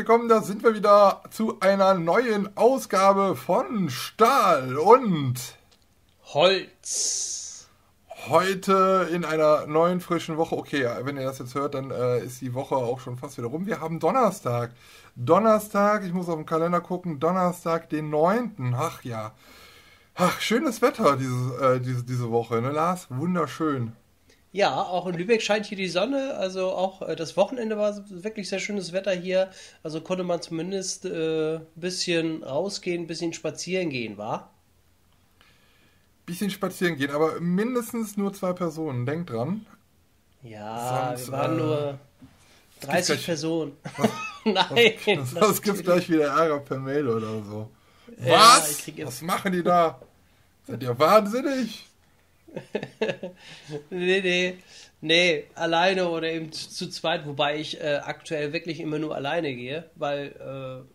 willkommen, da sind wir wieder zu einer neuen Ausgabe von Stahl und Holz. Heute in einer neuen frischen Woche. Okay, wenn ihr das jetzt hört, dann äh, ist die Woche auch schon fast wieder rum. Wir haben Donnerstag. Donnerstag, ich muss auf den Kalender gucken, Donnerstag, den 9. Ach ja. Ach, schönes Wetter dieses, äh, diese, diese Woche, ne Lars? Wunderschön. Ja, auch in Lübeck scheint hier die Sonne. Also auch äh, das Wochenende war wirklich sehr schönes Wetter hier. Also konnte man zumindest ein äh, bisschen rausgehen, ein bisschen spazieren gehen, war? Bisschen spazieren gehen, aber mindestens nur zwei Personen. Denkt dran. Ja, Sonst, wir waren äh, nur 30 gleich, Personen. Was, Nein. Was, was gibt's gleich wieder Ärger per Mail oder so? Was? Ja, was machen die da? Seid ihr wahnsinnig? nee, nee. Nee, alleine oder eben zu, zu zweit, wobei ich äh, aktuell wirklich immer nur alleine gehe, weil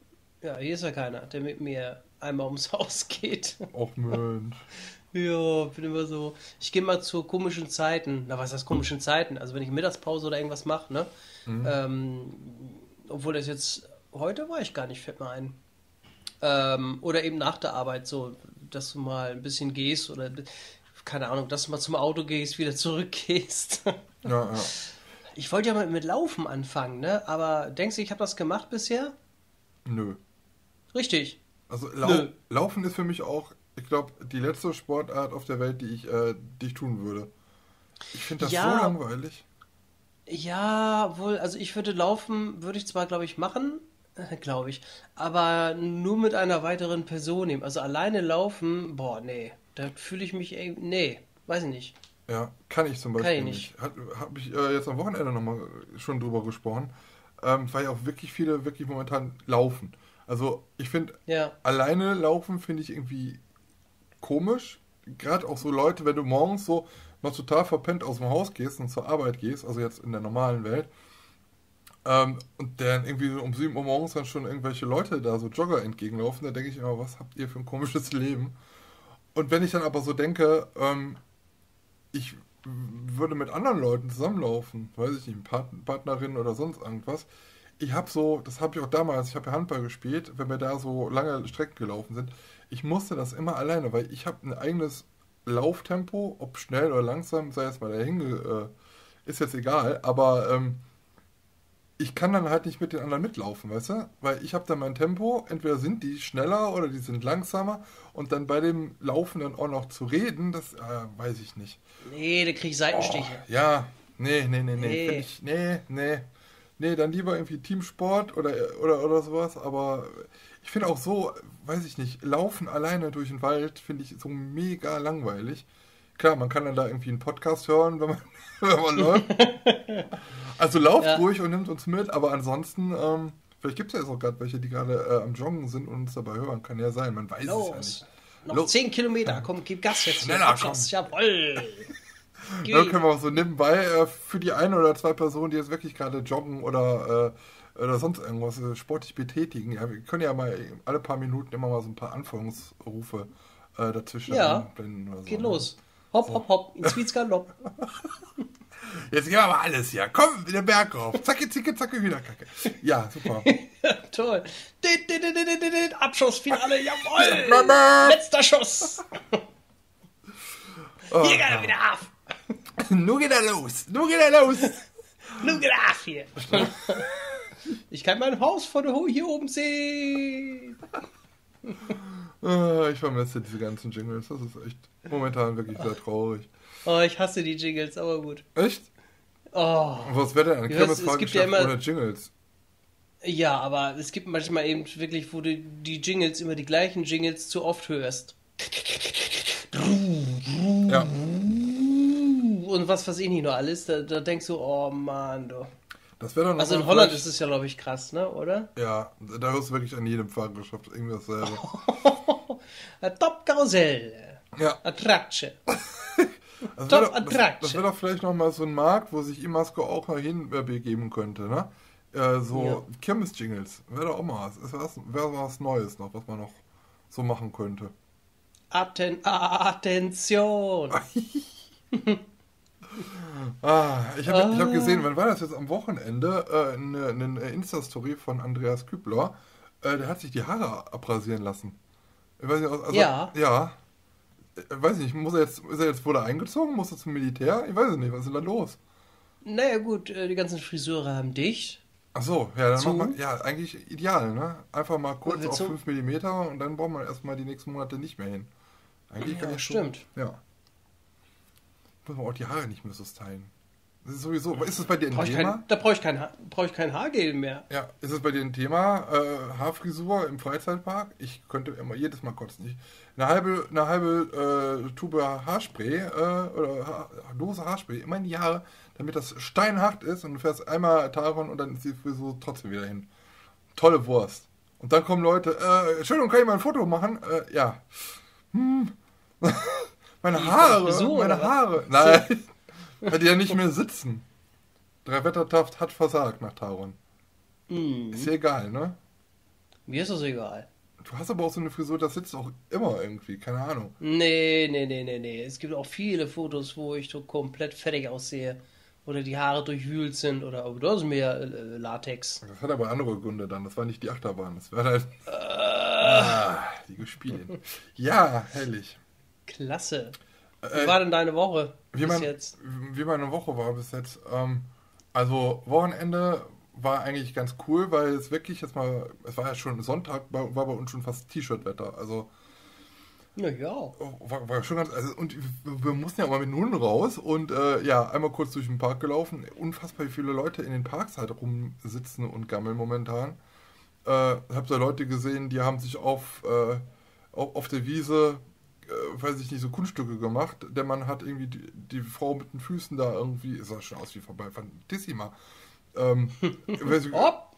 äh, ja, hier ist ja keiner, der mit mir einmal ums Haus geht. Och Mensch. ja, bin immer so. Ich gehe mal zu komischen Zeiten. Na, was heißt komischen Zeiten? Also wenn ich Mittagspause oder irgendwas mache, ne? Mhm. Ähm, obwohl das jetzt heute war ich gar nicht, fällt mir ein. Ähm, oder eben nach der Arbeit so, dass du mal ein bisschen gehst oder keine Ahnung, dass du mal zum Auto gehst, wieder zurückgehst. ja, ja. Ich wollte ja mal mit Laufen anfangen, ne? Aber denkst du, ich habe das gemacht bisher? Nö. Richtig. Also lau Nö. Laufen ist für mich auch, ich glaube, die letzte Sportart auf der Welt, die ich, äh, die ich tun würde. Ich finde das ja, so langweilig. Ja, wohl, also ich würde laufen, würde ich zwar, glaube ich, machen, glaube ich, aber nur mit einer weiteren Person nehmen. Also alleine laufen, boah, nee. Da fühle ich mich, ey, nee, weiß ich nicht. Ja, kann ich zum Beispiel kann ich nicht. Habe hab ich äh, jetzt am Wochenende nochmal schon drüber gesprochen, ähm, weil ja auch wirklich viele wirklich momentan laufen. Also ich finde, ja. alleine laufen finde ich irgendwie komisch. Gerade auch so Leute, wenn du morgens so noch total verpennt aus dem Haus gehst und zur Arbeit gehst, also jetzt in der normalen Welt, ähm, und dann irgendwie um 7 Uhr morgens dann schon irgendwelche Leute da, so Jogger entgegenlaufen, da denke ich immer, was habt ihr für ein komisches Leben? Und wenn ich dann aber so denke, ähm, ich würde mit anderen Leuten zusammenlaufen, weiß ich nicht, Part Partnerin oder sonst irgendwas. Ich habe so, das habe ich auch damals, ich habe ja Handball gespielt, wenn wir da so lange Strecken gelaufen sind, ich musste das immer alleine, weil ich habe ein eigenes Lauftempo, ob schnell oder langsam, sei es mal dahin, äh, ist jetzt egal, aber ähm, ich kann dann halt nicht mit den anderen mitlaufen, weißt du? Weil ich habe dann mein Tempo, entweder sind die schneller oder die sind langsamer und dann bei dem Laufen dann auch noch zu reden, das äh, weiß ich nicht. Nee, da krieg ich Seitenstiche. Oh, ja, nee, nee, nee, nee. Nee. Ich, nee, nee. Nee, dann lieber irgendwie Teamsport oder, oder, oder sowas, aber ich finde auch so, weiß ich nicht, Laufen alleine durch den Wald finde ich so mega langweilig. Klar, man kann dann da irgendwie einen Podcast hören, wenn man, wenn man läuft. Also lauft ja. ruhig und nimmt uns mit, aber ansonsten, ähm, vielleicht gibt es ja jetzt auch gerade welche, die gerade äh, am Joggen sind und uns dabei hören. Kann ja sein, man weiß Los. es ja nicht. Noch Los. 10 Kilometer, komm, gib Gas jetzt. Schneller, komm. Jawoll. Dann können wir auch so nebenbei äh, für die eine oder zwei Personen, die jetzt wirklich gerade joggen oder, äh, oder sonst irgendwas äh, sportlich betätigen, ja, wir können ja mal alle paar Minuten immer mal so ein paar Anführungsrufe äh, dazwischen ja, einblenden. So, geht ne? los. Hopp, hopp, hopp, ins Wiesgalopp. Jetzt gehen wir aber alles hier. Komm, den Berg rauf. Zacke, zicke, zacke, wieder Kacke. Ja, super. Toll. Abschussfinale, jawoll. Letzter Schuss. Oh, hier geht er wieder auf. Nun geht er los. Nun geht er los. Nun geht er auf hier. Ich kann mein Haus von hier oben sehen. Ah, ich vermisse diese ganzen Jingles. Das ist echt momentan wirklich sehr traurig. Oh, ich hasse die Jingles, aber gut. Echt? Oh. Was wäre denn eine Kirmesfahrgeschäft ja immer... ohne Jingles? Ja, aber es gibt manchmal eben wirklich, wo du die Jingles, immer die gleichen Jingles zu oft hörst. Ja. Und was weiß ich nicht noch alles, da, da denkst du, oh Mann, du. Das wäre dann Also in Holland ist es ja, glaube ich, krass, ne, oder? Ja, da du wirklich an jedem Fahrgeschäft irgendwie dasselbe. Top Karussell. Ja. Attraction. Das wäre doch, das, das wär doch vielleicht nochmal so ein Markt, wo sich Imasco auch mal hinbegeben könnte, ne? Äh, so ja. Kirmes-Jingles. Wäre doch auch mal was. Wäre was Neues noch, was man noch so machen könnte. Atten Attention! ah, ich habe ah. hab gesehen, wann war das jetzt am Wochenende? Äh, eine, eine Insta-Story von Andreas Kübler. Äh, der hat sich die Haare abrasieren lassen. Ich weiß nicht, also, ja. Ja. Ich weiß nicht, muss er jetzt, ist er jetzt, wurde er eingezogen? Muss er zum Militär? Ich weiß nicht, was ist denn da los? Naja, gut, äh, die ganzen Friseure haben dicht. Ach so, ja, dann macht man, ja, eigentlich ideal, ne? Einfach mal kurz auf 5 mm und dann braucht man erstmal die nächsten Monate nicht mehr hin. Eigentlich ja, kann ich stimmt. Schon, ja. Muss man auch die Haare nicht mehr so stylen. Das ist sowieso, ist es bei dir ein brauch Thema? Kein, da brauche ich, kein, brauch ich kein Haargel mehr. Ja, ist es bei dir ein Thema? Äh, Haarfrisur im Freizeitpark? Ich könnte immer jedes Mal kotzen. Ich, eine halbe, eine halbe äh, Tube Haarspray äh, oder ha Dose Haarspray immer in die Haare, damit das steinhart ist und du fährst einmal Taron und dann ist die Frisur trotzdem wieder hin. Tolle Wurst. Und dann kommen Leute, äh, Entschuldigung, kann ich mal ein Foto machen? Äh, ja. Hm. meine Haare, Frisur, meine Haare. Nein. Weil die ja nicht mehr sitzen. Drei Wettertaft hat versagt nach Taron. Mm. Ist ja egal, ne? Mir ist das egal. Du hast aber auch so eine Frisur, das sitzt auch immer irgendwie, keine Ahnung. Nee, nee, nee, nee, nee. Es gibt auch viele Fotos, wo ich so komplett fertig aussehe. Oder die Haare durchwühlt sind oder aber das ist mehr äh, Latex. Das hat aber andere Gründe dann. Das war nicht die Achterbahn. Das war halt. Äh. Ah, die gespielt. ja, herrlich. Klasse. Wie äh, war denn deine Woche wie bis mein, jetzt? Wie meine Woche war bis jetzt. Ähm, also Wochenende war eigentlich ganz cool, weil es wirklich jetzt mal, es war ja schon Sonntag, war, war bei uns schon fast T-Shirt-Wetter. Also ja, ja. War, war, schon ganz, also, und wir mussten ja mal mit den Hunden raus und äh, ja, einmal kurz durch den Park gelaufen. Unfassbar viele Leute in den Parks halt rumsitzen und gammeln momentan. Äh, hab da Leute gesehen, die haben sich auf, äh, auf, auf der Wiese äh, weiß ich nicht, so Kunststücke gemacht. Der Mann hat irgendwie die, die Frau mit den Füßen da irgendwie, sah schon aus wie vorbei, Fantissima. Ähm, ich,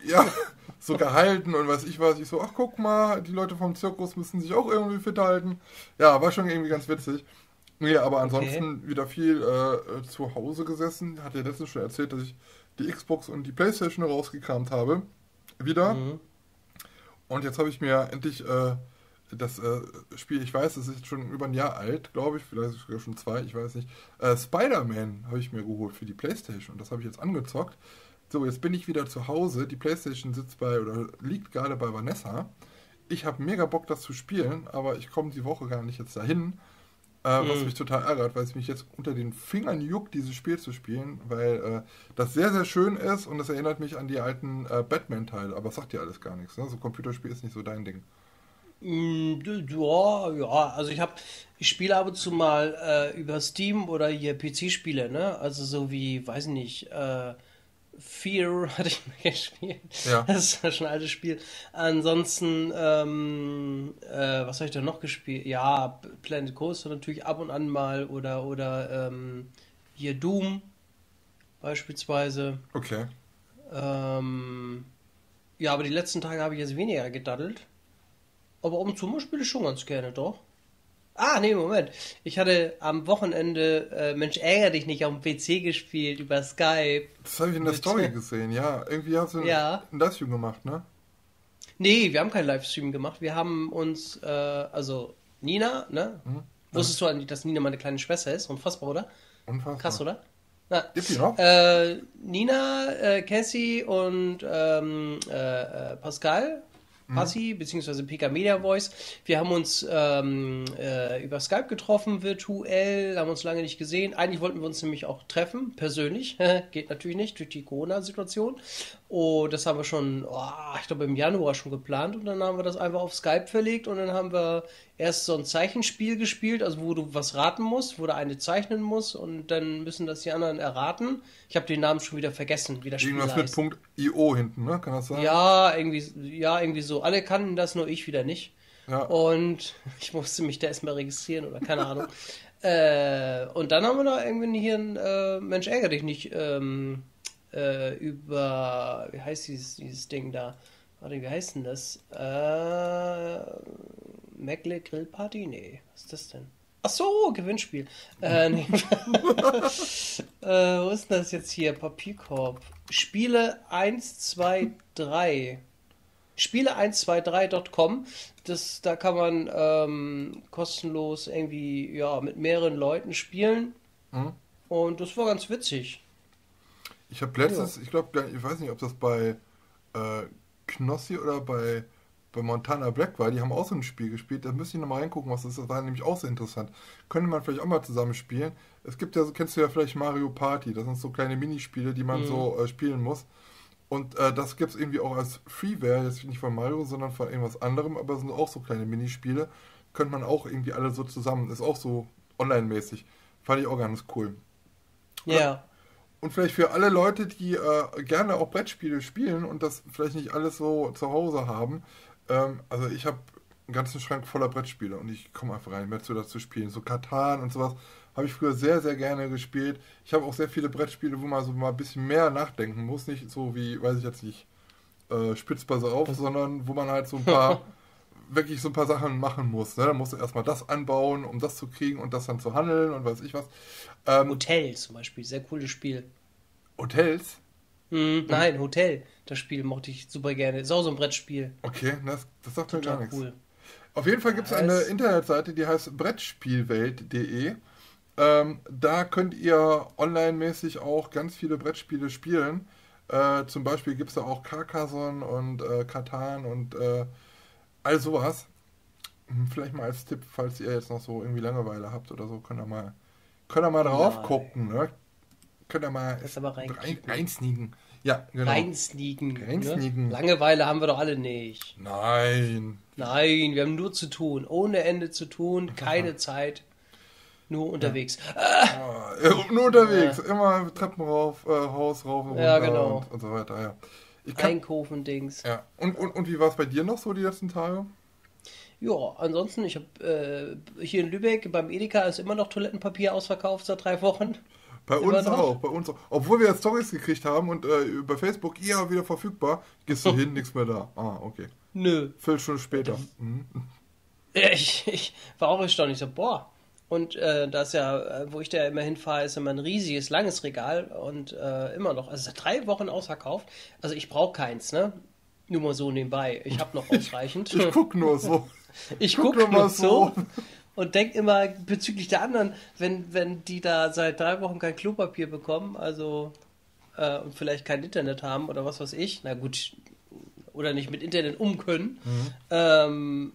ja, so gehalten und weiß ich was. Ich so, ach guck mal, die Leute vom Zirkus müssen sich auch irgendwie fit halten. Ja, war schon irgendwie ganz witzig. Nee, aber ansonsten okay. wieder viel äh, zu Hause gesessen. Hatte ja letztens schon erzählt, dass ich die Xbox und die Playstation rausgekramt habe. Wieder. Mhm. Und jetzt habe ich mir endlich äh, das äh, Spiel, ich weiß, es ist schon über ein Jahr alt, glaube ich, vielleicht sogar schon zwei, ich weiß nicht. Äh, Spider-Man habe ich mir geholt für die Playstation und das habe ich jetzt angezockt. So, jetzt bin ich wieder zu Hause. Die Playstation sitzt bei oder liegt gerade bei Vanessa. Ich habe mega Bock, das zu spielen, aber ich komme die Woche gar nicht jetzt dahin. Äh, mhm. Was mich total ärgert, weil es mich jetzt unter den Fingern juckt, dieses Spiel zu spielen, weil äh, das sehr, sehr schön ist und es erinnert mich an die alten äh, Batman-Teile, aber es sagt ja alles gar nichts. Ne? So Computerspiel ist nicht so dein Ding. Mm, ja, ja, also ich habe, ich spiele ab und zu mal äh, über Steam oder hier PC-Spiele, ne? Also so wie, weiß ich nicht, äh, Fear hatte ich mal gespielt. Ja. Das ist ja schon ein altes Spiel. Ansonsten, ähm, äh, was habe ich da noch gespielt? Ja, Planet Coaster natürlich ab und an mal oder, oder ähm, hier Doom beispielsweise. Okay. Ähm, ja, aber die letzten Tage habe ich jetzt weniger gedaddelt. Aber um zu spiele ich schon ganz gerne, doch. Ah, nee, Moment. Ich hatte am Wochenende äh, Mensch, ärger dich nicht auf dem PC gespielt über Skype. Das habe ich in der Story gesehen, ja. Irgendwie hast du ja. einen Livestream gemacht, ne? Nee, wir haben keinen Livestream gemacht. Wir haben uns, äh, also Nina, ne? Mhm. Wusstest du eigentlich, dass Nina meine kleine Schwester ist? Unfassbar, oder? Unfassbar. Krass, oder? Na, Gibt die noch? Äh, Nina, äh, Cassie und ähm, äh, äh, Pascal Passi, mhm. beziehungsweise PK Media Voice. Wir haben uns ähm, äh, über Skype getroffen, virtuell, haben uns lange nicht gesehen. Eigentlich wollten wir uns nämlich auch treffen, persönlich. Geht natürlich nicht durch die Corona-Situation. Und das haben wir schon, oh, ich glaube, im Januar schon geplant. Und dann haben wir das einfach auf Skype verlegt. Und dann haben wir erst so ein Zeichenspiel gespielt, also wo du was raten musst, wo der eine zeichnen muss. Und dann müssen das die anderen erraten. Ich habe den Namen schon wieder vergessen, wie das Spiel Irgendwas heißt. mit .io hinten, ne? Kann das sein? Ja, irgendwie, ja, irgendwie so. Alle kannten das, nur ich wieder nicht. Ja. Und ich musste mich da erstmal registrieren oder keine Ahnung. äh, und dann haben wir noch irgendwie hier ein äh, Mensch, ärgere dich nicht ähm, äh, über, wie heißt dieses, dieses Ding da? Warte, wie heißt denn das? Äh, Meckle Grill Party? Nee, was ist das denn? Ach so, Gewinnspiel. Äh, nee. äh, wo ist denn das jetzt hier? Papierkorb. Spiele 123. Spiele123.com. Das, da kann man ähm, kostenlos irgendwie ja, mit mehreren Leuten spielen. Mhm. Und das war ganz witzig. Ich habe letztens, ja. ich glaube, ich weiß nicht, ob das bei äh, Knossi oder bei, bei Montana Black war, die haben auch so ein Spiel gespielt. Da müsste ich nochmal reingucken, was das ist. Das war nämlich auch sehr interessant. Könnte man vielleicht auch mal zusammen spielen. Es gibt ja, so kennst du ja vielleicht Mario Party. Das sind so kleine Minispiele, die man mhm. so äh, spielen muss. Und äh, das gibt es irgendwie auch als Freeware, jetzt nicht von Mario, sondern von irgendwas anderem, aber es sind auch so kleine Minispiele. Könnte man auch irgendwie alle so zusammen, ist auch so online-mäßig. Fand ich auch ganz cool. Ja. Und vielleicht für alle Leute, die äh, gerne auch Brettspiele spielen und das vielleicht nicht alles so zu Hause haben. Ähm, also ich habe einen ganzen Schrank voller Brettspiele und ich komme einfach rein, mehr zu dazu spielen. So Katan und sowas habe ich früher sehr, sehr gerne gespielt. Ich habe auch sehr viele Brettspiele, wo man so mal ein bisschen mehr nachdenken muss. Nicht so wie, weiß ich jetzt nicht, äh, spitzbar auf, sondern wo man halt so ein paar wirklich so ein paar Sachen machen muss. Ne? Dann musst du erstmal das anbauen, um das zu kriegen und das dann zu handeln und weiß ich was. Ähm, Hotel zum Beispiel, sehr cooles Spiel. Hotels? Hm, nein, Hotel. Das Spiel mochte ich super gerne. Ist auch so ein Brettspiel. Okay, das, das sagt mir gar nichts. Cool. Auf jeden Fall gibt es eine Internetseite, die heißt brettspielwelt.de. Ähm, da könnt ihr online-mäßig auch ganz viele Brettspiele spielen. Äh, zum Beispiel gibt es da auch Carcassonne und äh, Katan und äh, all sowas. Hm, vielleicht mal als Tipp, falls ihr jetzt noch so irgendwie Langeweile habt oder so, könnt ihr mal, könnt ihr mal drauf Nein. gucken. Ne? Könnt ihr mal rein, reinsneaken. Ja, genau. Reinsneaken. Reinsneaken. Ne? Langeweile haben wir doch alle nicht. Nein. Nein, wir haben nur zu tun. Ohne Ende zu tun, keine Zeit. Nur unterwegs. Ja. Ah. nur unterwegs. Ja. Immer Treppen rauf, äh, Haus rauf und ja, genau. und, und so weiter. Ja. Kann, Einkaufen, Dings. Ja. Und, und, und wie war es bei dir noch so die letzten Tage? Ja, ansonsten, ich habe äh, hier in Lübeck beim Edeka ist immer noch Toilettenpapier ausverkauft seit drei Wochen. Bei immer uns noch. auch, bei uns auch. Obwohl wir jetzt Stories gekriegt haben und äh, bei Facebook, ja, wieder verfügbar, gehst du hin, nichts mehr da. Ah, okay. Nö. Viertelstunde später. Mhm. Ich, ich war auch erstaunt. Ich so, boah, und äh, das ja, äh, wo ich da immer hinfahre, ist immer ein riesiges, langes Regal und äh, immer noch, also seit drei Wochen ausverkauft. Also ich brauche keins, ne? Nur mal so nebenbei. Ich habe noch ausreichend. ich, guck nur so. ich guck, guck nur so. Und denk immer bezüglich der anderen, wenn, wenn die da seit drei Wochen kein Klopapier bekommen, also äh, und vielleicht kein Internet haben oder was weiß ich, na gut, oder nicht mit Internet um können, mhm. ähm,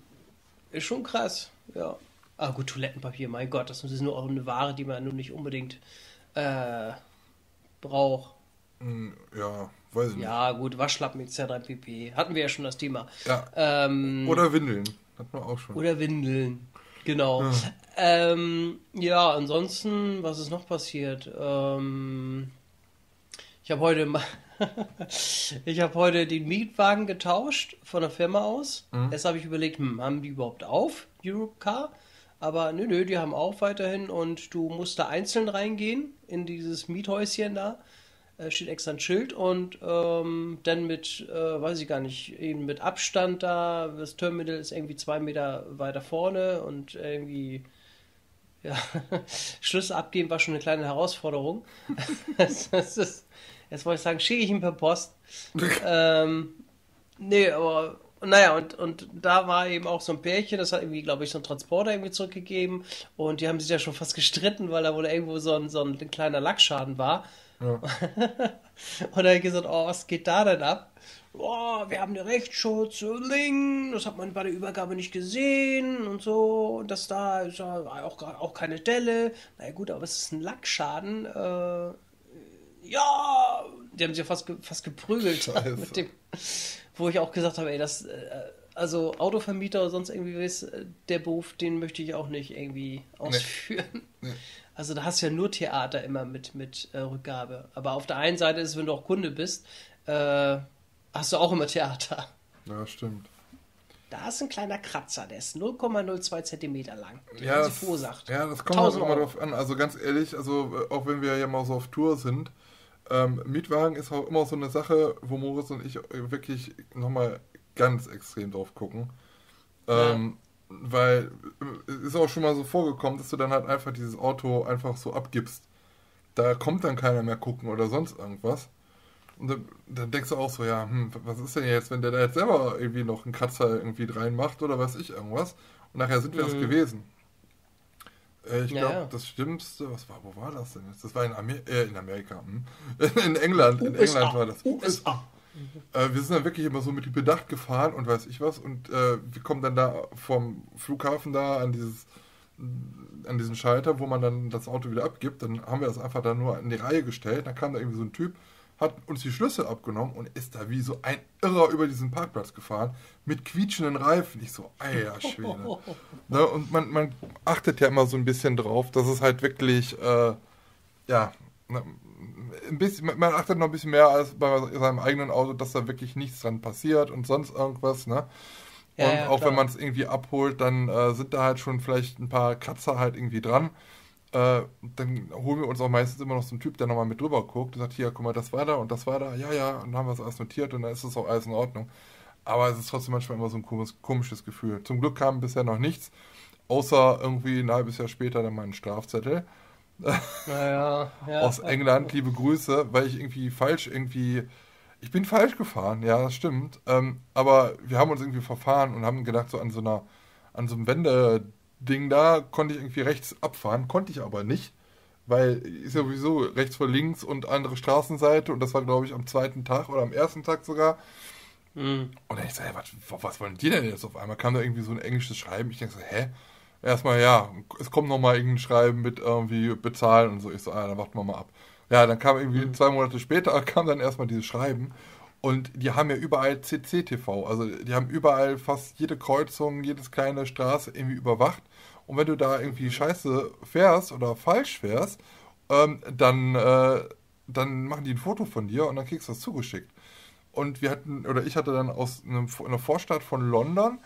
ist schon krass, ja. Ah, gut, Toilettenpapier, mein Gott, das ist nur auch eine Ware, die man nun nicht unbedingt äh, braucht. Hm, ja, weiß ich nicht. Ja, gut, Waschlappen etc. pp. Hatten wir ja schon das Thema. Ja. Ähm, oder Windeln. Hatten wir auch schon. Oder Windeln. Genau. Ja, ähm, ja ansonsten, was ist noch passiert? Ähm, ich habe heute ich habe heute den Mietwagen getauscht von der Firma aus. Mhm. Jetzt habe ich überlegt, hm, haben die überhaupt auf, Europcar? Aber nö, nö, die haben auch weiterhin und du musst da einzeln reingehen in dieses Miethäuschen da. Äh, steht extra ein Schild und ähm, dann mit, äh, weiß ich gar nicht, eben mit Abstand da. Das Terminal ist irgendwie zwei Meter weiter vorne und irgendwie, ja, Schlüssel abgeben war schon eine kleine Herausforderung. das, das ist, jetzt wollte ich sagen, schicke ich ihn per Post. ähm, nee, aber naja, und, und da war eben auch so ein Pärchen, das hat irgendwie, glaube ich, so einen Transporter irgendwie zurückgegeben. Und die haben sich ja schon fast gestritten, weil da wohl irgendwo so ein, so ein kleiner Lackschaden war. Ja. und er hat gesagt, oh, was geht da denn ab? Oh, wir haben den Rechtsschutz, Ling, das hat man bei der Übergabe nicht gesehen und so. Und das da ist ja auch, auch keine Delle. Na ja, gut, aber es ist ein Lackschaden. Äh, ja, die haben sich ja fast, fast geprügelt mit dem wo ich auch gesagt habe, ey, das, äh, also Autovermieter oder sonst irgendwie was, äh, der Beruf, den möchte ich auch nicht irgendwie ausführen. Nee. Nee. Also da hast du ja nur Theater immer mit, mit äh, Rückgabe. Aber auf der einen Seite ist wenn du auch Kunde bist, äh, hast du auch immer Theater. Ja, stimmt. Da ist ein kleiner Kratzer, der ist 0,02 Zentimeter lang. ja, das, verursacht. Ja, das kommt halt immer drauf an. Also ganz ehrlich, also äh, auch wenn wir ja mal so auf Tour sind, ähm, Mietwagen ist auch immer so eine Sache, wo Moritz und ich wirklich nochmal ganz extrem drauf gucken. Ähm, ja. Weil es ist auch schon mal so vorgekommen, dass du dann halt einfach dieses Auto einfach so abgibst. Da kommt dann keiner mehr gucken oder sonst irgendwas. Und dann, dann denkst du auch so, ja, hm, was ist denn jetzt, wenn der da jetzt selber irgendwie noch einen Kratzer irgendwie reinmacht oder was ich irgendwas. Und nachher sind wir mhm. das gewesen. Äh, ich glaube, ja. das Schlimmste, was war, wo war das denn jetzt? Das war in, Amer äh, in Amerika. Hm? In England. In USA. England war das. USA. Äh, wir sind dann wirklich immer so mit Bedacht gefahren und weiß ich was. Und äh, wir kommen dann da vom Flughafen da an dieses an diesen Schalter, wo man dann das Auto wieder abgibt. Dann haben wir das einfach da nur in die Reihe gestellt. Dann kam da irgendwie so ein Typ, hat uns die Schlüssel abgenommen und ist da wie so ein Irrer über diesen Parkplatz gefahren mit quietschenden Reifen. Ich so, eier Schwede. ne, und man, man achtet ja immer so ein bisschen drauf, dass es halt wirklich, äh, ja, ne, ein bisschen, man achtet noch ein bisschen mehr als bei seinem eigenen Auto, dass da wirklich nichts dran passiert und sonst irgendwas, ne? Und ja, auch klar. wenn man es irgendwie abholt, dann äh, sind da halt schon vielleicht ein paar Kratzer halt irgendwie dran. Äh, dann holen wir uns auch meistens immer noch so einen Typ, der nochmal mit drüber guckt und sagt, hier, guck mal, das war da und das war da, ja, ja, und dann haben wir es alles notiert und dann ist es auch alles in Ordnung. Aber es ist trotzdem manchmal immer so ein komisches, komisches Gefühl. Zum Glück kam bisher noch nichts, außer irgendwie ein halbes Jahr später dann mal ein Strafzettel. Naja, ja. Aus England, liebe Grüße, weil ich irgendwie falsch irgendwie. Ich bin falsch gefahren, ja, das stimmt. Ähm, aber wir haben uns irgendwie verfahren und haben gedacht, so an so einer, an so einem Wendeding da konnte ich irgendwie rechts abfahren, konnte ich aber nicht, weil ist ja sowieso rechts vor links und andere Straßenseite und das war, glaube ich, am zweiten Tag oder am ersten Tag sogar. Mhm. Und dann ich so, hey, was, was wollen die denn jetzt auf einmal? Kam da irgendwie so ein englisches Schreiben. Ich denke so, hä? erstmal, ja, es kommt nochmal irgendein Schreiben mit irgendwie bezahlen und so. Ich so, ah, dann warten wir mal ab. Ja, dann kam irgendwie mhm. zwei Monate später, kam dann erstmal dieses Schreiben. Und die haben ja überall CCTV. Also die haben überall fast jede Kreuzung, jedes kleine Straße irgendwie überwacht. Und wenn du da irgendwie scheiße fährst oder falsch fährst, ähm, dann, äh, dann machen die ein Foto von dir und dann kriegst du das zugeschickt. Und wir hatten, oder ich hatte dann aus einem, einer Vorstadt von London,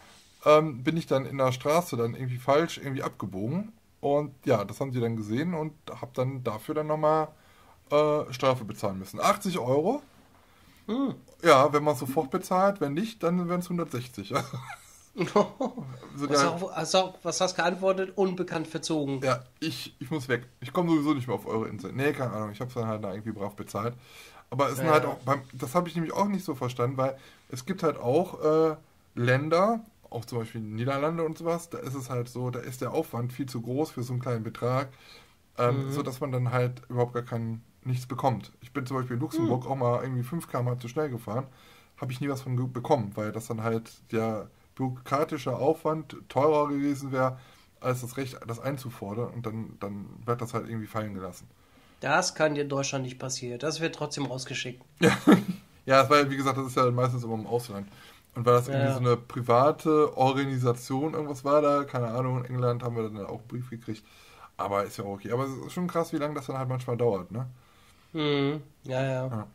ähm, bin ich dann in der Straße dann irgendwie falsch irgendwie abgebogen. Und ja, das haben sie dann gesehen und habe dann dafür dann nochmal äh, Strafe bezahlen müssen. 80 Euro. Hm. Ja, wenn man sofort bezahlt, wenn nicht, dann wären es 160. was, auch, also, was hast du geantwortet? Unbekannt verzogen. Ja, ich, ich muss weg. Ich komme sowieso nicht mehr auf eure Insel. Nee, keine Ahnung. Ich habe es dann halt da irgendwie brav bezahlt. Aber es ja. sind halt auch, beim, das habe ich nämlich auch nicht so verstanden, weil es gibt halt auch äh, Länder, auch zum Beispiel Niederlande und sowas, da ist es halt so, da ist der Aufwand viel zu groß für so einen kleinen Betrag, ähm, mhm. sodass man dann halt überhaupt gar kein, nichts bekommt. Ich bin zum Beispiel in Luxemburg mhm. auch mal irgendwie 5 km zu schnell gefahren, habe ich nie was von bekommen, weil das dann halt der bürokratische Aufwand teurer gewesen wäre, als das Recht, das einzufordern und dann, dann wird das halt irgendwie fallen gelassen. Das kann dir in Deutschland nicht passieren. Das wird trotzdem rausgeschickt. Ja, ja weil, wie gesagt, das ist ja meistens immer im Ausland. Und weil das ja, irgendwie so eine private Organisation irgendwas war da, keine Ahnung, in England haben wir dann auch einen Brief gekriegt. Aber ist ja auch okay. Aber es ist schon krass, wie lange das dann halt manchmal dauert, ne? Mhm. Ja, ja, ja.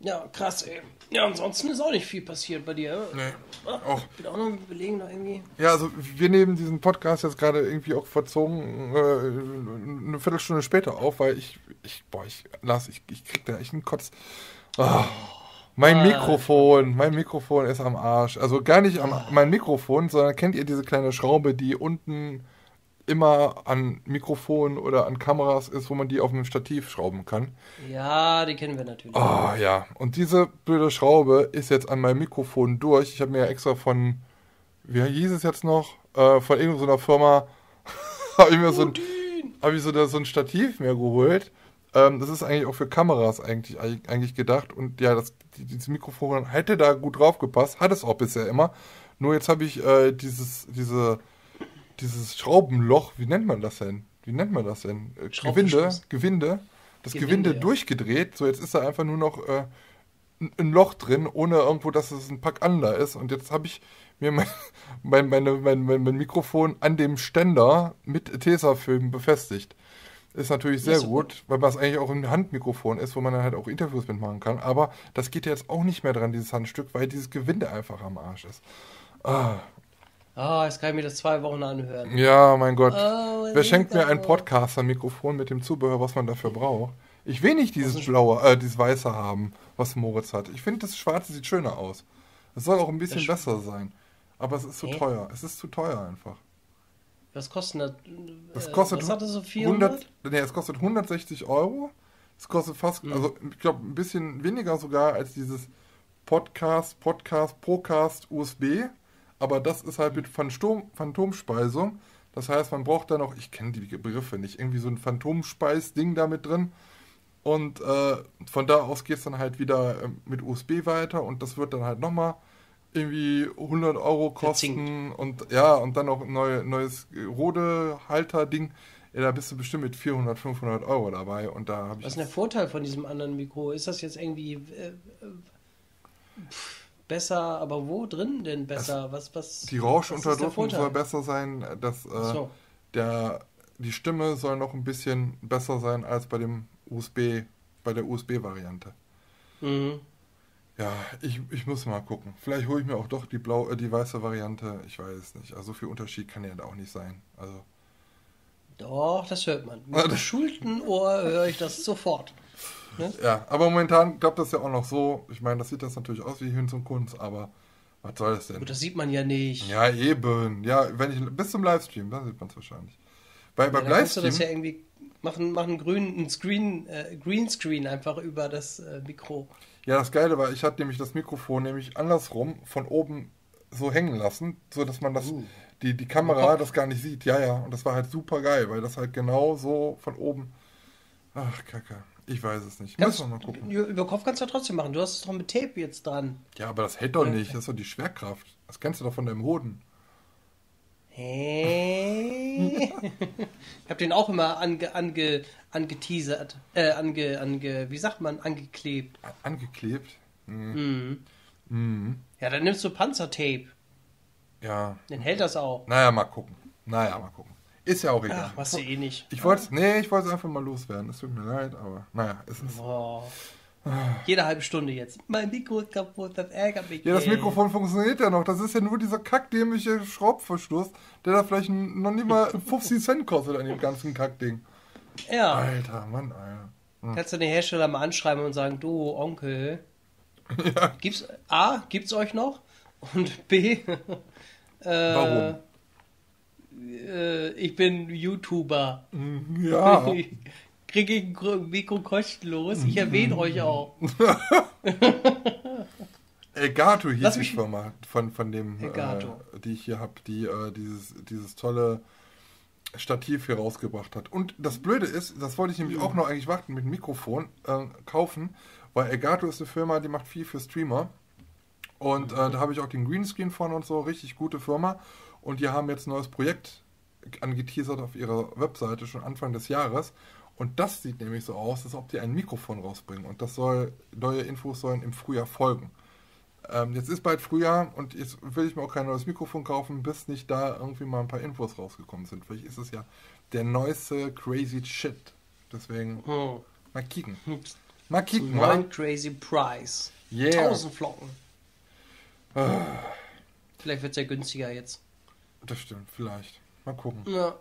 Ja, krass, ey. Ja, ansonsten ist auch nicht viel passiert bei dir. Nee. Ah, auch. Ich bin auch noch überlegen da irgendwie. Ja, also wir nehmen diesen Podcast jetzt gerade irgendwie auch verzogen äh, eine Viertelstunde später auf, weil ich, ich boah, ich, Lars, ich, ich krieg da echt einen Kotz. Oh. Mein ah. Mikrofon, mein Mikrofon ist am Arsch. Also gar nicht am, mein Mikrofon, sondern kennt ihr diese kleine Schraube, die unten immer an Mikrofonen oder an Kameras ist, wo man die auf einem Stativ schrauben kann? Ja, die kennen wir natürlich. Oh ja, und diese blöde Schraube ist jetzt an meinem Mikrofon durch. Ich habe mir ja extra von, wie hieß es jetzt noch, äh, von irgendeiner Firma, habe ich mir so ein, hab ich so, so ein Stativ mir geholt ähm, das ist eigentlich auch für Kameras eigentlich, eigentlich gedacht. Und ja, das, dieses Mikrofon hätte da gut drauf gepasst, hat es auch bisher immer. Nur jetzt habe ich äh, dieses, diese, dieses Schraubenloch, wie nennt man das denn? Wie nennt man das denn? Äh, Gewinde, Gewinde, das Gewinde, Gewinde ja. durchgedreht. So, jetzt ist da einfach nur noch äh, ein Loch drin, ohne irgendwo, dass es ein Pack Ander ist. Und jetzt habe ich mir mein, mein, meine, mein, mein, Mikrofon an dem Ständer mit Tesafilm befestigt ist natürlich sehr ist gut, gut, weil das eigentlich auch ein Handmikrofon ist, wo man dann halt auch Interviews mitmachen kann. Aber das geht jetzt auch nicht mehr dran, dieses Handstück, weil dieses Gewinde einfach am Arsch ist. Ah. Ah, jetzt kann ich mir das zwei Wochen anhören. Ja, mein Gott. Oh, Wer schenkt mir ein Podcaster-Mikrofon mit dem Zubehör, was man dafür braucht? Ich will nicht dieses blaue, äh, dieses weiße haben, was Moritz hat. Ich finde, das schwarze sieht schöner aus. Es soll auch ein bisschen besser sein. Aber es ist zu teuer. Es ist zu teuer einfach. Was kostet das? Das äh, kostet, was hat das so 400? 100, nee, es kostet 160 Euro. Es kostet fast, mhm. also ich glaube, ein bisschen weniger sogar als dieses Podcast, Podcast, Procast, USB. Aber das ist halt mit Phantom, Phantomspeisung. Das heißt, man braucht da noch, ich kenne die Begriffe nicht, irgendwie so ein Phantomspeis-Ding da mit drin. Und äh, von da aus geht es dann halt wieder äh, mit USB weiter und das wird dann halt nochmal irgendwie 100 Euro kosten und ja, und dann noch ein neue, neues Rode-Halter-Ding. Ja, da bist du bestimmt mit 400, 500 Euro dabei und da habe ich. Was ist der Vorteil von diesem anderen Mikro? Ist das jetzt irgendwie äh, äh besser, aber wo drin denn besser? Es, was, was, die Rauschunterdrückung soll besser sein, dass äh, so. der, die Stimme soll noch ein bisschen besser sein als bei dem USB, bei der USB-Variante. Mhm. Ja, ich, ich muss mal gucken. Vielleicht hole ich mir auch doch die blau, äh, die weiße Variante. Ich weiß es nicht. Also so viel Unterschied kann ja da auch nicht sein. Also. Doch, das hört man. Mit geschulten Ohr höre ich das sofort. Ne? Ja, aber momentan klappt das ja auch noch so. Ich meine, das sieht das natürlich aus wie Hin zum Kunst, aber was soll das denn? Gut, das sieht man ja nicht. Ja, eben. Ja, wenn ich bis zum Livestream, dann sieht man es wahrscheinlich. Weil ja, beim Livestream. Du das ja irgendwie machen, machen grün, ein Screen, äh, Greenscreen einfach über das äh, Mikro. Ja, das Geile war, ich hatte nämlich das Mikrofon nämlich andersrum von oben so hängen lassen, so dass man das, uh. die, die Kamera das gar nicht sieht. Ja, ja, und das war halt super geil, weil das halt genau so von oben. Ach, Kacke. Ich weiß es nicht. Kannst, Müssen wir mal gucken. Über Kopf kannst du ja trotzdem machen. Du hast es doch mit Tape jetzt dran. Ja, aber das hält doch nicht. Das ist doch die Schwerkraft. Das kennst du doch von deinem Hoden. Hey. ich habe den auch immer ange, ange, angeteasert. Äh, ange, ange, wie sagt man, angeklebt. Angeklebt? Mhm. Mhm. mhm. Ja, dann nimmst du Panzertape. Ja. Dann hält das auch. Naja, mal gucken. Naja, mal gucken. Ist ja auch egal. Ach, was ja eh nicht. Ich wollte nee, ich wollte es einfach mal loswerden. Es tut mir leid, aber naja, es ist. Boah. Jede halbe Stunde jetzt. Mein Mikro ist kaputt, das ärgert mich. Ja, das Mikrofon funktioniert ja noch. Das ist ja nur dieser kackdämliche Schraubverschluss, der da vielleicht noch nicht mal 50 Cent kostet an dem ganzen Kackding. Ja. Alter, Mann, Alter. Hm. Kannst du den Hersteller mal anschreiben und sagen, du Onkel, ja. gibt's A, gibt's euch noch? Und B, äh, Warum? Äh, ich bin YouTuber. Ja. kriege ich ein Mikro kostenlos. Ich erwähne euch auch. Elgato hieß die Firma von, von dem, äh, die ich hier habe, die äh, dieses, dieses tolle Stativ hier rausgebracht hat. Und das Blöde ist, das wollte ich nämlich mhm. auch noch eigentlich warten mit dem Mikrofon äh, kaufen, weil Elgato ist eine Firma, die macht viel für Streamer. Und äh, da habe ich auch den Greenscreen von und so, richtig gute Firma. Und die haben jetzt ein neues Projekt angeteasert auf ihrer Webseite schon Anfang des Jahres. Und das sieht nämlich so aus, als ob die ein Mikrofon rausbringen. Und das soll, neue Infos sollen im Frühjahr folgen. Ähm, jetzt ist bald Frühjahr und jetzt will ich mir auch kein neues Mikrofon kaufen, bis nicht da irgendwie mal ein paar Infos rausgekommen sind. Vielleicht ist es ja der neueste crazy Shit. Deswegen oh. mal kicken. Mal kicken, Neun crazy Price. Yeah. 1000 Flocken. Ah. Vielleicht wird es ja günstiger jetzt. Das stimmt, vielleicht. Mal gucken. Ja.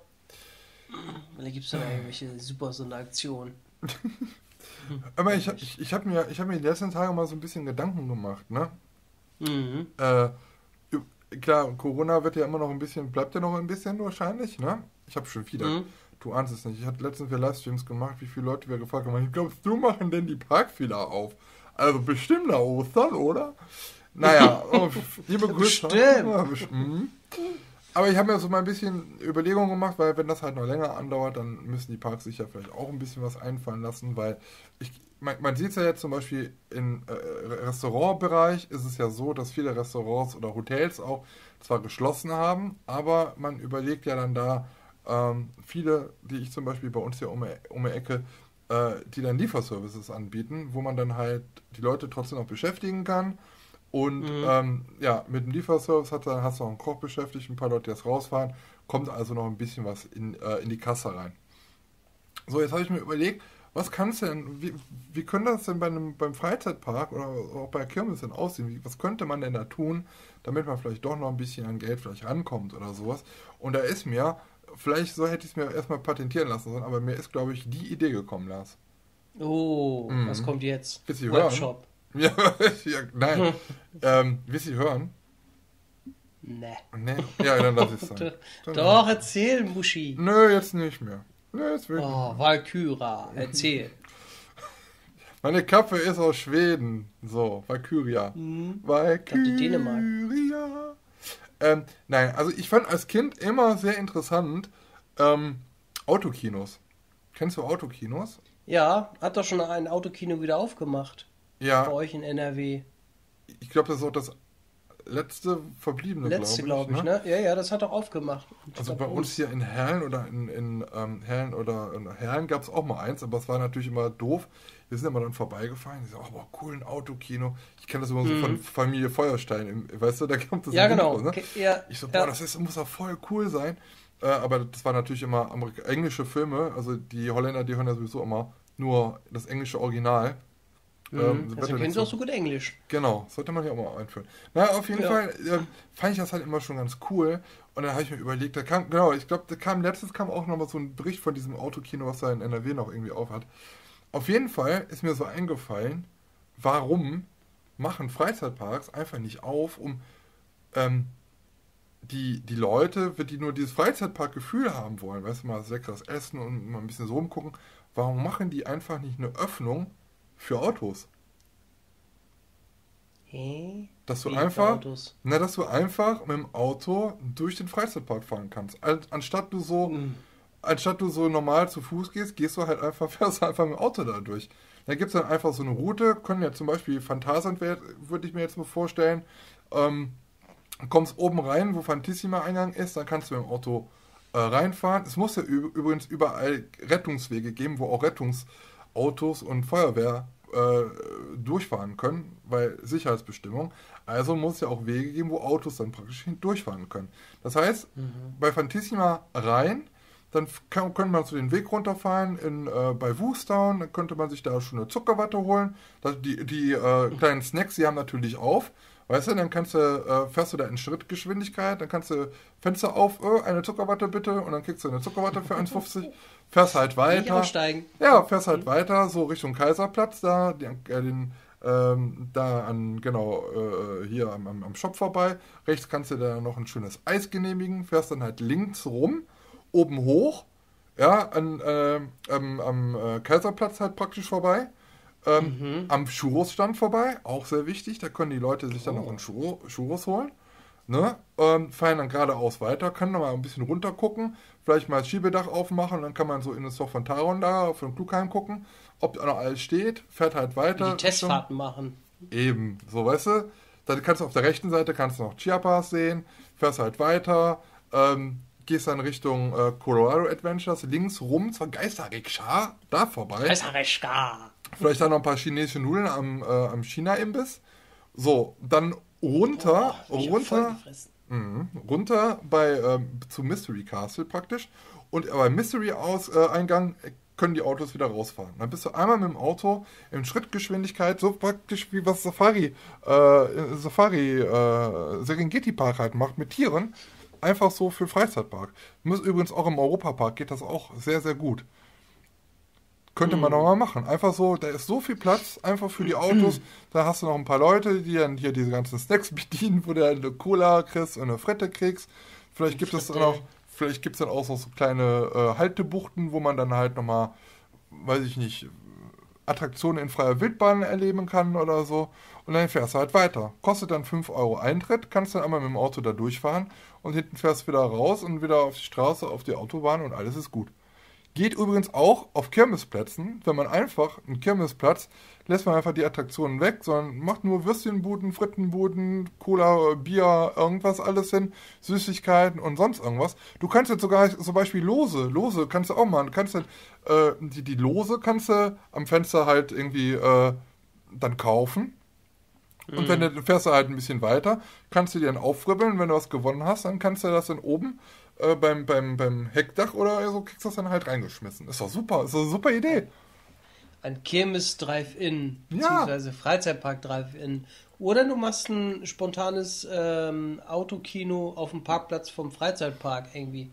Da gibt es dann irgendwelche super Sonderaktionen. Aber ich, ich, ich habe mir, hab mir die letzten Tage mal so ein bisschen Gedanken gemacht, ne? Mhm. Äh, klar, Corona wird ja immer noch ein bisschen, bleibt ja noch ein bisschen wahrscheinlich, ne? Ich habe schon wieder. Mhm. Du ahnst es nicht. Ich hatte letztens wieder Livestreams gemacht, wie viele Leute wir gefragt haben. Ich glaubst du machen denn die Parkfehler auf? Also bestimmt nach Ostern, oder? Naja, oh, liebe Grüße. Bestimmt. Aber ich habe mir so mal ein bisschen Überlegungen gemacht, weil wenn das halt noch länger andauert, dann müssen die Parks sich ja vielleicht auch ein bisschen was einfallen lassen, weil ich, man, man sieht es ja jetzt zum Beispiel im äh, Restaurantbereich ist es ja so, dass viele Restaurants oder Hotels auch zwar geschlossen haben, aber man überlegt ja dann da ähm, viele, die ich zum Beispiel bei uns hier um, um die Ecke, äh, die dann Lieferservices anbieten, wo man dann halt die Leute trotzdem noch beschäftigen kann und mhm. ähm, ja, mit dem Lieferservice hat, hast du auch einen Koch beschäftigt, ein paar Leute, die jetzt rausfahren, kommt also noch ein bisschen was in, äh, in die Kasse rein. So, jetzt habe ich mir überlegt, was kann es denn, wie, wie könnte das denn bei einem, beim Freizeitpark oder auch bei Kirmes denn aussehen? Wie, was könnte man denn da tun, damit man vielleicht doch noch ein bisschen an Geld vielleicht rankommt oder sowas? Und da ist mir, vielleicht so hätte ich es mir erstmal patentieren lassen sollen, aber mir ist, glaube ich, die Idee gekommen, Lars. Oh, mhm. was kommt jetzt? Webshop. Ja, ja nein. ähm, willst du hören? Nee. Nee? Ja, dann lass es sein. Doch, erzähl, Muschi. Nö, jetzt nicht mehr. Nö, jetzt will Oh, Valkyra, erzähl. Meine Kappe ist aus Schweden. So, Valkyria. Mhm. Valkyria. Dänemark. Ähm, nein, also ich fand als Kind immer sehr interessant ähm, Autokinos. Kennst du Autokinos? Ja, hat doch schon ein Autokino wieder aufgemacht. Ja. Bei euch in NRW. Ich glaube, das ist auch das letzte verbliebene, Letzte, glaube ich, glaub ich ne? ne? Ja, ja, das hat er aufgemacht. also bei uns hier in Herlen oder in, in ähm, Herlen oder in Herlen gab es auch mal eins, aber es war natürlich immer doof. Wir sind immer dann vorbeigefahren. Ich so, oh, cool, ein Autokino. Ich kenne das immer so von mhm. Familie Feuerstein. Weißt du, da kommt das Ja, genau. Raus, ne? okay, ja, ich so, boah, ja. das ist, muss ja voll cool sein. Äh, aber das waren natürlich immer englische Filme. Also die Holländer, die hören ja sowieso immer nur das englische Original. Mhm. Ähm, also kennen sie auch so gut Englisch. Genau, sollte man hier auch mal einführen. Na, auf jeden ja. Fall äh, fand ich das halt immer schon ganz cool. Und dann habe ich mir überlegt, da kam, genau, ich glaube, da kam letztens kam auch noch mal so ein Bericht von diesem Autokino, was da in NRW noch irgendwie aufhat. Auf jeden Fall ist mir so eingefallen, warum machen Freizeitparks einfach nicht auf, um ähm, die, die Leute, die nur dieses Freizeitparkgefühl haben wollen, weißt du, mal leckeres Essen und mal ein bisschen so rumgucken, warum machen die einfach nicht eine Öffnung für Autos. Hä? Dass du Wie einfach, na, dass du einfach mit dem Auto durch den Freizeitpark fahren kannst. Anstatt du so, mhm. anstatt du so normal zu Fuß gehst, gehst du halt einfach, fährst einfach mit dem Auto da durch. Da gibt es dann einfach so eine Route, können ja zum Beispiel Phantasand, würde ich mir jetzt mal vorstellen, ähm, kommst oben rein, wo Phantissima Eingang ist, dann kannst du mit dem Auto äh, reinfahren. Es muss ja übrigens überall Rettungswege geben, wo auch Rettungs- Autos und Feuerwehr äh, durchfahren können, weil Sicherheitsbestimmung. Also muss es ja auch Wege geben, wo Autos dann praktisch durchfahren können. Das heißt, mhm. bei Fantissima rein, dann kann, könnte man zu den Weg runterfahren in, äh, bei Woostown, dann könnte man sich da schon eine Zuckerwatte holen. Das, die die äh, kleinen Snacks, die haben natürlich auf. Weißt du, dann kannst du, äh, fährst du da in Schrittgeschwindigkeit, dann kannst du Fenster auf, äh, eine Zuckerwatte bitte, und dann kriegst du eine Zuckerwatte für 1,50 fährst halt weiter. aussteigen. Ja, fährst halt mhm. weiter, so Richtung Kaiserplatz, da, die, äh, den, ähm, da an, genau, äh, hier am, am, Shop vorbei. Rechts kannst du da noch ein schönes Eis genehmigen, fährst dann halt links rum, oben hoch, ja, an, äh, am, am äh, Kaiserplatz halt praktisch vorbei. Ähm, mhm. Am Churros-Stand vorbei, auch sehr wichtig. Da können die Leute sich dann oh. noch einen Churros holen. Ne? Ähm, fahren dann geradeaus weiter, können dann mal ein bisschen runter gucken, vielleicht mal das Schiebedach aufmachen und dann kann man so in das Dorf von Taron da auf dem Klugheim gucken, ob da noch alles steht, fährt halt weiter. Die Testfahrten machen. Eben, so weißt du. Dann kannst du auf der rechten Seite kannst du noch Chiapas sehen, fährst halt weiter, ähm, gehst dann Richtung äh, Colorado Adventures, links rum zur Geisterrikscha, da vorbei. Geisterrikscha. Vielleicht dann noch ein paar chinesische Nudeln am, äh, am China-Imbiss. So, dann runter, oh, runter, mh, runter bei ähm, zu Mystery Castle praktisch. Und beim Mystery-Eingang äh, können die Autos wieder rausfahren. Dann bist du einmal mit dem Auto in Schrittgeschwindigkeit, so praktisch wie was Safari, äh, Safari äh, Serengeti Park halt macht mit Tieren. Einfach so für Freizeitpark. Übrigens auch im Europapark geht das auch sehr, sehr gut. Könnte man doch mal machen. Einfach so, da ist so viel Platz, einfach für die Autos. Da hast du noch ein paar Leute, die dann hier diese ganzen Snacks bedienen, wo du eine Cola kriegst und eine Frette kriegst. Vielleicht gibt es dann auch, vielleicht gibt es dann auch so kleine äh, Haltebuchten, wo man dann halt nochmal, weiß ich nicht, Attraktionen in freier Wildbahn erleben kann oder so. Und dann fährst du halt weiter. Kostet dann 5 Euro Eintritt, kannst dann einmal mit dem Auto da durchfahren und hinten fährst du wieder raus und wieder auf die Straße, auf die Autobahn und alles ist gut. Geht übrigens auch auf Kirmesplätzen, wenn man einfach einen Kirmesplatz lässt man einfach die Attraktionen weg, sondern macht nur Würstchenbuden, Frittenbuden, Cola, Bier, irgendwas alles hin, Süßigkeiten und sonst irgendwas. Du kannst jetzt sogar zum Beispiel Lose, Lose kannst du auch machen. Du kannst äh, die, die Lose kannst du am Fenster halt irgendwie äh, dann kaufen. Und wenn mhm. du fährst du halt ein bisschen weiter, kannst du dir dann auffribbeln. Wenn du was gewonnen hast, dann kannst du das dann oben äh, beim, beim, beim Heckdach oder so, kriegst du das dann halt reingeschmissen. Ist doch super, ist doch eine super Idee. Ein Kirmes Drive-In, beziehungsweise ja. Freizeitpark Drive-In. Oder du machst ein spontanes ähm, Autokino auf dem Parkplatz vom Freizeitpark irgendwie.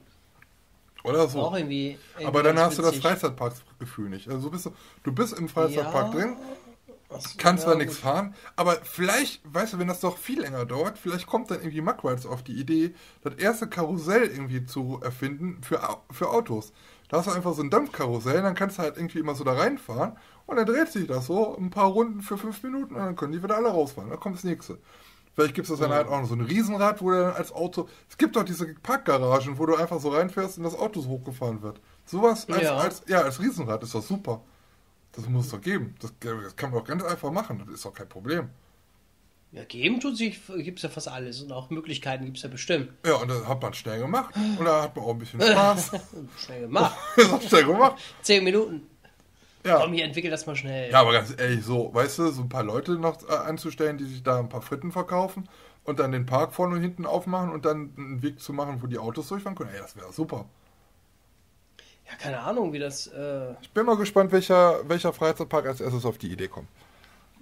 Oder so. Auch irgendwie, irgendwie Aber dann hast witzig. du das Freizeitparkgefühl nicht. Also du bist, du bist im Freizeitpark ja, drin, was, Kann zwar ja, nichts fahren, aber vielleicht, weißt du, wenn das doch viel länger dauert, vielleicht kommt dann irgendwie Muckrides auf die Idee, das erste Karussell irgendwie zu erfinden für, für Autos. Da hast du einfach so ein Dampfkarussell, dann kannst du halt irgendwie immer so da reinfahren und dann dreht sich das so ein paar Runden für fünf Minuten und dann können die wieder alle rausfahren. Dann kommt das nächste. Vielleicht gibt es das dann halt auch noch so ein Riesenrad, wo du dann als Auto. Es gibt doch diese Parkgaragen, wo du einfach so reinfährst und das Auto so hochgefahren wird. Sowas als, ja. als, ja, als Riesenrad ist doch super. Das muss es doch geben. Das, das, kann man doch ganz einfach machen. Das ist doch kein Problem. Ja, geben tut sich, gibt es ja fast alles und auch Möglichkeiten gibt es ja bestimmt. Ja, und das hat man schnell gemacht und da hat man auch ein bisschen Spaß. schnell gemacht. schnell gemacht. Zehn Minuten. Ja. Komm, hier entwickelt das mal schnell. Ja, aber ganz ehrlich, so, weißt du, so ein paar Leute noch äh, anzustellen, die sich da ein paar Fritten verkaufen und dann den Park vorne und hinten aufmachen und dann einen Weg zu machen, wo die Autos durchfahren können, ey, das wäre super. Ja, keine Ahnung, wie das. Äh ich bin mal gespannt, welcher, welcher Freizeitpark als erstes auf die Idee kommt.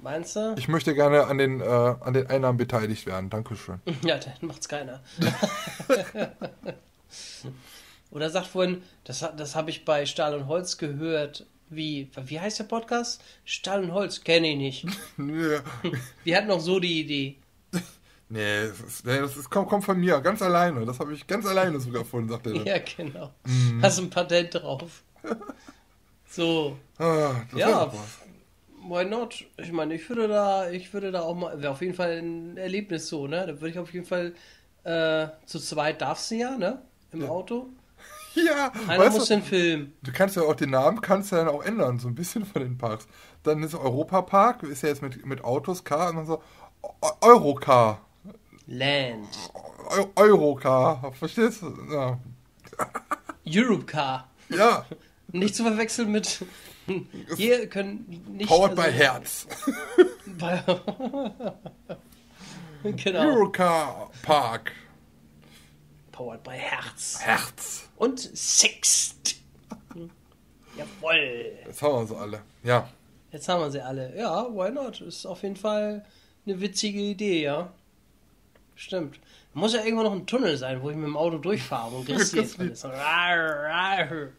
Meinst du? Ich möchte gerne an den, äh, an den Einnahmen beteiligt werden. Dankeschön. Ja, dann macht's keiner. Oder sagt vorhin, das, das habe ich bei Stahl und Holz gehört, wie, wie heißt der Podcast? Stahl und Holz, kenne ich nicht. Wir hatten noch so die Idee. Nee, das, ist, nee, das ist, kommt, kommt von mir, ganz alleine. Das habe ich ganz alleine sogar gefunden, sagt er. Ja, genau. Mm. Hast ein Patent drauf. so. Ah, ja, why not? Ich meine, ich würde da, ich würde da auch mal, wäre auf jeden Fall ein Erlebnis so, ne? Da würde ich auf jeden Fall, äh, zu zweit darfst du ja, ne? Im ja. Auto. Ja, Einer muss du, den Film. Du kannst ja auch den Namen kannst du dann auch ändern, so ein bisschen von den Parks. Dann ist Europa-Park, ist ja jetzt mit, mit Autos, Car, und dann so Eurocar. Land. Eurocar, verstehst du? Ja. Eurocar. Ja. Nicht zu verwechseln mit. Hier können nicht. Powered also, by Herz. genau. Eurocar Park. Powered by Herz. Herz. Und Sixt. Jawoll. Jetzt haben wir sie alle. Ja. Jetzt haben wir sie alle. Ja, why not? Ist auf jeden Fall eine witzige Idee, ja. Stimmt. Muss ja irgendwo noch ein Tunnel sein, wo ich mit dem Auto durchfahre und Chris jetzt ist.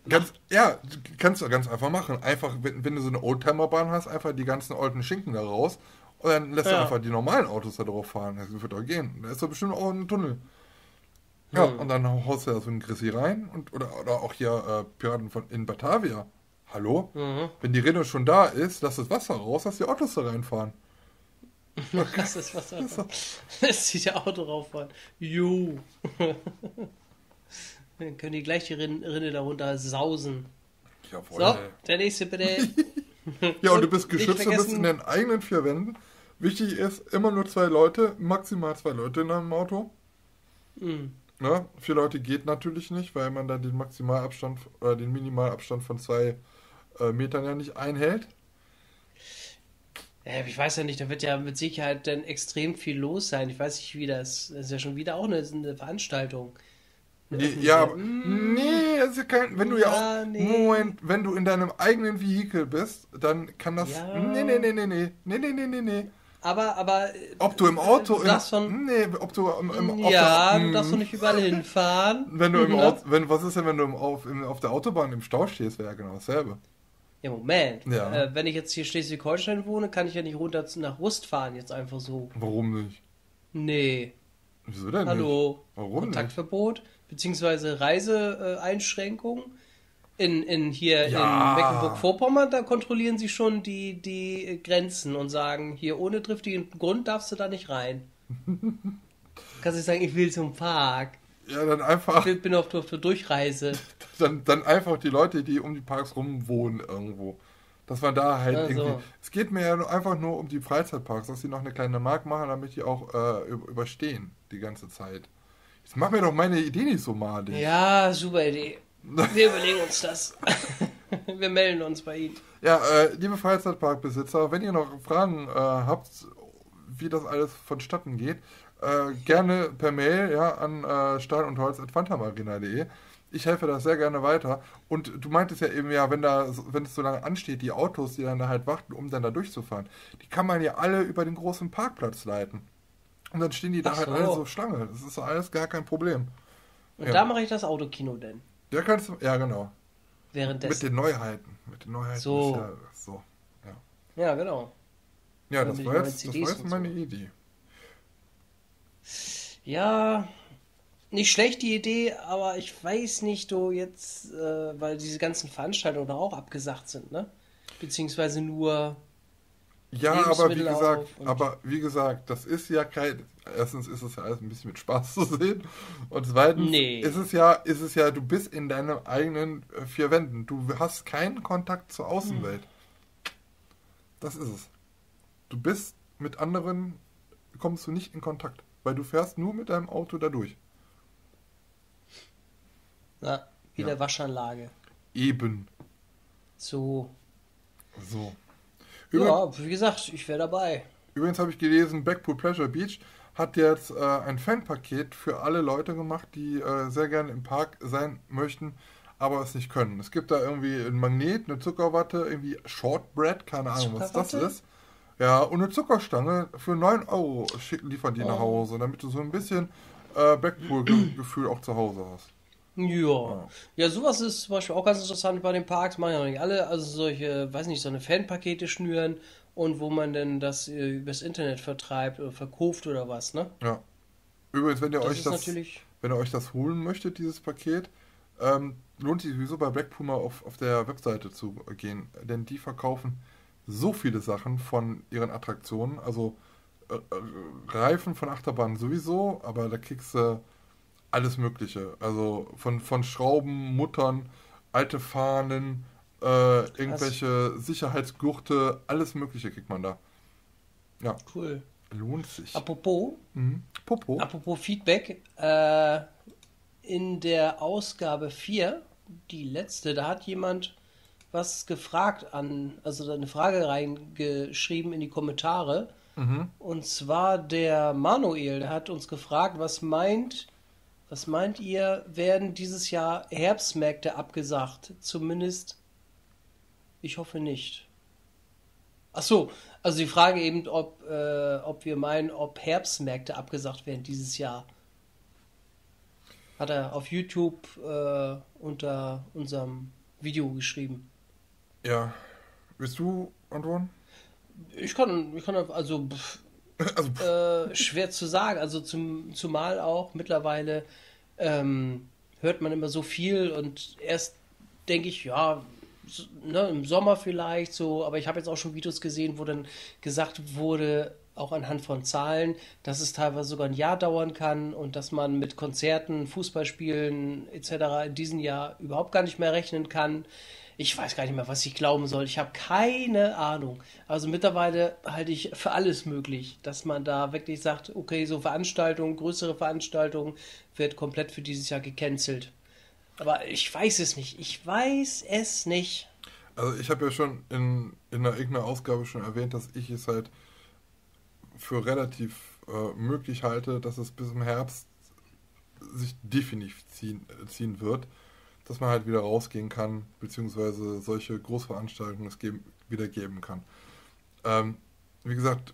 Ganz, ja, kannst du ganz einfach machen. Einfach, wenn, wenn du so eine Oldtimerbahn hast, einfach die ganzen alten Schinken da raus und dann lässt ja. du einfach die normalen Autos da drauf fahren. Das wird doch gehen. Da ist doch bestimmt auch ein Tunnel. Ja, hm. und dann haust du da so einen Grissi rein und, oder, oder auch hier äh, Piraten von in Batavia. Hallo? Mhm. Wenn die Rinne schon da ist, lass das Wasser raus, lass die Autos da reinfahren. das Wasser raus. Lässt sich der Auto rauffahren. Jo. Dann können die gleich die Rinne, Rinne darunter sausen. Jawohl. So, der nächste bitte. ja, und du bist geschützt, du bist in den eigenen vier Wänden. Wichtig ist, immer nur zwei Leute, maximal zwei Leute in einem Auto. Mhm. Ne? Vier Leute geht natürlich nicht, weil man dann den Maximalabstand oder den Minimalabstand von zwei äh, Metern ja nicht einhält. Ja, ich weiß ja nicht, da wird ja mit Sicherheit dann extrem viel los sein. Ich weiß nicht, wie das, das ist ja schon wieder auch eine, eine Veranstaltung. Ja, aber, nee, also kein, wenn du ja, ja auch, nee. Moment, wenn du in deinem eigenen Vehikel bist, dann kann das, ja. nee, nee, nee, nee, nee, nee, nee, nee, nee, nee, aber, aber. Ob du im Auto. Du darfst von, nee, ob du im, im Ja, der, du darfst doch nicht überall hinfahren. Wenn du im mhm. Auto, wenn, was ist denn, wenn du im, auf, im, auf der Autobahn im Stau stehst, wäre ja genau dasselbe. Ja, Moment. Ja. Äh, wenn ich jetzt hier Schleswig-Holstein wohne, kann ich ja nicht runter nach Rust fahren, jetzt einfach so. Warum nicht? Nee. Wieso denn? Hallo. Nicht? Warum Kontaktverbot, nicht? beziehungsweise Reiseeinschränkungen. Äh, in, in hier ja. in Mecklenburg-Vorpommern, da kontrollieren sie schon die, die Grenzen und sagen, hier ohne triftigen Grund darfst du da nicht rein. Kannst du sagen, ich will zum Park. Ja, dann einfach. Ich bin auf der Durchreise. Dann, dann einfach die Leute, die um die Parks rum wohnen irgendwo. Dass man da halt also. irgendwie. Es geht mir ja einfach nur um die Freizeitparks, dass sie noch eine kleine Mark machen, damit die auch äh, überstehen die ganze Zeit. Jetzt mach mir doch meine Idee nicht so malig. Ja, super Idee. Wir überlegen uns das. Wir melden uns bei Ihnen. Ja, äh, liebe Freizeitparkbesitzer, wenn ihr noch Fragen äh, habt, wie das alles vonstatten geht, äh, gerne per Mail ja, an äh, stahl und holz Ich helfe das sehr gerne weiter. Und du meintest ja eben, ja, wenn da, wenn es so lange ansteht, die Autos, die dann da halt warten, um dann da durchzufahren, die kann man ja alle über den großen Parkplatz leiten. Und dann stehen die da halt so. alle so Schlange. Das ist alles gar kein Problem. Und ja. da mache ich das Autokino denn. Ja, kannst du, ja, genau. Währenddessen. Mit den Neuheiten. Mit den Neuheiten so. Ja, so. Ja. ja, genau. Ja, das war, jetzt, das war jetzt meine so. Idee. Ja, nicht schlecht die Idee, aber ich weiß nicht, du jetzt, äh, weil diese ganzen Veranstaltungen da auch abgesagt sind, ne? Beziehungsweise nur Ja, aber wie gesagt, aber wie gesagt, das ist ja kein. Erstens ist es ja alles ein bisschen mit Spaß zu sehen. Und zweitens nee. ist es ja, ist es ja, du bist in deinen eigenen äh, vier Wänden. Du hast keinen Kontakt zur Außenwelt. Hm. Das ist es. Du bist mit anderen, kommst du nicht in Kontakt, weil du fährst nur mit deinem Auto da durch. Na, wie ja. der Waschanlage. Eben. So. So. Übrigens, ja, wie gesagt, ich wäre dabei. Übrigens habe ich gelesen, Blackpool Pleasure Beach hat jetzt äh, ein Fanpaket für alle Leute gemacht, die äh, sehr gerne im Park sein möchten, aber es nicht können. Es gibt da irgendwie ein Magnet, eine Zuckerwatte, irgendwie Shortbread, keine Ahnung, was das ist. Ja, und eine Zuckerstange für 9 Euro liefern die oh. nach Hause, damit du so ein bisschen äh, Backpool-Gefühl auch zu Hause hast. Ja. ja, sowas ist zum Beispiel auch ganz interessant bei den Parks, machen ja noch nicht alle, also solche, weiß nicht, so eine Fanpakete schnüren und wo man denn das äh, übers Internet vertreibt oder verkauft oder was, ne? Ja. Übrigens, wenn ihr das euch das, wenn ihr euch das holen möchtet, dieses Paket, ähm, lohnt sich sowieso bei Black Puma auf, auf der Webseite zu gehen, denn die verkaufen so viele Sachen von ihren Attraktionen, also äh, äh Reifen von Achterbahnen sowieso, aber da kriegst du alles Mögliche. Also von, von Schrauben, Muttern, alte Fahnen, äh, irgendwelche? Sicherheitsgurte, alles Mögliche kriegt man da. Ja. Cool. Lohnt sich. Apropos, mhm. Popo. apropos Feedback, äh, in der Ausgabe 4, die letzte, da hat jemand was gefragt an, also eine Frage reingeschrieben in die Kommentare. Mhm. Und zwar der Manuel, der hat uns gefragt, was meint was meint ihr, werden dieses Jahr Herbstmärkte abgesagt? Zumindest, ich hoffe nicht. Ach so, also die Frage eben, ob, äh, ob wir meinen, ob Herbstmärkte abgesagt werden dieses Jahr. Hat er auf YouTube äh, unter unserem Video geschrieben. Ja. Willst du antworten? Ich kann, ich kann also also, äh, schwer zu sagen. Also zum, zumal auch mittlerweile ähm, hört man immer so viel und erst denke ich, ja, ne, im Sommer vielleicht so, aber ich habe jetzt auch schon Videos gesehen, wo dann gesagt wurde, auch anhand von Zahlen, dass es teilweise sogar ein Jahr dauern kann und dass man mit Konzerten, Fußballspielen etc. in diesem Jahr überhaupt gar nicht mehr rechnen kann ich weiß gar nicht mehr, was ich glauben soll. Ich habe keine Ahnung. Also mittlerweile halte ich für alles möglich, dass man da wirklich sagt, okay, so Veranstaltungen, größere Veranstaltungen wird komplett für dieses Jahr gecancelt. Aber ich weiß es nicht. Ich weiß es nicht. Also ich habe ja schon in, in einer irgendeiner Ausgabe schon erwähnt, dass ich es halt für relativ äh, möglich halte, dass es bis im Herbst sich definitiv ziehen, ziehen wird dass man halt wieder rausgehen kann, beziehungsweise solche Großveranstaltungen es geben, wieder geben kann. Ähm, wie gesagt,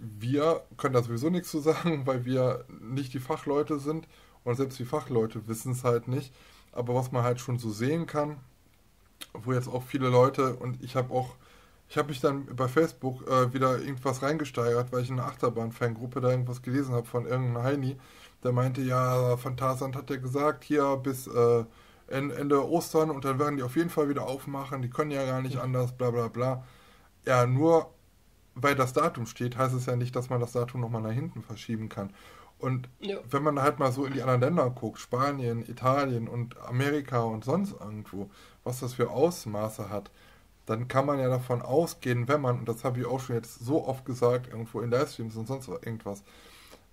wir können da sowieso nichts zu sagen, weil wir nicht die Fachleute sind und selbst die Fachleute wissen es halt nicht. Aber was man halt schon so sehen kann, wo jetzt auch viele Leute und ich habe auch, ich habe mich dann bei Facebook äh, wieder irgendwas reingesteigert, weil ich in einer Achterbahn-Fangruppe da irgendwas gelesen habe von irgendeinem Heini, der meinte, ja, Phantasand hat ja gesagt, hier bis äh, Ende Ostern und dann werden die auf jeden Fall wieder aufmachen, die können ja gar nicht anders, bla bla bla. Ja, nur weil das Datum steht, heißt es ja nicht, dass man das Datum nochmal nach hinten verschieben kann. Und ja. wenn man halt mal so in die anderen Länder guckt, Spanien, Italien und Amerika und sonst irgendwo, was das für Ausmaße hat, dann kann man ja davon ausgehen, wenn man, und das habe ich auch schon jetzt so oft gesagt, irgendwo in Livestreams und sonst irgendwas,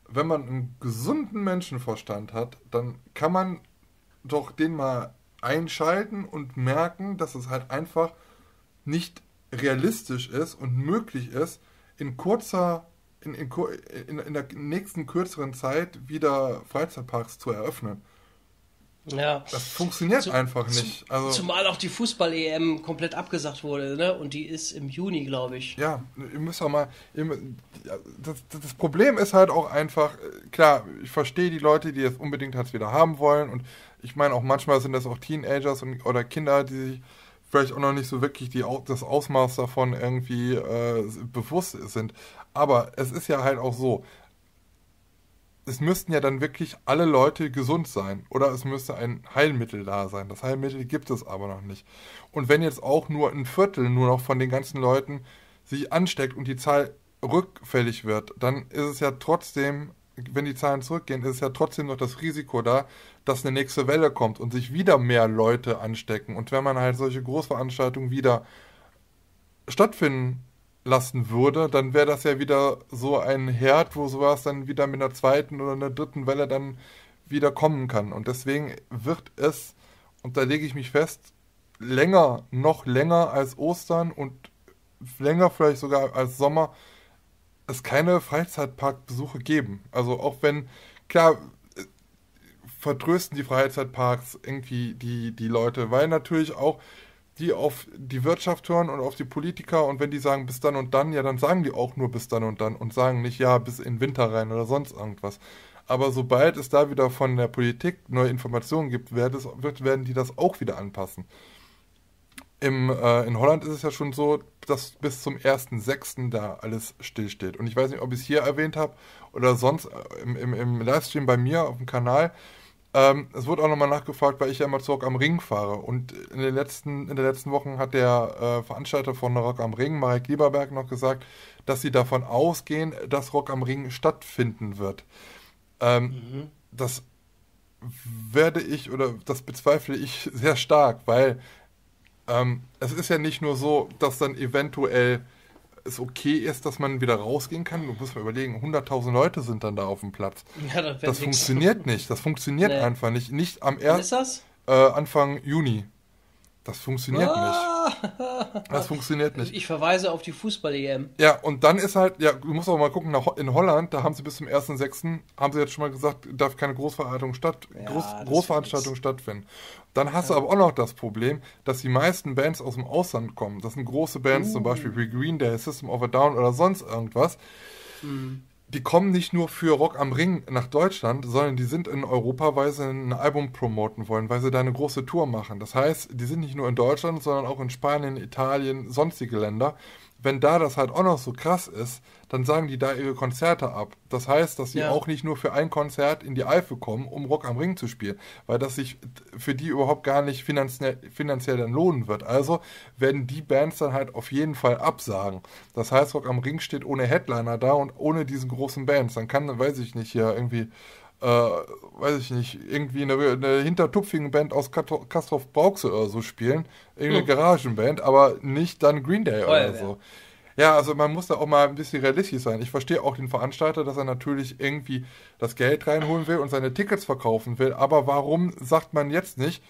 wenn man einen gesunden Menschenverstand hat, dann kann man doch den mal einschalten und merken, dass es halt einfach nicht realistisch ist und möglich ist, in kurzer, in, in, in, in der nächsten kürzeren Zeit wieder Freizeitparks zu eröffnen. Ja. Das funktioniert zu, einfach nicht. Also, zumal auch die Fußball-EM komplett abgesagt wurde, ne? Und die ist im Juni, glaube ich. Ja, ihr müsst auch mal. Das, das, Problem ist halt auch einfach, klar, ich verstehe die Leute, die jetzt unbedingt halt wieder haben wollen und ich meine auch manchmal sind das auch Teenagers und, oder Kinder, die sich vielleicht auch noch nicht so wirklich die, das Ausmaß davon irgendwie äh, bewusst sind. Aber es ist ja halt auch so, es müssten ja dann wirklich alle Leute gesund sein oder es müsste ein Heilmittel da sein. Das Heilmittel gibt es aber noch nicht. Und wenn jetzt auch nur ein Viertel nur noch von den ganzen Leuten sich ansteckt und die Zahl rückfällig wird, dann ist es ja trotzdem, wenn die Zahlen zurückgehen, ist ja trotzdem noch das Risiko da, dass eine nächste Welle kommt und sich wieder mehr Leute anstecken. Und wenn man halt solche Großveranstaltungen wieder stattfinden lassen würde, dann wäre das ja wieder so ein Herd, wo sowas dann wieder mit einer zweiten oder einer dritten Welle dann wieder kommen kann. Und deswegen wird es, und da lege ich mich fest, länger, noch länger als Ostern und länger vielleicht sogar als Sommer, es keine Freizeitparkbesuche geben. Also auch wenn, klar, vertrösten die Freizeitparks irgendwie die, die Leute, weil natürlich auch die auf die Wirtschaft hören und auf die Politiker und wenn die sagen bis dann und dann, ja, dann sagen die auch nur bis dann und dann und sagen nicht ja bis in Winter rein oder sonst irgendwas. Aber sobald es da wieder von der Politik neue Informationen gibt, werden die das auch wieder anpassen. Im, äh, in Holland ist es ja schon so, dass bis zum 1.6. da alles stillsteht. Und ich weiß nicht, ob ich es hier erwähnt habe oder sonst äh, im, im, im Livestream bei mir auf dem Kanal. Ähm, es wurde auch nochmal nachgefragt, weil ich ja immer zu Rock am Ring fahre. Und in den letzten, in den letzten Wochen hat der äh, Veranstalter von Rock am Ring, Marek Lieberberg, noch gesagt, dass sie davon ausgehen, dass Rock am Ring stattfinden wird. Ähm, mhm. Das werde ich oder das bezweifle ich sehr stark, weil ähm, es ist ja nicht nur so, dass dann eventuell es okay ist, dass man wieder rausgehen kann. Du musst mal überlegen, 100.000 Leute sind dann da auf dem Platz. Ja, das, funktioniert nicht. Das funktioniert nee. einfach nicht. Nicht am 1. Äh, Anfang Juni. Das funktioniert ah. nicht. Das funktioniert nicht. Ich verweise auf die Fußball-EM. Ja, und dann ist halt, ja, du musst auch mal gucken, in Holland, da haben sie bis zum 1.6., haben sie jetzt schon mal gesagt, darf keine Großveranstaltung, statt, ja, Groß, Großveranstaltung stattfinden. Dann hast ja. du aber auch noch das Problem, dass die meisten Bands aus dem Ausland kommen. Das sind große Bands, uh. zum Beispiel wie Green Day, System of a Down oder sonst irgendwas. Mhm die kommen nicht nur für Rock am Ring nach Deutschland, sondern die sind in Europa, weil sie ein Album promoten wollen, weil sie da eine große Tour machen. Das heißt, die sind nicht nur in Deutschland, sondern auch in Spanien, Italien, sonstige Länder wenn da das halt auch noch so krass ist, dann sagen die da ihre Konzerte ab. Das heißt, dass sie ja. auch nicht nur für ein Konzert in die Eifel kommen, um Rock am Ring zu spielen, weil das sich für die überhaupt gar nicht finanziell, finanziell dann lohnen wird. Also werden die Bands dann halt auf jeden Fall absagen. Das heißt, Rock am Ring steht ohne Headliner da und ohne diesen großen Bands. Dann kann, weiß ich nicht, hier irgendwie äh, weiß ich nicht, irgendwie eine, eine hintertupfigen Band aus Kastrop Brauxel oder so spielen. Irgendeine hm. Garagenband, aber nicht dann Green Day Voll, oder so. Ja. also man muss da auch mal ein bisschen realistisch sein. Ich verstehe auch den Veranstalter, dass er natürlich irgendwie das Geld reinholen will und seine Tickets verkaufen will. Aber warum sagt man jetzt nicht,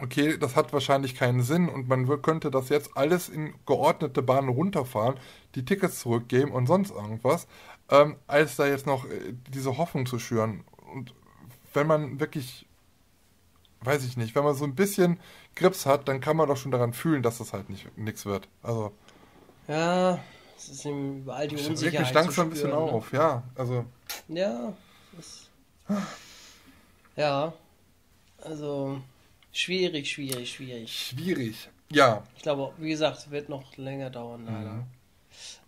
okay, das hat wahrscheinlich keinen Sinn und man könnte das jetzt alles in geordnete Bahnen runterfahren, die Tickets zurückgeben und sonst irgendwas ähm, als da jetzt noch äh, diese Hoffnung zu schüren. Und wenn man wirklich, weiß ich nicht, wenn man so ein bisschen Grips hat, dann kann man doch schon daran fühlen, dass das halt nicht nichts wird. Also. Ja, es ist eben überall die Unsicherheit. Ich mich langsam ein bisschen ne? auf, ja. Also. Ja. Das, ja. Also. Schwierig, schwierig, schwierig. Schwierig, ja. Ich glaube, wie gesagt, wird noch länger dauern, leider. Mhm.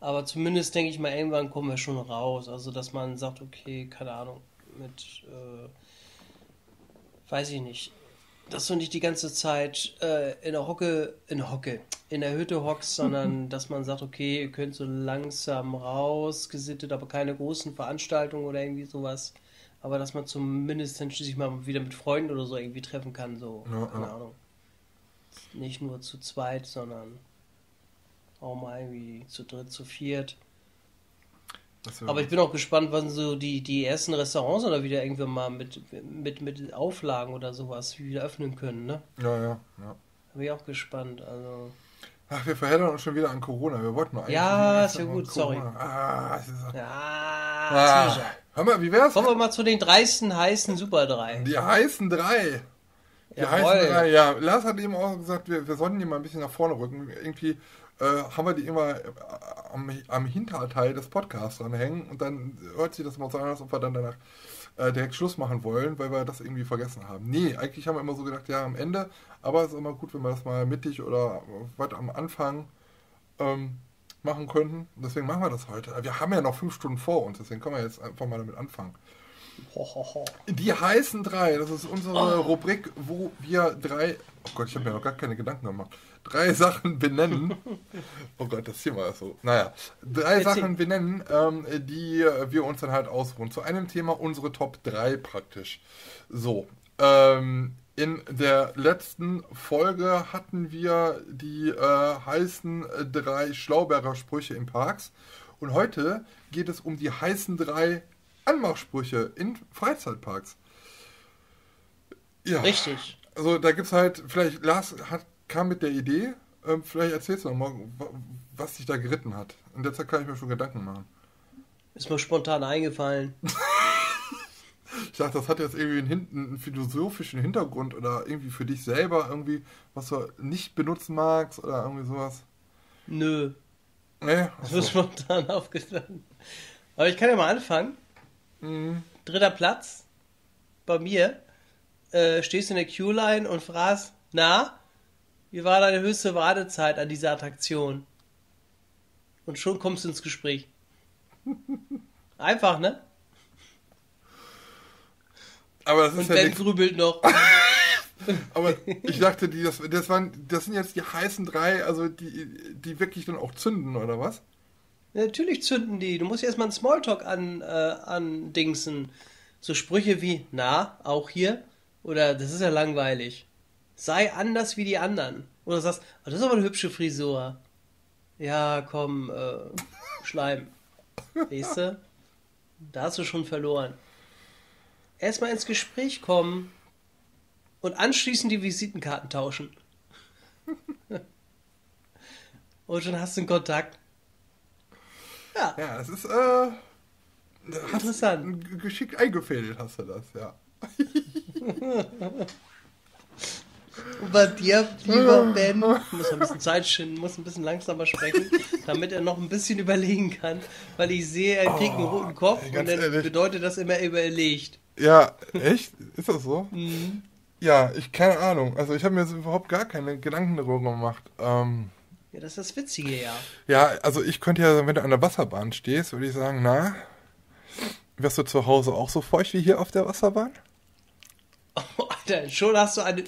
Aber zumindest denke ich mal, irgendwann kommen wir schon raus. Also, dass man sagt, okay, keine Ahnung, mit, äh, weiß ich nicht, dass du nicht die ganze Zeit äh, in der Hocke, in der Hocke, in der Hütte hockst, sondern dass man sagt, okay, ihr könnt so langsam raus, gesittet, aber keine großen Veranstaltungen oder irgendwie sowas. Aber dass man zumindest sich mal wieder mit Freunden oder so irgendwie treffen kann, so, ja, keine ja. Ahnung. Nicht nur zu zweit, sondern auch mal irgendwie zu dritt, zu viert. Aber ich bin auch gespannt, wann so die, die ersten Restaurants oder wieder irgendwann mal mit, mit, mit Auflagen oder sowas wieder öffnen können, ne? Ja, ja, ja. Bin ich auch gespannt, also. Ach, wir verheddern uns schon wieder an Corona. Wir wollten nur eigentlich. Ja, ist ja gut, sorry. Ah, ist so. Ja, ah. Hör mal, wie wär's? Kommen wir mal zu den dreisten, heißen Super 3. Die heißen drei. Die Jawohl. heißen drei, ja. Lars hat eben auch gesagt, wir, wir sollten die mal ein bisschen nach vorne rücken. Irgendwie äh, haben wir die immer äh, am, am Hinterteil des Podcasts dranhängen und dann hört sich das immer so an, als ob wir dann danach äh, direkt Schluss machen wollen, weil wir das irgendwie vergessen haben. Nee, eigentlich haben wir immer so gedacht, ja, am Ende, aber es ist immer gut, wenn wir das mal mittig oder weit am Anfang ähm, machen könnten. Deswegen machen wir das heute. Wir haben ja noch fünf Stunden vor uns, deswegen können wir jetzt einfach mal damit anfangen. Die heißen drei, das ist unsere oh. Rubrik, wo wir drei, oh Gott, ich habe mir noch gar keine Gedanken gemacht, drei Sachen benennen. oh Gott, das Thema ist so. Naja, drei Erzähl. Sachen benennen, ähm, die wir uns dann halt ausruhen. Zu einem Thema unsere Top 3 praktisch. So, ähm, in der letzten Folge hatten wir die äh, heißen drei Schlauberger Sprüche in Parks. Und heute geht es um die heißen drei Anmachsprüche in Freizeitparks. Ja. Richtig. Also da gibt es halt, vielleicht Lars hat, kam mit der Idee, ähm, vielleicht erzählst du nochmal, was dich da geritten hat. In der Zeit kann ich mir schon Gedanken machen. Ist mir spontan eingefallen. ich dachte, das hat jetzt irgendwie einen, einen, philosophischen Hintergrund oder irgendwie für dich selber irgendwie, was du nicht benutzen magst oder irgendwie sowas. Nö. Nee, das ist spontan aufgestanden. Aber ich kann ja mal anfangen. Mhm. Dritter Platz bei mir. Äh, stehst in der Q-Line und fragst, na, wie war deine höchste Wartezeit an dieser Attraktion? Und schon kommst du ins Gespräch. Einfach, ne? Aber das ist und ja Ben grübelt noch. Aber ich dachte, die, das, das, waren, das sind jetzt die heißen drei, also die, die wirklich dann auch zünden, oder was? Natürlich zünden die. Du musst erstmal einen Smalltalk an, äh, andingsen. So Sprüche wie, na, auch hier? Oder das ist ja langweilig. Sei anders wie die anderen. Oder sagst, oh, das ist aber eine hübsche Frisur. Ja, komm, äh, Schleim. Weißt du? Da hast du schon verloren. Erstmal ins Gespräch kommen und anschließend die Visitenkarten tauschen. und schon hast du einen Kontakt. Ja. Ja, es ist, äh. Interessant. Geschickt eingefädelt hast du das, ja. Dir, lieber Ben, muss ein bisschen Zeit schinden, muss ein bisschen langsamer sprechen, damit er noch ein bisschen überlegen kann, weil ich sehe, er kriegt einen oh, roten Kopf und dann ehrlich. bedeutet das immer überlegt. Ja, echt? Ist das so? Mhm. Ja, ich keine Ahnung. Also ich habe mir jetzt überhaupt gar keine Gedanken darüber gemacht. Ähm, ja, das ist das Witzige, ja. Ja, also ich könnte ja, wenn du an der Wasserbahn stehst, würde ich sagen, na, wirst du zu Hause auch so feucht wie hier auf der Wasserbahn? Oh, Alter, schon hast du eine...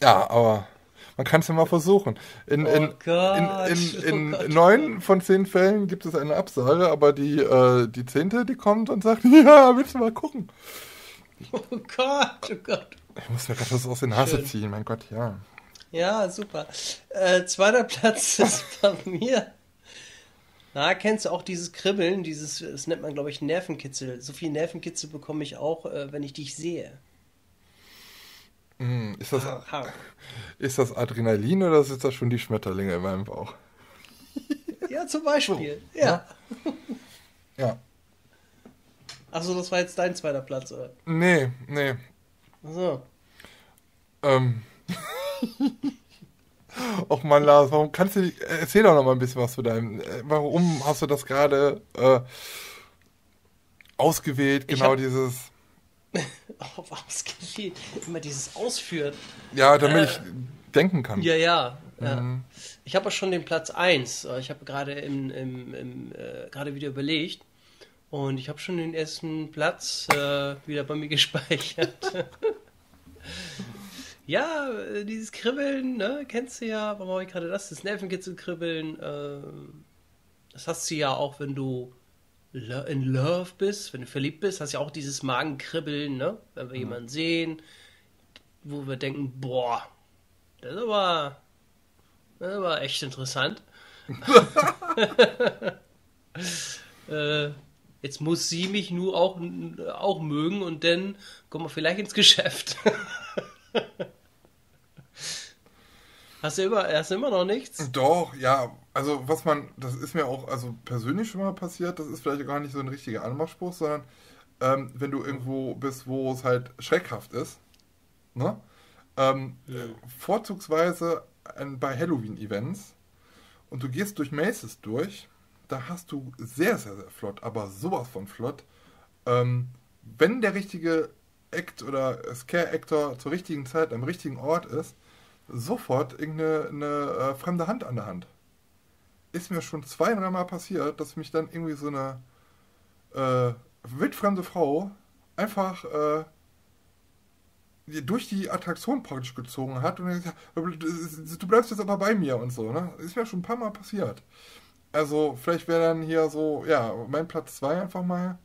Ja, aber man kann es ja mal versuchen. In, in, oh Gott, in, in, in oh neun von zehn Fällen gibt es eine Absage, aber die, äh, die zehnte, die kommt und sagt, ja, willst du mal gucken? Oh Gott, oh Gott. Ich muss mir gerade das aus den Nase ziehen, mein Gott, ja. Ja, super. Äh, zweiter Platz ist bei mir. Na, kennst du auch dieses Kribbeln, dieses, das nennt man, glaube ich, Nervenkitzel. So viel Nervenkitzel bekomme ich auch, äh, wenn ich dich sehe. Mm, ist, das, ist das Adrenalin oder sind das schon die Schmetterlinge in meinem Bauch? Ja, zum Beispiel. Oh. Ja. Ja. Achso, das war jetzt dein zweiter Platz, oder? Nee, nee. Achso. Ähm. Och man, Lars, warum kannst du. Erzähl doch noch mal ein bisschen was zu deinem. Äh, warum hast du das gerade äh, ausgewählt? Genau hab, dieses. oh, ausgewählt? Immer dieses Ausführen. Ja, damit äh, ich denken kann. Ja, ja. Mhm. Ich habe auch schon den Platz 1. Ich habe gerade im, im, im äh, gerade wieder überlegt. Und ich habe schon den ersten Platz äh, wieder bei mir gespeichert. Ja, äh, dieses Kribbeln, ne, kennst du ja, warum habe ich gerade das? Das Nervenkitzel-Kribbeln, äh, das hast du ja auch, wenn du in Love bist, wenn du verliebt bist, hast du ja auch dieses Magenkribbeln, ne? Wenn wir mhm. jemanden sehen, wo wir denken, boah, das ist aber, das ist aber echt interessant. äh, jetzt muss sie mich nur auch, auch mögen und dann kommen wir vielleicht ins Geschäft. Hast du, immer, hast du immer noch nichts? Doch, ja. Also, was man, das ist mir auch also persönlich schon mal passiert, das ist vielleicht gar nicht so ein richtiger Anmachspruch, sondern ähm, wenn du irgendwo bist, wo es halt schreckhaft ist, ne? Ähm, ja. Vorzugsweise bei Halloween-Events und du gehst durch Maces durch, da hast du sehr, sehr, sehr flott, aber sowas von flott, ähm, wenn der richtige Act oder Scare-Actor zur richtigen Zeit am richtigen Ort ist, sofort irgendeine eine, äh, fremde Hand an der Hand. Ist mir schon zwei, dreimal passiert, dass mich dann irgendwie so eine, äh, wildfremde Frau einfach äh, durch die Attraktion praktisch gezogen hat und gesagt, du bleibst jetzt aber bei mir und so, ne? Ist mir schon ein paar Mal passiert. Also, vielleicht wäre dann hier so, ja, mein Platz 2 einfach mal.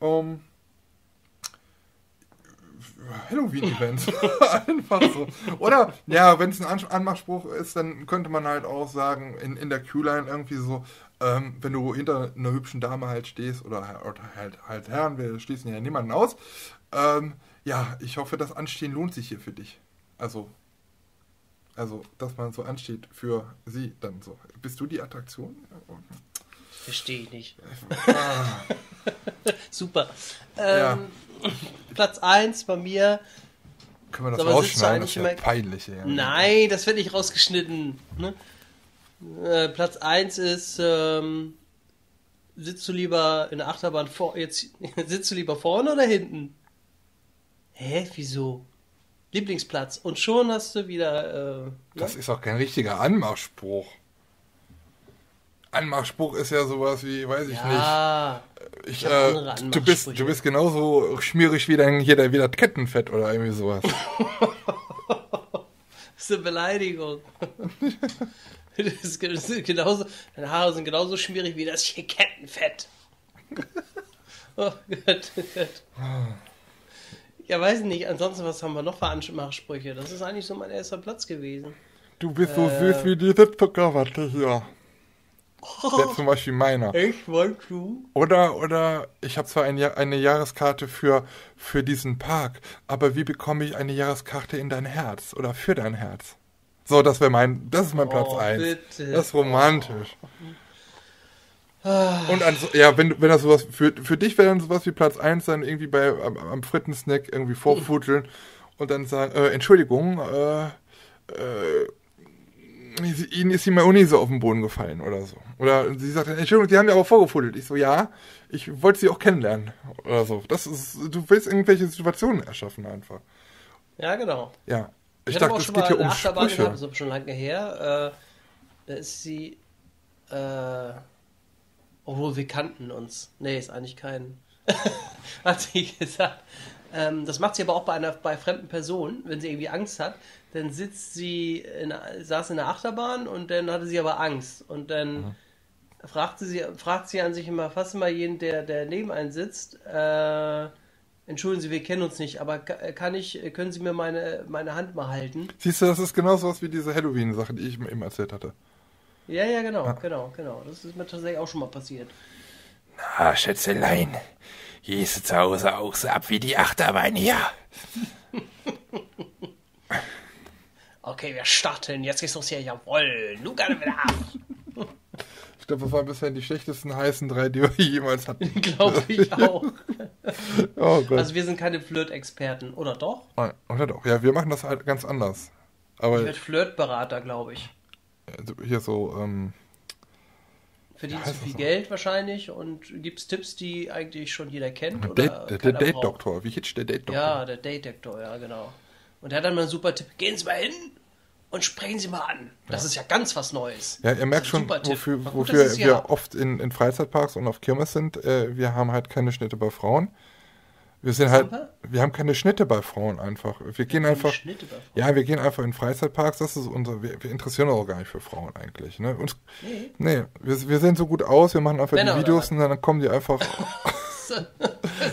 Um, Halloween-Event. Einfach so. Oder, ja, wenn es ein An Anmachspruch ist, dann könnte man halt auch sagen, in, in der Q-Line irgendwie so, ähm, wenn du hinter einer hübschen Dame halt stehst, oder, oder halt, halt Herren, wir schließen ja niemanden aus, ähm, ja, ich hoffe, das Anstehen lohnt sich hier für dich. Also, also, dass man so ansteht für sie dann so. Bist du die Attraktion? Verstehe ich nicht. Ah. Super. Ähm, ja. Platz 1 bei mir. Können wir das Sag, rausschneiden? Das ist ja peinlich. Ja. Nein, das wird nicht rausgeschnitten. Ne? Äh, Platz 1 ist, ähm, sitzt du lieber in der Achterbahn vor, jetzt sitzt du lieber vorne oder hinten? Hä, wieso? Lieblingsplatz. Und schon hast du wieder. Äh, das ne? ist auch kein richtiger Anmachspruch. Anmachspruch ist ja sowas wie, weiß ich ja, nicht. Ich, äh, du, bist, du bist genauso schmierig wie dein, hier, wie das Kettenfett oder irgendwie sowas. das ist eine Beleidigung. das ist genauso, deine Haare sind genauso schmierig wie das hier Kettenfett. oh Gott, oh Gott. Ja, weiß ich nicht. Ansonsten, was haben wir noch für Anmachsprüche? Das ist eigentlich so mein erster Platz gewesen. Du bist so äh, süß wie diese Zuckerwatte hier. Wäre zum Beispiel meiner. Ich wollte du. Oder, oder ich habe zwar ein eine Jahreskarte für, für diesen Park, aber wie bekomme ich eine Jahreskarte in dein Herz oder für dein Herz? So, das wäre mein, das ist mein Platz 1. Oh, das ist romantisch. Oh. Und an, ja, wenn, wenn das sowas, für, für dich wäre dann sowas wie Platz 1 dann irgendwie bei, am, am Frittensnack irgendwie vorfuteln und dann sagen, äh, Entschuldigung, äh, äh, ihnen ist die Mayonnaise auf den Boden gefallen oder so. Oder sie sagt, Entschuldigung, die haben ja aber vorgefuddelt. Ich so, ja, ich wollte sie auch kennenlernen oder so. Das ist, du willst irgendwelche Situationen erschaffen einfach. Ja, genau. Ja. Ich, ich dachte, es geht hier um Sprüche. Gehabt, das ist schon lange her. Äh, da ist sie, äh, obwohl wir kannten uns. Nee, ist eigentlich kein, hat sie gesagt. Ähm, das macht sie aber auch bei einer bei fremden Personen, wenn sie irgendwie Angst hat. Dann sitzt sie in, saß in der Achterbahn und dann hatte sie aber Angst und dann mhm. Fragt sie fragt sie an sich immer fast immer jeden, der der neben einen sitzt. Äh, Entschuldigen Sie, wir kennen uns nicht, aber kann ich, können Sie mir meine, meine Hand mal halten? Siehst du, das ist genauso was wie diese Halloween-Sache, die ich mir eben erzählt hatte. Ja, ja, genau, ah. genau, genau. Das ist mir tatsächlich auch schon mal passiert. Na, Schätzelein, Gehst zu Hause auch so ab wie die Achterbahn hier? okay, wir starten. Jetzt geht's los hier. Jawoll. Nun kann wieder ab. Ich glaube, das waren bisher die schlechtesten heißen drei, die wir jemals hatten. glaube ich auch. oh. Also wir sind keine Flirt-Experten, oder doch? Nein, oder doch. Ja, wir machen das halt ganz anders. Aber ich werde Flirtberater, glaube ich. Also hier so, ähm, Verdient zu viel Geld wahrscheinlich und gibt es Tipps, die eigentlich schon jeder kennt? Oder Date, der Date-Doktor, wie hitcht der Date-Doktor? Ja, der Date-Doktor, ja, genau. Und er hat dann mal einen super Tipp. Gehen Sie mal hin und sprechen Sie mal an. Das ja. ist ja ganz was Neues. Ja, ihr merkt schon, wofür, wofür wir ja oft in, in Freizeitparks und auf Kirmes sind. Äh, wir haben halt keine Schnitte bei Frauen. Wir sind halt, wir haben keine Schnitte bei Frauen einfach. Wir gehen einfach, ja, wir gehen einfach in Freizeitparks. Das ist unser, wir, wir interessieren uns auch gar nicht für Frauen eigentlich. Ne? Uns, nee, nee wir, wir sehen so gut aus. Wir machen einfach Männer die Videos und dann kommen die einfach.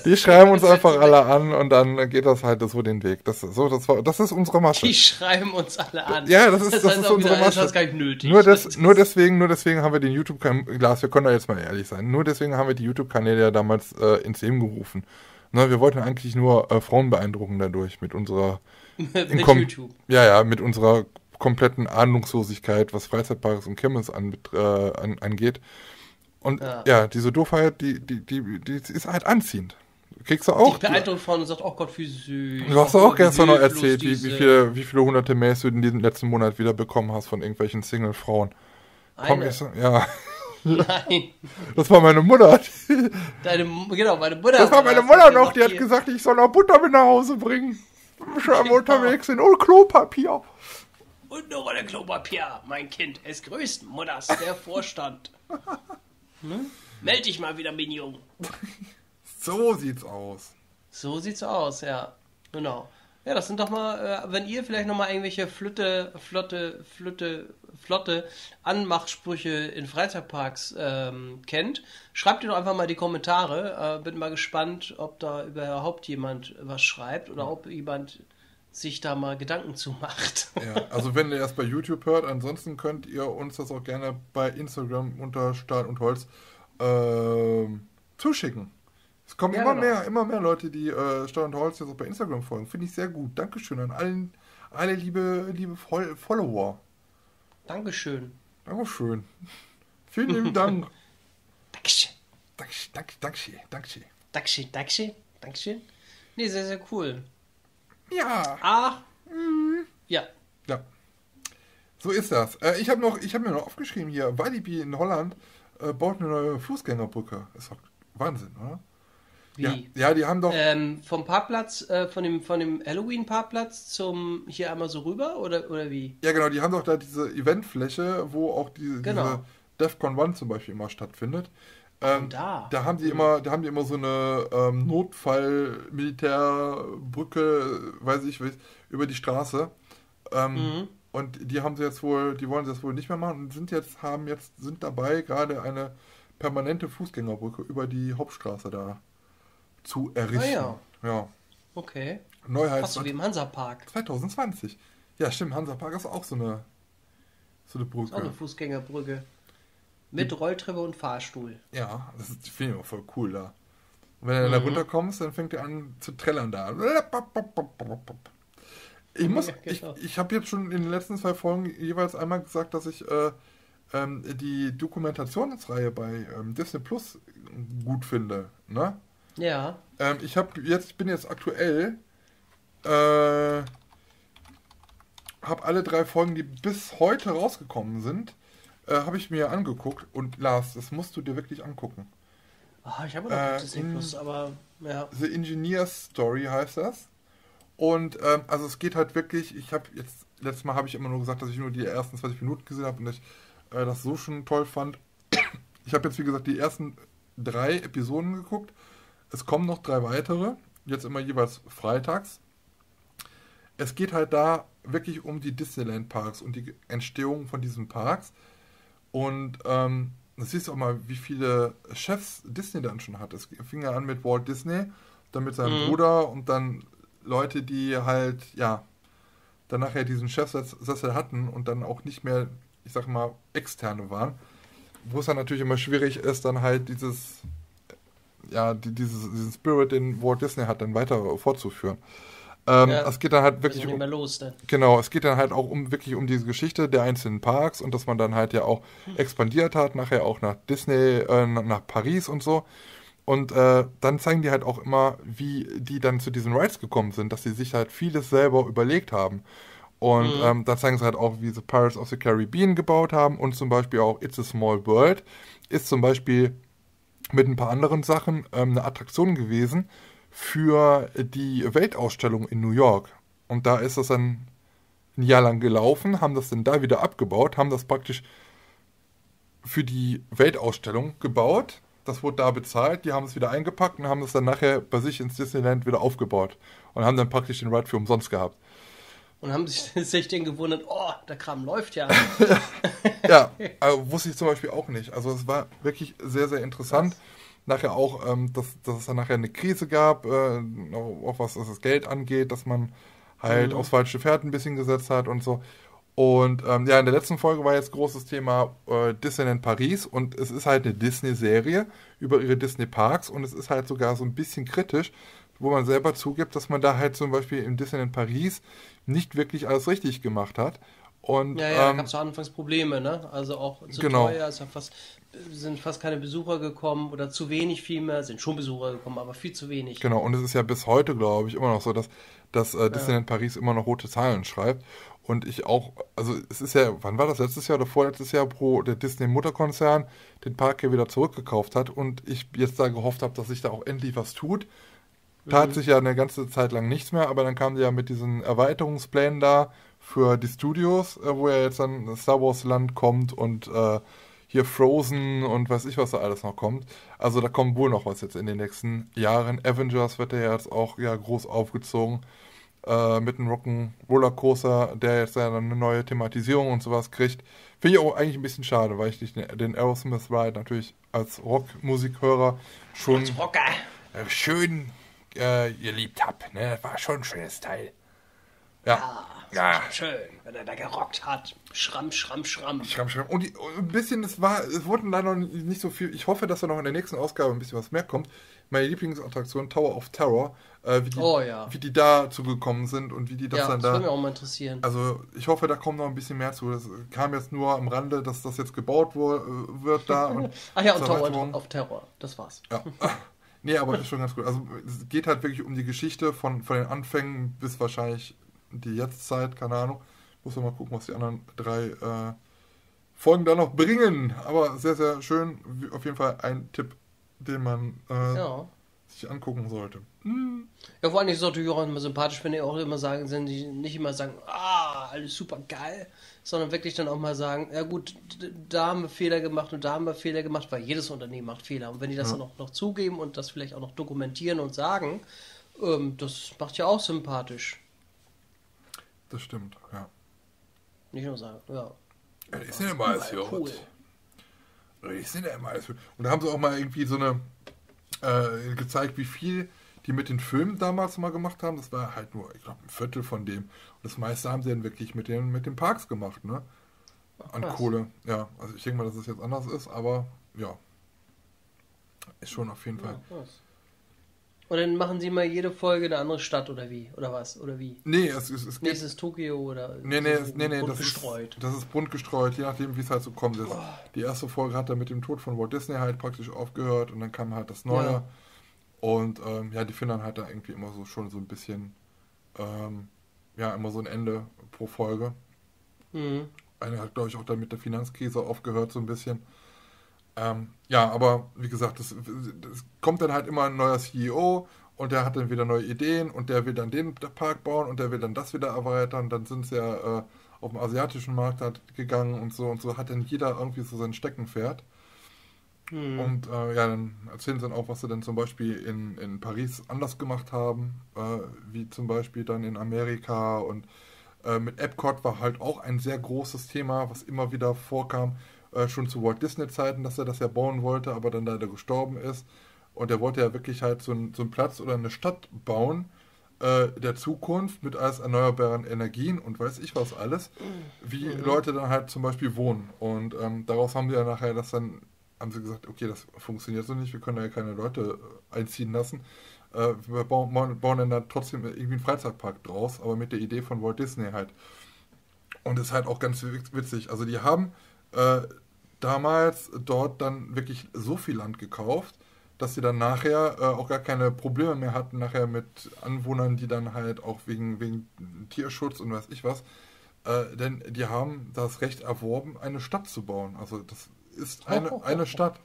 die schreiben uns einfach alle an und dann geht das halt so den Weg. Das, so, das, war, das ist unsere Masche. Die schreiben uns alle an. Ja, das ist, das, das ist unsere wieder, Masche. Das gar nicht nötig. Nur, des, nur, deswegen, nur deswegen haben wir den YouTube-Kanal, Glas, wir können da jetzt mal ehrlich sein, nur deswegen haben wir die YouTube-Kanäle ja damals äh, ins Leben gerufen. Na, wir wollten eigentlich nur äh, Frauen beeindrucken dadurch mit unserer mit YouTube. Ja, ja, mit unserer kompletten Ahnungslosigkeit, was Freizeitparks und Kirmes an, äh, an, angeht. Und ja. ja, diese Doofheit, die, die, die, die ist halt anziehend. Kriegst du auch. Die beeindruckt von und sagt, oh Gott, wie süß. Du hast auch gestern noch erzählt, wie, wie, viele, wie viele hunderte Mails du in diesem letzten Monat wieder bekommen hast von irgendwelchen Single-Frauen. Komm, ich, ja. Nein. Das war meine Mutter. Deine, genau, meine Mutter. Das war meine Mutter noch, die hat gesagt, ich soll noch Butter mit nach Hause bringen. Schon genau. unterwegs sind. Und Klopapier. Und noch ein Klopapier, mein Kind. Es grüßt Mutters, der Vorstand. Hm? Meld dich mal wieder, Minion. So sieht's aus. So sieht's aus, ja. Genau. Ja, das sind doch mal, äh, wenn ihr vielleicht noch mal irgendwelche Flütte, flotte, flotte, flotte Anmachsprüche in Freizeitparks ähm, kennt, schreibt ihr doch einfach mal die Kommentare. Äh, bin mal gespannt, ob da überhaupt jemand was schreibt oder ob jemand sich da mal Gedanken zu macht. Ja, also wenn ihr erst bei YouTube hört, ansonsten könnt ihr uns das auch gerne bei Instagram unter Stahl und Holz äh, zuschicken. Es kommen ja, immer genau. mehr, immer mehr Leute, die äh, Stahl und Holz jetzt auch bei Instagram folgen. Finde ich sehr gut. Dankeschön an allen, alle liebe, liebe Follower. Dankeschön. Dankeschön. Vielen lieben Dank. Dankeschön. Dankeschön, Dankeschön, Dankeschön. Dankeschön, Dankeschön, Dankeschön. Nee, sehr, sehr cool. Ja. Ah. Mhm. Ja. Ja. So ist das. Äh, ich habe noch, ich habe mir noch aufgeschrieben hier, Walibi in Holland äh, baut eine neue Fußgängerbrücke. Ist doch Wahnsinn, oder? Wie? Ja, ja die haben doch. Ähm, vom Parkplatz, äh, von dem, von dem Halloween-Parkplatz zum hier einmal so rüber oder, oder wie? Ja, genau, die haben doch da diese Eventfläche, wo auch diese, genau. diese DEFCON 1 zum Beispiel immer stattfindet. Ähm, da. da haben die mhm. immer, da haben die immer so eine ähm, Notfall-Militärbrücke, weiß ich, über die Straße. Ähm, mhm. Und die haben sie jetzt wohl, die wollen sie jetzt wohl nicht mehr machen und sind jetzt, haben jetzt, sind dabei, gerade eine permanente Fußgängerbrücke über die Hauptstraße da zu errichten. Ah, ja. ja. Okay. Neuheit. Fast so wie im Hansapark. 2020. Ja, stimmt, Hansapark ist auch so eine, so eine Brücke. Auch eine Fußgängerbrücke. Mit die, Rolltreppe und Fahrstuhl. Ja, das ist, finde ich auch voll cool da. Und wenn du mhm. da runterkommst, dann fängt er an zu trällern da. Ich muss, ja, genau. ich, ich habe jetzt schon in den letzten zwei Folgen jeweils einmal gesagt, dass ich äh, ähm, die Dokumentationsreihe bei ähm, Disney Plus gut finde. Ne? Ja. Ähm, ich habe jetzt, ich bin jetzt aktuell, äh, habe alle drei Folgen, die bis heute rausgekommen sind, äh, habe ich mir angeguckt und Lars, das musst du dir wirklich angucken. Oh, ich habe noch äh, Disney Plus, aber ja. The Engineer's Story heißt das. Und ähm, also es geht halt wirklich, ich habe jetzt, letztes Mal habe ich immer nur gesagt, dass ich nur die ersten 20 Minuten gesehen habe und ich äh, das so schon toll fand. Ich habe jetzt, wie gesagt, die ersten drei Episoden geguckt es kommen noch drei weitere, jetzt immer jeweils freitags. Es geht halt da wirklich um die Disneyland Parks und die Entstehung von diesen Parks. Und ähm, das siehst du auch mal, wie viele Chefs Disney dann schon hat. Es fing ja an mit Walt Disney, dann mit seinem mhm. Bruder und dann Leute, die halt, ja, dann nachher diesen Chefsessel hatten und dann auch nicht mehr, ich sag mal, externe waren. Wo es dann natürlich immer schwierig ist, dann halt dieses ja, die, dieses, diesen Spirit, den Walt Disney hat, dann weiter fortzuführen. Ähm, ja, es geht dann halt wirklich um, los, genau, es geht dann halt auch um wirklich um diese Geschichte der einzelnen Parks und dass man dann halt ja auch hm. expandiert hat, nachher auch nach Disney, äh, nach Paris und so. Und äh, dann zeigen die halt auch immer, wie die dann zu diesen Rides gekommen sind, dass sie sich halt vieles selber überlegt haben. Und mhm. ähm, dann zeigen sie halt auch, wie sie Pirates of the Caribbean gebaut haben und zum Beispiel auch It's a Small World ist zum Beispiel mit ein paar anderen Sachen ähm, eine Attraktion gewesen für die Weltausstellung in New York. Und da ist das dann ein Jahr lang gelaufen, haben das dann da wieder abgebaut, haben das praktisch für die Weltausstellung gebaut. Das wurde da bezahlt, die haben es wieder eingepackt und haben es dann nachher bei sich ins Disneyland wieder aufgebaut und haben dann praktisch den Ride für umsonst gehabt und haben sich, sich den gewundert, oh, der Kram läuft ja. ja, also wusste ich zum Beispiel auch nicht. Also es war wirklich sehr, sehr interessant. Was? Nachher auch, ähm, dass, dass es dann nachher eine Krise gab, äh, auch was, was das Geld angeht, dass man halt mhm. aufs falsche Pferd ein bisschen gesetzt hat und so. Und ähm, ja, in der letzten Folge war jetzt großes Thema äh, Disneyland Paris und es ist halt eine Disney-Serie über ihre Disney-Parks und es ist halt sogar so ein bisschen kritisch, wo man selber zugibt, dass man da halt zum Beispiel im Disneyland Paris nicht wirklich alles richtig gemacht hat. Und, ja, ja, ähm, da gab es anfangs Probleme, ne? Also auch zu genau. teuer, ja fast, sind fast keine Besucher gekommen oder zu wenig vielmehr, sind schon Besucher gekommen, aber viel zu wenig. Genau, und es ist ja bis heute, glaube ich, immer noch so, dass, dass äh, Disneyland ja. Paris immer noch rote Zahlen schreibt. Und ich auch, also es ist ja, wann war das, letztes Jahr oder vorletztes Jahr, wo der Disney-Mutterkonzern den Park hier wieder zurückgekauft hat und ich jetzt da gehofft habe, dass sich da auch endlich was tut tat mhm. sich ja eine ganze Zeit lang nichts mehr, aber dann kam sie ja mit diesen Erweiterungsplänen da für die Studios, äh, wo ja jetzt dann Star Wars Land kommt und äh, hier Frozen und weiß ich, was da alles noch kommt. Also da kommt wohl noch was jetzt in den nächsten Jahren. Avengers wird ja jetzt auch ja groß aufgezogen äh, mit einem Rock'n Rollercoaster, der jetzt ja eine neue Thematisierung und sowas kriegt. Finde ich auch eigentlich ein bisschen schade, weil ich den Aerosmith Ride natürlich als Rockmusikhörer schon äh, schön äh, geliebt habe. Ne? Das war schon ein schönes Teil. Ja. Ja. Schön, wenn er da gerockt hat. Schramm, schramm, schramm. Schramm, schramm. Und, die, und ein bisschen, es war, es wurden leider noch nicht so viel. Ich hoffe, dass da noch in der nächsten Ausgabe ein bisschen was mehr kommt. Meine Lieblingsattraktion, Tower of Terror, äh, wie, die, oh, ja. wie die da zugekommen sind und wie die das ja, dann das da. Das würde mich auch mal interessieren. Also, ich hoffe, da kommt noch ein bisschen mehr zu. Das kam jetzt nur am Rande, dass das jetzt gebaut wurde, wird da. Und Ach ja, und Tower of Terror, das war's. Ja. nee, aber das ist schon ganz gut. Also, es geht halt wirklich um die Geschichte von, von den Anfängen bis wahrscheinlich die Jetztzeit, keine Ahnung. Muss man mal gucken, was die anderen drei äh, Folgen da noch bringen. Aber sehr, sehr schön. Auf jeden Fall ein Tipp, den man äh, ja. sich angucken sollte. Hm. Ja, vor allem ist es natürlich auch immer sympathisch, wenn die auch immer sagen, sind die nicht immer sagen, ah, alles super geil, sondern wirklich dann auch mal sagen, ja gut, da haben wir Fehler gemacht und da haben wir Fehler gemacht, weil jedes Unternehmen macht Fehler. Und wenn die das ja. dann auch noch zugeben und das vielleicht auch noch dokumentieren und sagen, ähm, das macht ja auch sympathisch. Das stimmt, ja. Nicht nur sagen, ja. ja die sind ja mal alles cool. Die sind ja immer alles Und da haben sie auch mal irgendwie so eine äh, gezeigt, wie viel die mit den Filmen damals mal gemacht haben. Das war halt nur, ich glaube, ein Viertel von dem. Und das meiste haben sie dann wirklich mit den, mit den Parks gemacht, ne? An Ach, Kohle. Ja, also ich denke mal, dass es jetzt anders ist, aber ja. Ist schon auf jeden ja, Fall. Krass. Und dann machen sie mal jede Folge eine andere Stadt oder wie? Oder was? Oder wie? Nee, es, es, es geht. Nächstes Tokio oder. Nee, nee, es, nee, nee das gestreut. ist, das ist bunt gestreut, je nachdem, wie es halt so kommt. Ist. Oh. Die erste Folge hat dann mit dem Tod von Walt Disney halt praktisch aufgehört und dann kam halt das Neue. Ja. Und ähm, ja, die finden dann halt da irgendwie immer so schon so ein bisschen, ähm, ja, immer so ein Ende pro Folge. Mhm. Eine hat, glaube ich, auch dann mit der Finanzkrise aufgehört, so ein bisschen. Ähm, ja, aber wie gesagt, es kommt dann halt immer ein neuer CEO und der hat dann wieder neue Ideen und der will dann den Park bauen und der will dann das wieder erweitern. Dann sind sie ja äh, auf dem asiatischen Markt halt gegangen und so und so hat dann jeder irgendwie so sein Steckenpferd. Mhm. Und äh, ja, dann erzählen sie dann auch, was sie denn zum Beispiel in, in Paris anders gemacht haben, äh, wie zum Beispiel dann in Amerika und äh, mit Epcot war halt auch ein sehr großes Thema, was immer wieder vorkam äh, schon zu Walt Disney-Zeiten, dass er das ja bauen wollte, aber dann leider gestorben ist. Und er wollte ja wirklich halt so, ein, so einen Platz oder eine Stadt bauen äh, der Zukunft mit alles erneuerbaren Energien und weiß ich was alles, wie mhm. Leute dann halt zum Beispiel wohnen. Und ähm, daraus haben sie ja nachher das dann, haben sie gesagt, okay, das funktioniert so nicht, wir können ja keine Leute äh, einziehen lassen. Äh, wir bauen, bauen dann da trotzdem irgendwie einen Freizeitpark draus, aber mit der Idee von Walt Disney halt. Und das ist halt auch ganz witzig. Also die haben äh, damals dort dann wirklich so viel Land gekauft, dass sie dann nachher äh, auch gar keine Probleme mehr hatten, nachher mit Anwohnern, die dann halt auch wegen, wegen Tierschutz und weiß ich was, äh, denn die haben das Recht erworben, eine Stadt zu bauen. Also das ist eine, eine Stadt.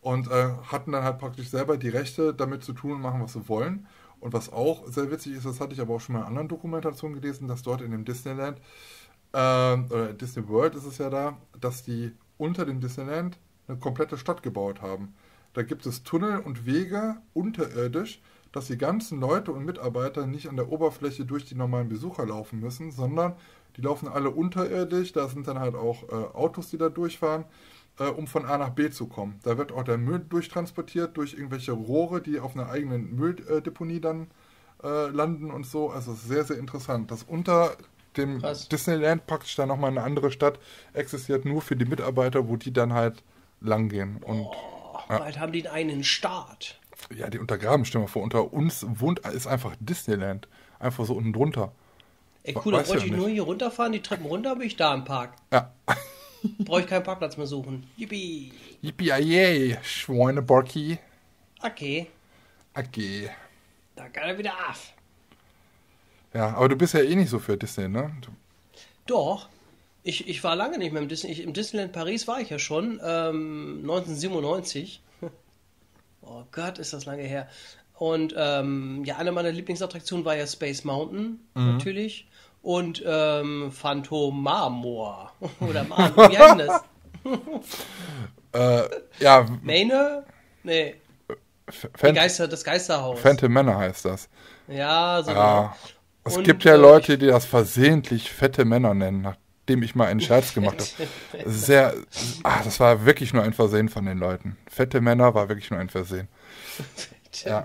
Und äh, hatten dann halt praktisch selber die Rechte, damit zu tun und machen, was sie wollen. Und was auch sehr witzig ist, das hatte ich aber auch schon mal in anderen Dokumentationen gelesen, dass dort in dem Disneyland ähm, oder Disney World ist es ja da, dass die unter dem Disneyland eine komplette Stadt gebaut haben. Da gibt es Tunnel und Wege unterirdisch, dass die ganzen Leute und Mitarbeiter nicht an der Oberfläche durch die normalen Besucher laufen müssen, sondern die laufen alle unterirdisch. Da sind dann halt auch äh, Autos, die da durchfahren, äh, um von A nach B zu kommen. Da wird auch der Müll durchtransportiert durch irgendwelche Rohre, die auf einer eigenen Mülldeponie dann äh, landen und so. Also sehr, sehr interessant. Das unter dem Krass. Disneyland praktisch dann nochmal eine andere Stadt existiert, nur für die Mitarbeiter, wo die dann halt langgehen. Und, oh, ja. Bald haben die einen Staat. Ja, die untergraben, stell mal vor, unter uns wohnt, ist einfach Disneyland. Einfach so unten drunter. Ey, cool, da wollte ich nur hier runterfahren, die Treppen runter, bin ich da im Park. Ja. Brauche ich keinen Parkplatz mehr suchen. Yippie. Yippie, yay, Schweineborki. Okay. Okay. Da kann er wieder auf. Ja, aber du bist ja eh nicht so für Disney, ne? Du Doch. Ich, ich war lange nicht mehr im Disney. Ich, Im Disneyland Paris war ich ja schon, ähm, 1997. oh Gott, ist das lange her. Und ähm, ja, eine meiner Lieblingsattraktionen war ja Space Mountain, mhm. natürlich. Und ähm, Phantom Marmor. Oder Marmor, wie heißt das? äh, ja. Maine? Nee. Fan Geister, das Geisterhaus. Phantom Manor heißt das. Ja, so. Ja. Es Und, gibt ja äh, Leute, die das versehentlich fette Männer nennen, nachdem ich mal einen Scherz gemacht habe. Sehr, ach, das war wirklich nur ein Versehen von den Leuten. Fette Männer war wirklich nur ein Versehen. Ja.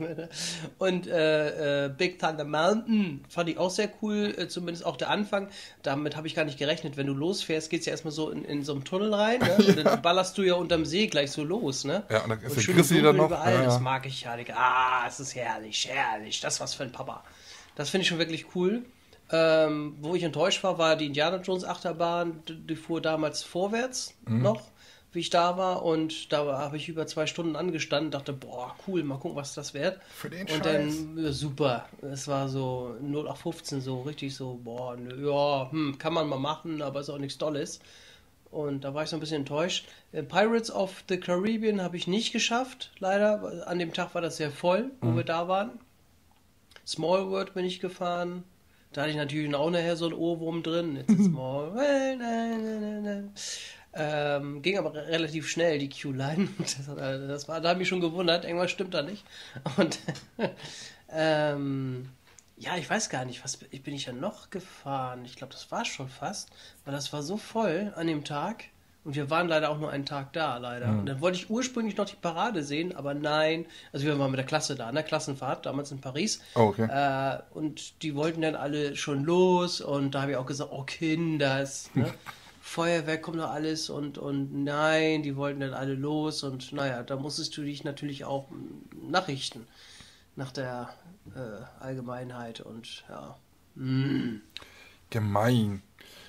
Und äh, äh, Big Thunder Mountain fand ich auch sehr cool, äh, zumindest auch der Anfang. Damit habe ich gar nicht gerechnet. Wenn du losfährst, geht es ja erstmal so in, in so einen Tunnel rein ne? und dann ballerst du ja unterm See gleich so los. Ne? Ja, und dann ist und der Chrissy dann noch. Überall. Ja, ja. Das mag ich ja. Ah, es ist herrlich, herrlich. Das was für ein Papa. Das finde ich schon wirklich cool. Ähm, wo ich enttäuscht war, war die Indiana Jones Achterbahn. Die fuhr damals vorwärts mhm. noch wie ich da war und da habe ich über zwei Stunden angestanden, dachte, boah, cool, mal gucken, was das wird. Für den Und dann, ja, super, es war so 0815, so richtig so, boah, ja, hm, kann man mal machen, aber ist auch nichts Tolles. Und da war ich so ein bisschen enttäuscht. Äh, Pirates of the Caribbean habe ich nicht geschafft, leider. An dem Tag war das sehr voll, wo mhm. wir da waren. Small World bin ich gefahren. Da hatte ich natürlich auch nachher so ein Ohrwurm drin. Jetzt ist Small World. Ähm, ging aber relativ schnell, die Q-Line. Das, das, war, da habe ich schon gewundert, irgendwas stimmt da nicht. Und ähm, ja, ich weiß gar nicht, was bin ich ja noch gefahren? Ich glaube, das war schon fast, weil das war so voll an dem Tag. Und wir waren leider auch nur einen Tag da, leider. Mhm. Und dann wollte ich ursprünglich noch die Parade sehen, aber nein. Also wir waren mit der Klasse da, an der Klassenfahrt, damals in Paris. Oh, okay. Äh, und die wollten dann alle schon los. Und da habe ich auch gesagt, oh Kinders, ne? Feuerwerk kommt noch alles und, und nein, die wollten dann alle los und naja, da musstest du dich natürlich auch nachrichten nach der äh, Allgemeinheit und ja. Mm. Gemein.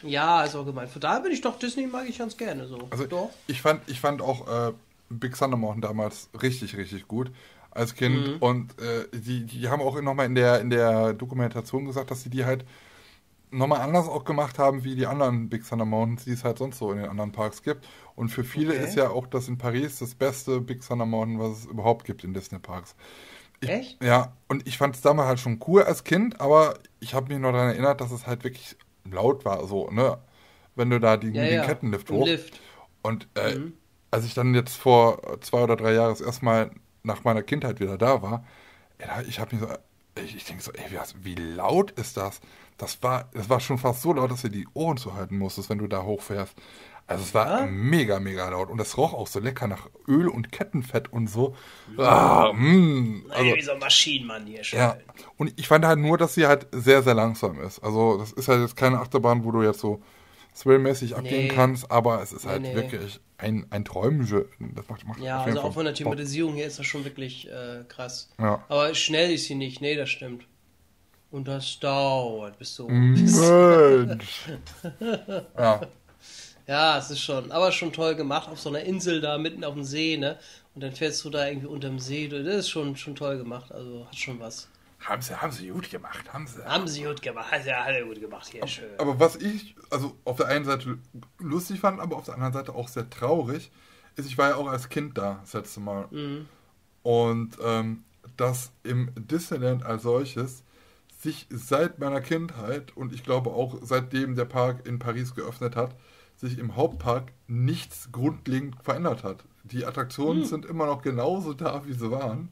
Ja, ist auch gemein. Von daher bin ich doch Disney mag ich ganz gerne so. Also doch. ich fand, ich fand auch äh, Big Thunder Mountain damals richtig, richtig gut als Kind mhm. und äh, die, die haben auch nochmal in der, in der Dokumentation gesagt, dass sie die halt nochmal anders auch gemacht haben wie die anderen Big Thunder Mountains, die es halt sonst so in den anderen Parks gibt. Und für viele okay. ist ja auch das in Paris das beste Big Thunder Mountain, was es überhaupt gibt in Disney Parks. Ich, Echt? Ja, und ich fand es damals halt schon cool als Kind, aber ich habe mich noch daran erinnert, dass es halt wirklich laut war, so, ne? Wenn du da die, ja, den ja. Kettenlift hoch. Lift. Und äh, mhm. als ich dann jetzt vor zwei oder drei Jahren erstmal nach meiner Kindheit wieder da war, ey, ich habe mich so, ich, ich denke so, ey, wie, wie laut ist das? Das war, das war schon fast so laut, dass du die Ohren zuhalten musstest, wenn du da hochfährst. Also es war ja? mega, mega laut. Und das roch auch so lecker nach Öl und Kettenfett und so. Ah, mh. Mm. Also, wie so ein Maschinenmann hier schon. Ja. Und ich fand halt nur, dass sie halt sehr, sehr langsam ist. Also das ist halt jetzt keine Achterbahn, wo du jetzt so swellmäßig abgehen nee. kannst, aber es ist halt nee. wirklich ein, ein Träumchen. Das macht, macht ja, also auch von der Thematisierung her ist das schon wirklich äh, krass. Ja. Aber schnell ist sie nicht, nee, das stimmt. Und das dauert bis so. Mensch. ja. Ja, es ist schon, aber schon toll gemacht auf so einer Insel da mitten auf dem See, ne? Und dann fährst du da irgendwie unterm See. Das ist schon, schon toll gemacht. Also hat schon was. Haben sie, haben sie gut gemacht, haben sie. Haben sie gut gemacht, haben sie alle gut gemacht, hier aber, schön. Aber was ich, also auf der einen Seite lustig fand, aber auf der anderen Seite auch sehr traurig, ist, ich war ja auch als Kind da das letzte Mal. Mhm. Und ähm, dass im Disneyland als solches sich seit meiner Kindheit und ich glaube auch seitdem der Park in Paris geöffnet hat, sich im Hauptpark nichts grundlegend verändert hat. Die Attraktionen hm. sind immer noch genauso da, wie sie waren.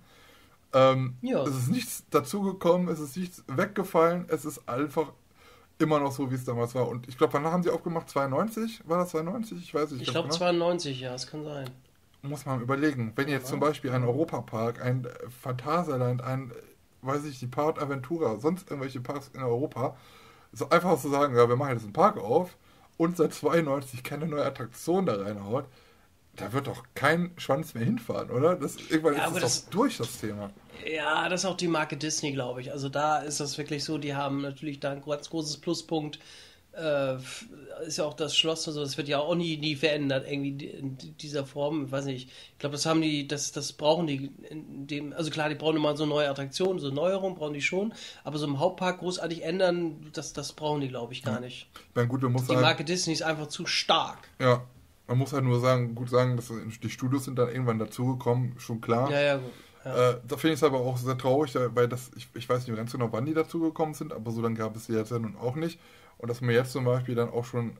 Ähm, ja. Es ist nichts dazugekommen, es ist nichts weggefallen, es ist einfach immer noch so, wie es damals war. Und ich glaube, wann haben sie aufgemacht? 92? War das 92? Ich weiß nicht. Ich glaube 92, ja, es kann sein. Muss man überlegen. Wenn jetzt ja. zum Beispiel ein Europapark, ein Phantasialand, ein weiß ich, die Part Aventura, sonst irgendwelche Parks in Europa, so einfach zu sagen, ja, wir machen jetzt einen Park auf und seit 92 keine neue Attraktion da reinhaut, da wird doch kein Schwanz mehr hinfahren, oder? Das, irgendwann ja, ist das, das doch durch, das Thema. Ja, das ist auch die Marke Disney, glaube ich. Also da ist das wirklich so, die haben natürlich da ein ganz großes Pluspunkt äh, ist ja auch das Schloss, also das wird ja auch nie, nie verändert, irgendwie in dieser Form. Ich weiß nicht, ich glaube, das haben die, das, das brauchen die in dem, also klar, die brauchen immer so neue Attraktionen, so Neuerungen brauchen die schon, aber so im Hauptpark großartig ändern, das, das brauchen die, glaube ich, gar nicht. Ich meine, gut, man muss Die sagen, Marke Disney ist einfach zu stark. Ja, man muss halt nur sagen, gut sagen, dass die Studios sind dann irgendwann dazugekommen, schon klar. Ja, ja, gut. Ja. Äh, da finde ich es aber auch sehr traurig, weil das, ich, ich weiß nicht ganz genau, wann die dazugekommen sind, aber so dann gab es die jetzt ja nun auch nicht. Und dass man jetzt zum Beispiel dann auch schon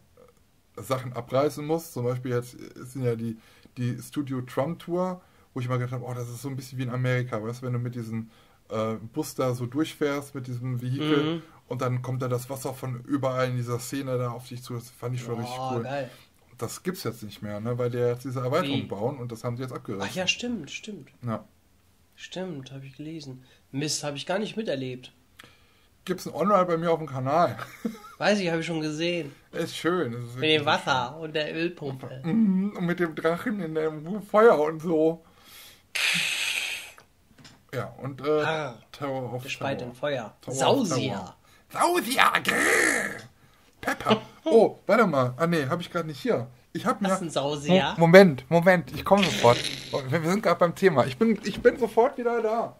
Sachen abreißen muss. Zum Beispiel jetzt sind ja die, die Studio Trump Tour, wo ich mal gedacht habe, oh, das ist so ein bisschen wie in Amerika, weißt du, wenn du mit diesem äh, Bus da so durchfährst, mit diesem Vehikel mhm. und dann kommt da das Wasser von überall in dieser Szene da auf dich zu. Das fand ich schon oh, richtig cool. Geil. Das gibt's jetzt nicht mehr, ne, weil die jetzt diese Erweiterung wie? bauen und das haben sie jetzt abgerissen. Ach ja, stimmt, stimmt. Ja. Stimmt, habe ich gelesen. Mist, habe ich gar nicht miterlebt. Gibt es ein Online bei mir auf dem Kanal. Weiß ich, habe ich schon gesehen. Ist schön. Ist mit dem Wasser schön. und der Ölpumpe. Mhm, und mit dem Drachen in dem Feuer und so. Ja, und äh, ah, Tower of Gespeit in Feuer. Tower Sausia. Sausia. Pepper. Oh, warte mal. Ah, nee, habe ich gerade nicht hier. Ich habe mir. Ist ein Sausia. Moment, Moment, ich komme sofort. Wir sind gerade beim Thema. Ich bin, ich bin sofort wieder da.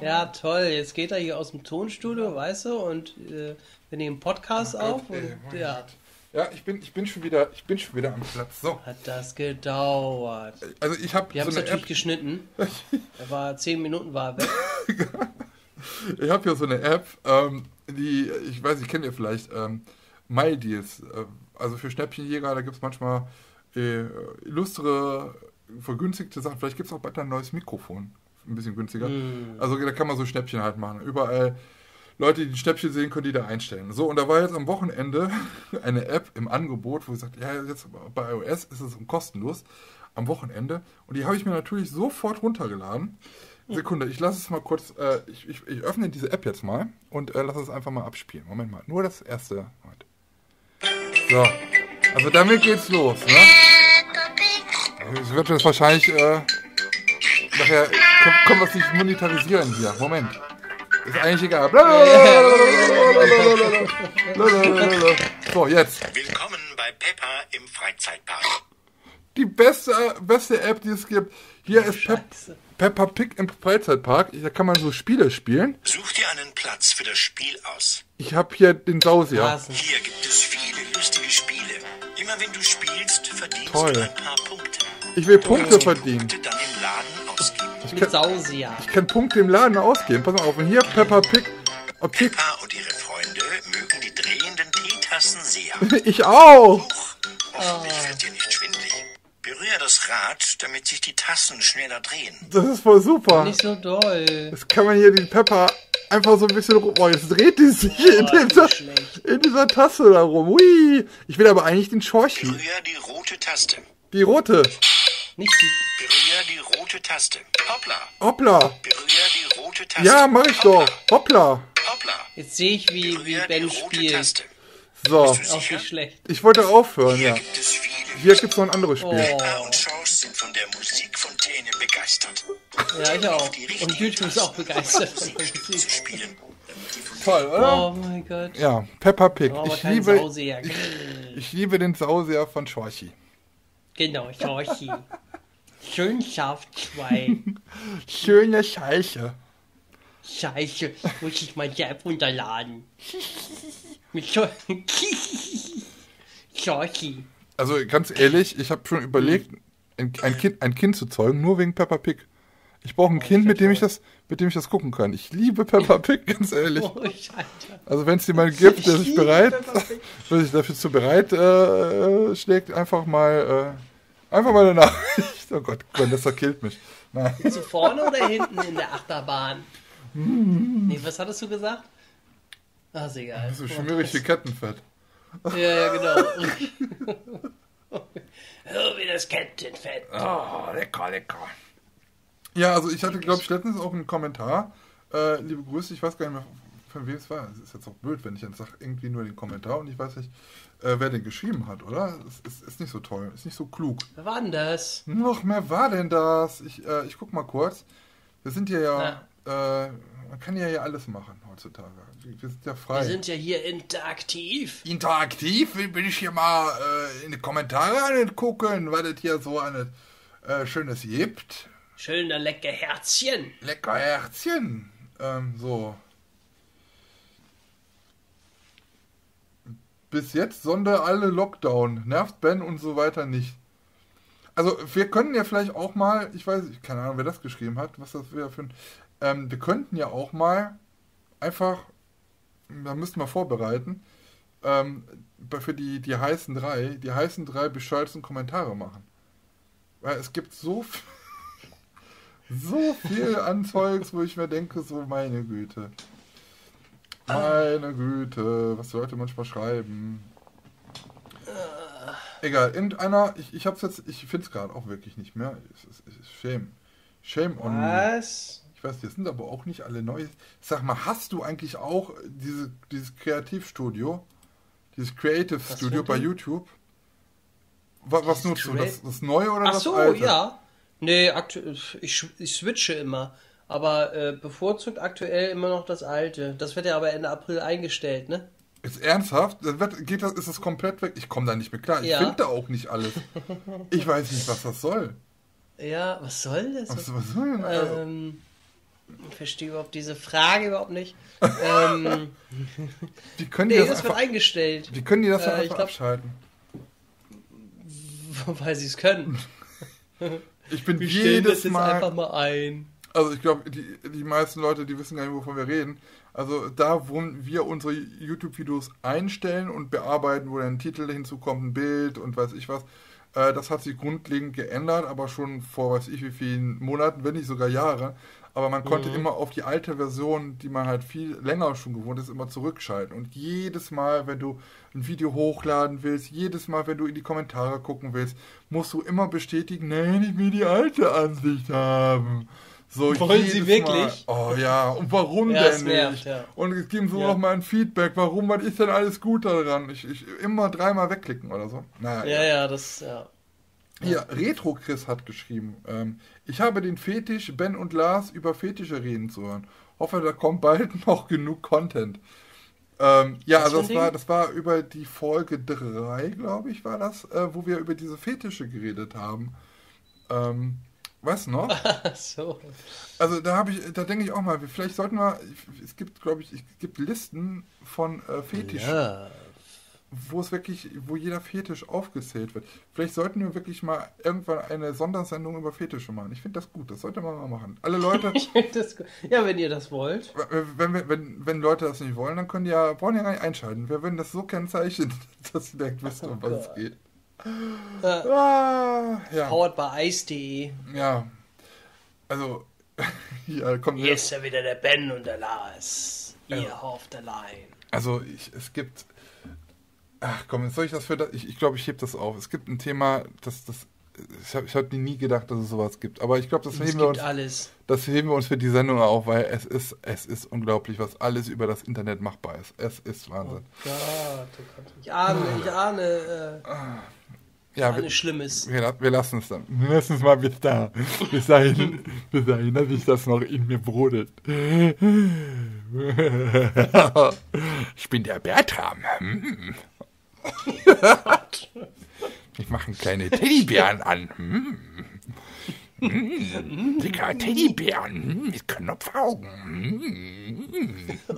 Ja, toll. Jetzt geht er hier aus dem Tonstudio, weißt du, und äh, wir nehmen Podcast oh auf. Gott, und, ja. Ja, ich bin, ich bin schon wieder, ich bin schon wieder am Platz. So. Hat das gedauert. Also ich habe. Wir haben es natürlich App. geschnitten. er war zehn Minuten war weg. ich habe hier so eine App, ähm, die, ich weiß, ich kenne ihr vielleicht, ähm, MyDeals. Äh, also für Schnäppchenjäger, da gibt es manchmal äh, illustre, vergünstigte Sachen. Vielleicht gibt es auch bald ein neues Mikrofon ein bisschen günstiger. Mm. Also da kann man so Schnäppchen halt machen. Überall Leute, die ein Schnäppchen sehen, können die da einstellen. So, und da war jetzt am Wochenende eine App im Angebot, wo ich sagte, ja, jetzt bei iOS ist es kostenlos am Wochenende. Und die habe ich mir natürlich sofort runtergeladen. Sekunde, ich lasse es mal kurz, äh, ich, ich, ich, öffne diese App jetzt mal und äh, lasse es einfach mal abspielen. Moment mal, nur das erste. Moment. So, also damit geht's los, ne? Es wird jetzt wahrscheinlich äh, nachher können wir es nicht monetarisieren hier. Moment. Ist eigentlich egal. So, jetzt. Willkommen bei Peppa im Freizeitpark. Die beste, beste App, die es gibt. Hier ist Pep Peppa Pig im Freizeitpark. Da kann man so Spiele spielen. Such dir einen Platz für das Spiel aus. Ich habe hier den Sausier. Hier gibt es viele lustige. Immer wenn du spielst, verdienst Toll. du ein paar Punkte. Ich will Punkte verdienen. Punkte dann im Laden ausgeben. Ich kann, Sausia. Ich kann Punkte im Laden ausgeben. Pass mal auf. Und hier Peppa Pig. Okay. Peppa und ihre Freunde mögen die drehenden Teetassen sehr. ich auch. Hoffentlich oh. wird dir nicht schwindlig. Berühre das Rad, damit sich die Tassen schneller drehen. Das ist voll super. Nicht so doll. Jetzt kann man hier die Peppa einfach so ein bisschen rum. Oh, jetzt dreht die sich oh, in, dieser, in, dieser, Tasse da rum. Hui. Ich will aber eigentlich den Schorchi. Berühre die rote Taste. Die rote. Nicht die. Berühre die rote Taste. Hoppla. Hoppla. Berühre die rote Taste. Ja, mach ich Hoppla. doch. Hoppla. Hoppla. Jetzt sehe ich, wie, wie Ben spielt. Taste. So. Auch nicht schlecht. Ich wollte aufhören, Hier ja. Gibt es viele Hier gibt es noch ein anderes Spiel. Oh. und Chance sind von der Musikfontäne begeistert. Ja, ich auch. Und YouTube ist auch begeistert von der Musik. Spielen. Toll, oder? Oh mein Gott. Ja, Peppa Pig. Oh, ich, liebe, ich, ich, liebe den Sauseer von Schorchi. Genau, Schorchi. Schön scharf zwei. Schöne Scheiße. Scheiße, muss ich mal die App runterladen. Mit. Also ganz ehrlich, ich habe schon überlegt, ein, ein, kind, ein Kind zu zeugen, nur wegen Peppa Pig. Ich brauche ein oh, Kind, mit dem ich das, mit dem ich das gucken kann. Ich liebe Peppa Pig, ganz ehrlich. Oh, also wenn es jemanden gibt, der sich bereit, der sich dafür zu bereit äh, schlägt, einfach mal, äh, einfach mal eine Nachricht. Oh Gott, Vanessa killt mich. Nein. Zu vorne oder hinten in der Achterbahn? nee, was hattest du gesagt? Ah, ist egal. Das ist schwierig wie Kettenfett. Ja, ja, genau. oh, wie das Kettenfett. Oh, lecker, lecker. Ja, also ich hatte, glaube ich, letztens auch einen Kommentar. Äh, liebe Grüße, ich weiß gar nicht mehr, von wem es war. Es ist jetzt auch blöd, wenn ich jetzt sage, irgendwie nur den Kommentar und ich weiß nicht, äh, wer den geschrieben hat, oder? Es ist, ist, nicht so toll, ist nicht so klug. Wer war denn das? Noch mehr war denn das? Ich, äh, ich guck mal kurz. Wir sind hier ja, ja. Äh, man kann ja hier alles machen heutzutage. Wir sind ja frei. Wir sind ja hier interaktiv. Interaktiv? Will ich hier mal äh, in die Kommentare angucken, was es hier so ein äh, schönes gibt. Schöne lecker Herzchen. Lecker Herzchen. Ähm, so. Bis jetzt Sonder alle Lockdown. Nervt Ben und so weiter nicht. Also, wir können ja vielleicht auch mal, ich weiß, keine Ahnung, wer das geschrieben hat, was das wäre für ein. Ähm, wir könnten ja auch mal einfach, da müssten wir vorbereiten, ähm, für die, die heißen drei, die heißen drei bescheuerten Kommentare machen. Weil es gibt so viel, so viel an Zeugs, wo ich mir denke, so meine Güte. Meine Güte, was Leute manchmal schreiben. Egal, irgendeiner, ich, ich hab's jetzt, ich find's gerade auch wirklich nicht mehr. Es ist, Shame. Shame on Was? Ich weiß, die sind aber auch nicht alle neu. Sag mal, hast du eigentlich auch diese, dieses Kreativstudio, dieses Creative was Studio bei YouTube? Was, was nutzt du? Das, das neue oder Ach das so, alte? ja. Nee, aktuell, ich, ich switche immer. Aber äh, bevorzugt aktuell immer noch das alte. Das wird ja aber Ende April eingestellt, ne? Ist ernsthaft? Das wird, geht das, ist das komplett weg? Ich komme da nicht mehr klar. Ich ja. finde da auch nicht alles. Ich weiß nicht, was das soll. Ja, was soll das? Was, was soll denn? Also? Ähm, ich verstehe überhaupt diese Frage überhaupt nicht. ähm, wie können die nee, das, das einfach, wird eingestellt. Wie können die das äh, einfach glaub, abschalten? Weil sie es können. ich bin wir jedes das jetzt Mal einfach mal ein. Also ich glaube, die, die meisten Leute, die wissen gar nicht, wovon wir reden. Also da, wo wir unsere YouTube-Videos einstellen und bearbeiten, wo dann ein Titel hinzukommt, ein Bild und weiß ich was, äh, das hat sich grundlegend geändert, aber schon vor weiß ich wie vielen Monaten, wenn nicht sogar Jahre. Aber man konnte mhm. immer auf die alte Version, die man halt viel länger schon gewohnt ist, immer zurückschalten. Und jedes Mal, wenn du ein Video hochladen willst, jedes Mal, wenn du in die Kommentare gucken willst, musst du immer bestätigen, nein, ich will die alte Ansicht haben. So Wollen Sie wirklich? Mal. Oh ja, und warum ja, denn nicht? Nervt, ja. Und es geben so ja. noch mal ein Feedback, warum, was ist denn alles gut daran? Ich, ich immer dreimal wegklicken oder so. Naja, ja, ja, das, ja. Hier, Retro Chris hat geschrieben, ähm, ich habe den Fetisch, Ben und Lars über Fetische reden zu hören. Hoffe, da kommt bald noch genug Content. Ähm, ja, also das war, das war über die Folge 3, glaube ich, war das, äh, wo wir über diese Fetische geredet haben. Ähm, du noch? so. Also da habe ich, da denke ich auch mal, vielleicht sollten wir, es gibt, glaube ich, es gibt Listen von äh, Fetisch, ja. Wo es wirklich, wo jeder Fetisch aufgezählt wird. Vielleicht sollten wir wirklich mal irgendwann eine Sondersendung über Fetische machen. Ich finde das gut, das sollte man mal machen. Alle Leute. ich das gut. Ja, wenn ihr das wollt. Wenn, wenn, wenn, wenn Leute das nicht wollen, dann können die ja, wollen ja gar nicht einschalten. Wir würden das so kennzeichnen, dass sie direkt wissen, oh um was Gott. es geht. Äh, ah, ja. Powered by Ice.de. Ja. Also, hier kommt Hier ist ja wieder der Ben und der Lars. Ihr ja. auf der Line. Also, ich, es gibt. Ach komm, soll ich das für das? Ich, ich glaube, ich heb das auf. Es gibt ein Thema, das, das ich habe ich hab nie gedacht, dass es sowas gibt. Aber ich glaube, das, heben wir uns, alles. das heben wir uns für die Sendung auf, weil es ist, es ist unglaublich, was alles über das Internet machbar ist. Es ist Wahnsinn. Oh Gott, oh Gott. Ich ahne, ich ahne. Äh, ja, wir, Schlimmes. Wir, wir lassen es dann. Wir lassen es mal bis da. Bis dahin, bis dahin, dass ich das noch in mir brodelt. Ich bin der Bertram. Hm. Ich mache kleine Teddybären an. Hm. Hm. Dicker Teddybären hm. mit Knopfaugen. Hm. Oh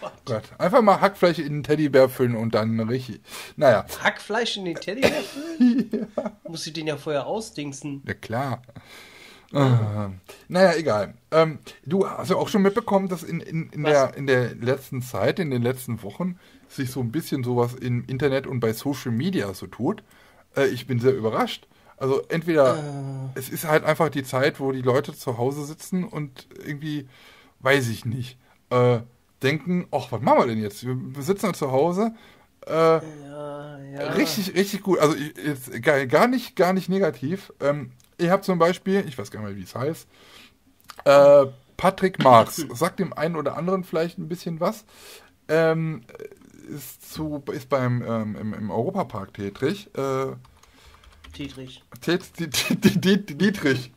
Gott. Gott. Einfach mal Hackfleisch in den Teddybär füllen und dann richtig. Naja. Hackfleisch in den Teddybär füllen? ja. Muss ich den ja vorher ausdingsen. Ja, klar. Äh, naja, egal. Ähm, du hast ja auch schon mitbekommen, dass in, in, in, der, in der letzten Zeit, in den letzten Wochen, sich so ein bisschen sowas im Internet und bei Social Media so tut. Äh, ich bin sehr überrascht. Also entweder äh. es ist halt einfach die Zeit, wo die Leute zu Hause sitzen und irgendwie, weiß ich nicht, äh, denken, ach, was machen wir denn jetzt? Wir sitzen zu Hause. Äh, ja, ja. Richtig, richtig gut. Also jetzt gar, gar nicht, gar nicht negativ. Ähm, ich habe zum Beispiel, ich weiß gar nicht mehr, wie es heißt, äh, Patrick Marx. Sagt dem einen oder anderen vielleicht ein bisschen was. Ähm, ist, zu, ist beim ähm, im, im Europapark tätig. Äh, Dietrich. Dietrich.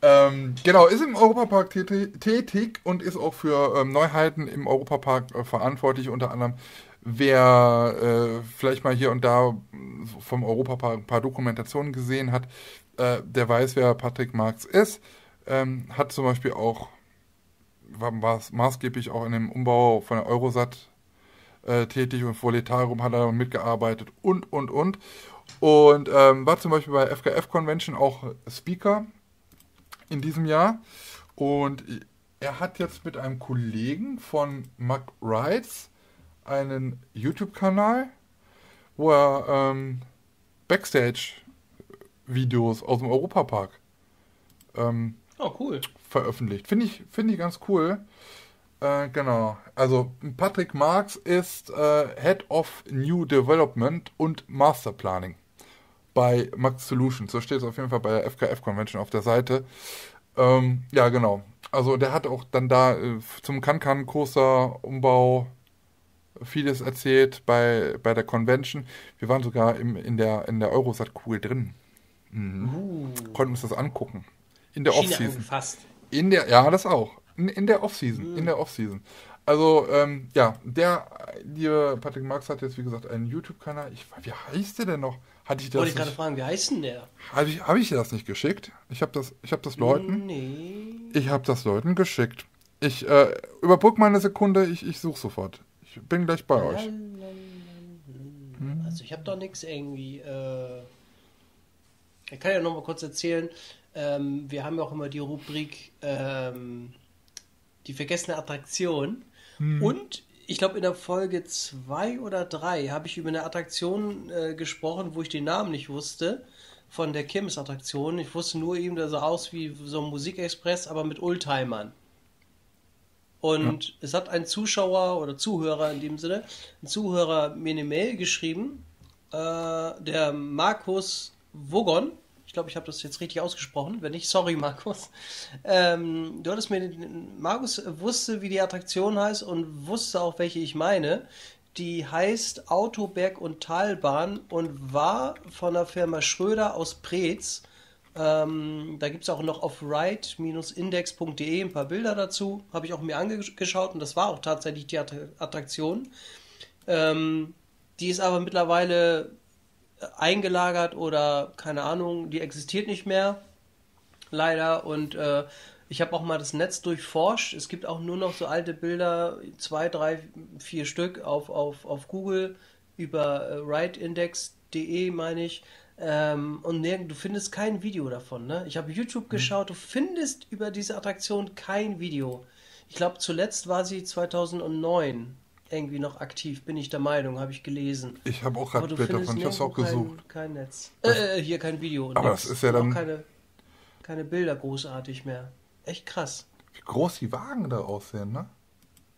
Ähm, genau, ist im Europapark tätig und ist auch für ähm, Neuheiten im Europapark äh, verantwortlich. Unter anderem, wer äh, vielleicht mal hier und da vom Europapark ein paar Dokumentationen gesehen hat, äh, der weiß, wer Patrick Marx ist. Ähm, hat zum Beispiel auch, war maßgeblich auch in dem Umbau von der Eurosat äh, tätig und vor Letarium hat er mitgearbeitet und, und, und. Und ähm, war zum Beispiel bei FKF Convention auch Speaker in diesem Jahr. Und er hat jetzt mit einem Kollegen von Mac Rides einen YouTube-Kanal, wo er ähm, Backstage-Videos aus dem Europapark ähm, oh, cool. veröffentlicht. Finde ich, find ich ganz cool. Äh, genau. Also Patrick Marx ist äh, Head of New Development und Master Planning bei Max Solutions. So steht es auf jeden Fall bei der FKF Convention auf der Seite. Ähm, ja, genau. Also der hat auch dann da äh, zum Kankan-Coaster Umbau vieles erzählt bei, bei der Convention. Wir waren sogar im, in der, in der Eurosat-Kugel drin. Mhm. Uh. Konnten uns das angucken. In der Off-Season. In der, ja, das auch. In, der Off-Season. Mhm. In der Off-Season. Also, ähm, ja, der liebe Patrick Marx hat jetzt, wie gesagt, einen YouTube-Kanal. wie heißt der denn noch? Hatte ich das Wollte ich gerade fragen, wie heißt denn der? Habe ich, hab ich dir das nicht geschickt? Ich habe das, hab das Leuten. Nee. Ich habe das Leuten geschickt. Ich äh, überbrück mal eine Sekunde, ich, ich suche sofort. Ich bin gleich bei euch. Hm? Also ich habe doch nichts irgendwie. Äh, ich kann ja noch mal kurz erzählen. Ähm, wir haben ja auch immer die Rubrik ähm, die vergessene Attraktion. Hm. Und ich glaube, in der Folge 2 oder 3 habe ich über eine Attraktion äh, gesprochen, wo ich den Namen nicht wusste. Von der Kirmes-Attraktion. Ich wusste nur eben, der sah aus wie so ein Musikexpress, aber mit Oldtimern. Und ja. es hat ein Zuschauer oder Zuhörer in dem Sinne, ein Zuhörer mir eine Mail geschrieben, äh, der Markus Wogon, ich glaube, ich habe das jetzt richtig ausgesprochen. Wenn nicht, sorry, Markus. Ähm, du hattest mir, Markus wusste, wie die Attraktion heißt und wusste auch, welche ich meine. Die heißt Autoberg- und Talbahn und war von der Firma Schröder aus Preetz. Ähm, da gibt es auch noch auf ride-index.de ein paar Bilder dazu. Habe ich auch mir angeschaut und das war auch tatsächlich die Attraktion. Ähm, die ist aber mittlerweile eingelagert oder keine Ahnung, die existiert nicht mehr. Leider. Und äh, ich habe auch mal das Netz durchforscht. Es gibt auch nur noch so alte Bilder, zwei, drei, vier Stück auf, auf, auf Google über äh, rightIndex.de, meine ich. Ähm, und du findest kein Video davon. Ne? Ich habe YouTube mhm. geschaut, du findest über diese Attraktion kein Video. Ich glaube, zuletzt war sie 2009 irgendwie noch aktiv, bin ich der Meinung, habe ich gelesen. Ich habe auch gerade Bild davon, ich habe es auch gesucht. Kein, Netz. Äh, hier kein Video. aber nix. das ist ja dann. Auch keine, keine Bilder großartig mehr. Echt krass. Wie groß die Wagen da aussehen, ne?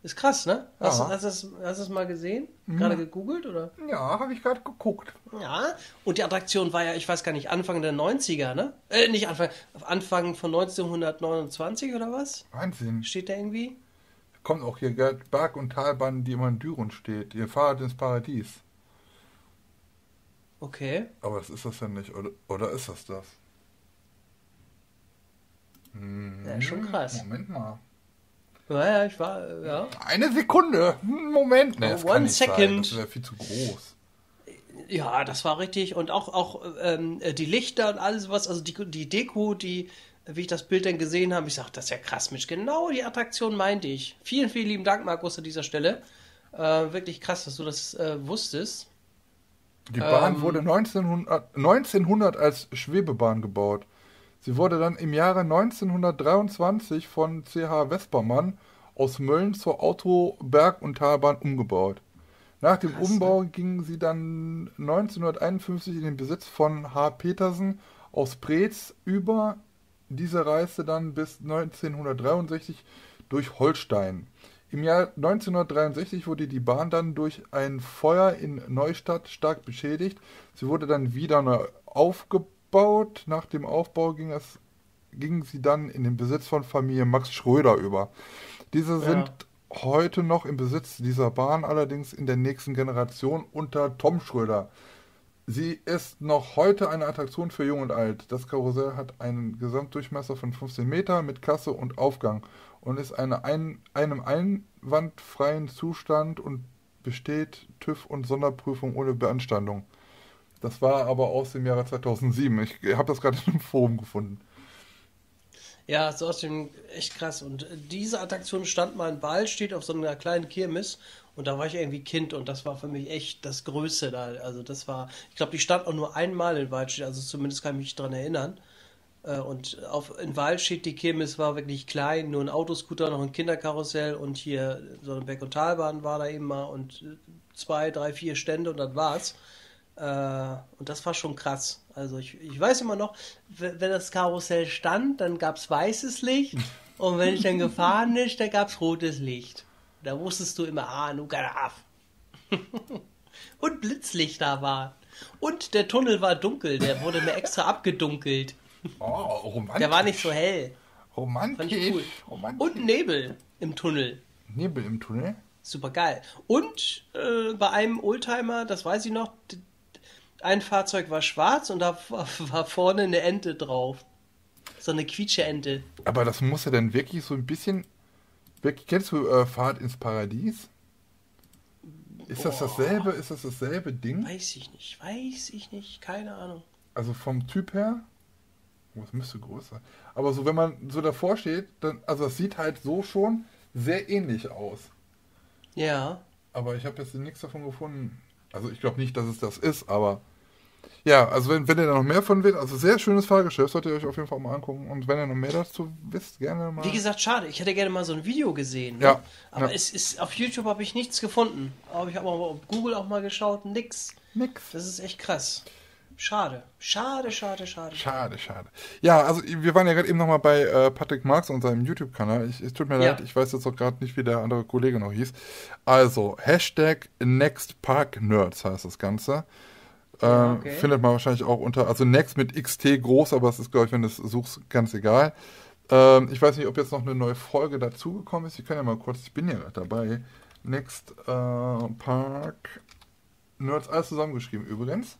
Ist krass, ne? Hast, hast, hast, hast du es mal gesehen? Mhm. Gerade gegoogelt, oder? Ja, habe ich gerade geguckt. Ja, und die Attraktion war ja, ich weiß gar nicht, Anfang der 90er, ne? Äh, nicht Anfang, Anfang von 1929 oder was? Wahnsinn. Steht da irgendwie? Kommt auch hier Berg- und Talbahn, die immer in Düren steht. Ihr Fahrrad ins Paradies. Okay. Aber das ist das ja nicht, oder, oder ist das das? Hm, ja, schon krass. Moment mal. Ja, ja, ich war, ja. Eine Sekunde. Moment. Nee, One second. Sein. Das wäre viel zu groß. Ja, das war richtig. Und auch, auch ähm, die Lichter und alles was, also die, die Deko, die wie ich das Bild dann gesehen habe, ich sage, das ist ja krass, Mensch, genau die Attraktion meinte ich. Vielen, vielen lieben Dank, Markus, an dieser Stelle. Äh, wirklich krass, dass du das äh, wusstest. Die Bahn ähm, wurde 1900, 1900 als Schwebebahn gebaut. Sie wurde dann im Jahre 1923 von CH Vespermann aus Mölln zur Auto-, Berg- und Talbahn umgebaut. Nach dem krass, Umbau ne? ging sie dann 1951 in den Besitz von H. Petersen aus Preetz über diese reiste dann bis 1963 durch Holstein. Im Jahr 1963 wurde die Bahn dann durch ein Feuer in Neustadt stark beschädigt. Sie wurde dann wieder neu aufgebaut. Nach dem Aufbau ging, es, ging sie dann in den Besitz von Familie Max Schröder über. Diese sind ja. heute noch im Besitz dieser Bahn, allerdings in der nächsten Generation unter Tom Schröder. Sie ist noch heute eine Attraktion für Jung und Alt. Das Karussell hat einen Gesamtdurchmesser von 15 Meter mit Kasse und Aufgang und ist eine ein, einem einwandfreien Zustand und besteht TÜV und Sonderprüfung ohne Beanstandung. Das war aber aus dem Jahre 2007. Ich habe das gerade im Forum gefunden. Ja, so aus dem echt krass. Und diese Attraktion stand mal in Wahl, steht auf so einer kleinen Kirmes und da war ich irgendwie Kind und das war für mich echt das Größte da. Also das war, ich glaube, die stand auch nur einmal in Waldstedt, also zumindest kann ich mich daran erinnern. Äh, und auf, in Waldstedt, die Kirmes war wirklich klein, nur ein Autoscooter, noch ein Kinderkarussell und hier so eine Berg- und Talbahn war da eben mal und äh, zwei, drei, vier Stände und dann war's. Äh, und das war schon krass. Also ich, ich weiß immer noch, wenn das Karussell stand, dann gab es weißes Licht und wenn ich dann gefahren ist, dann gab es rotes Licht. Da wusstest du immer, ah, nu garaf. und Blitzlichter war. Und der Tunnel war dunkel, der wurde mir extra abgedunkelt. Oh, romantisch. Der war nicht so hell. Romantisch. Cool. romantisch. Und Nebel im Tunnel. Nebel im Tunnel? Super geil. Und äh, bei einem Oldtimer, das weiß ich noch, ein Fahrzeug war schwarz und da war vorne eine Ente drauf. So eine quietsche Ente. Aber das muss ja dann wirklich so ein bisschen. Kennst du äh, Fahrt ins Paradies? Ist Boah. das dasselbe? Ist das dasselbe Ding? Weiß ich nicht, weiß ich nicht, keine Ahnung. Also vom Typ her? Oh, es müsste größer. Aber so, wenn man so davor steht, dann, also es sieht halt so schon sehr ähnlich aus. Ja. Aber ich habe jetzt nichts davon gefunden. Also ich glaube nicht, dass es das ist, aber ja, also wenn, wenn ihr da noch mehr von will, also sehr schönes Fahrgeschäft, solltet ihr euch auf jeden Fall mal angucken. Und wenn ihr noch mehr dazu wisst, gerne mal. Wie gesagt, schade, ich hätte gerne mal so ein Video gesehen. Ne? Ja. Aber ja. es ist auf YouTube habe ich nichts gefunden. Aber ich habe auch auf Google auch mal geschaut, nix. Nix. Das ist echt krass. Schade. Schade, schade, schade. Schade, schade. Ja, also wir waren ja gerade eben nochmal bei äh, Patrick Marx und seinem YouTube-Kanal. es tut mir ja. leid, ich weiß jetzt auch gerade nicht, wie der andere Kollege noch hieß. Also, Hashtag NextParkNerds heißt das Ganze. Äh, okay. Findet man wahrscheinlich auch unter, also Next mit XT groß, aber es ist, glaube ich, wenn du es suchst, ganz egal. Ähm, ich weiß nicht, ob jetzt noch eine neue Folge dazugekommen ist. Ich kann ja mal kurz, ich bin ja gerade dabei. Next äh, Park Nerds, alles zusammengeschrieben übrigens.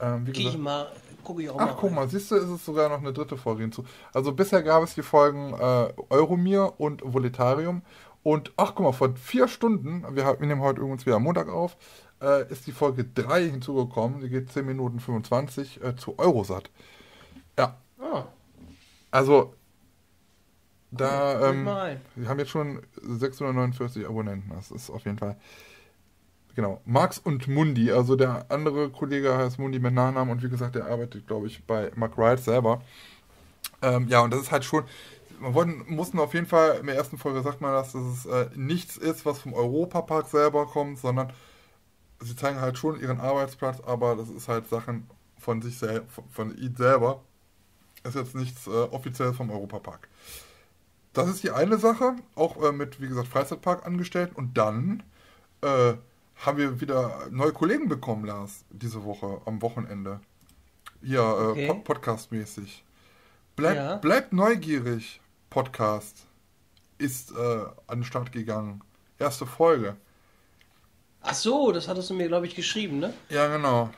Ähm, wie gesagt, ich mal, gucke ich auch Ach, mal guck mal, siehst du, ist es sogar noch eine dritte Folge hinzu. Also bisher gab es die Folgen äh, Euromir und Voletarium. Und ach, guck mal, vor vier Stunden, wir, wir nehmen heute übrigens wieder am Montag auf, äh, ist die Folge 3 hinzugekommen. Die geht 10 Minuten 25 äh, zu Eurosat. Ja. Oh. Also, da, ähm, wir haben jetzt schon 649 Abonnenten. Das ist auf jeden Fall. Genau. Max und Mundi, also der andere Kollege heißt Mundi mit Nachnamen und wie gesagt, der arbeitet, glaube ich, bei Mark Wright selber. Ähm, ja, und das ist halt schon, wir wollten, mussten auf jeden Fall, in der ersten Folge sagt man das, dass es äh, nichts ist, was vom Europapark selber kommt, sondern sie zeigen halt schon ihren Arbeitsplatz, aber das ist halt Sachen von sich selber, von Eid selber. Ist jetzt nichts äh, offiziell vom Europapark. Das ist die eine Sache, auch äh, mit, wie gesagt, Freizeitpark angestellt. Und dann äh, haben wir wieder neue Kollegen bekommen, Lars, diese Woche, am Wochenende. Hier, äh, okay. Podcast-mäßig. Bleib, ja. Bleibt neugierig, Podcast ist äh, an den Start gegangen. Erste Folge. Ach so, das hattest du mir, glaube ich, geschrieben, ne? Ja, genau.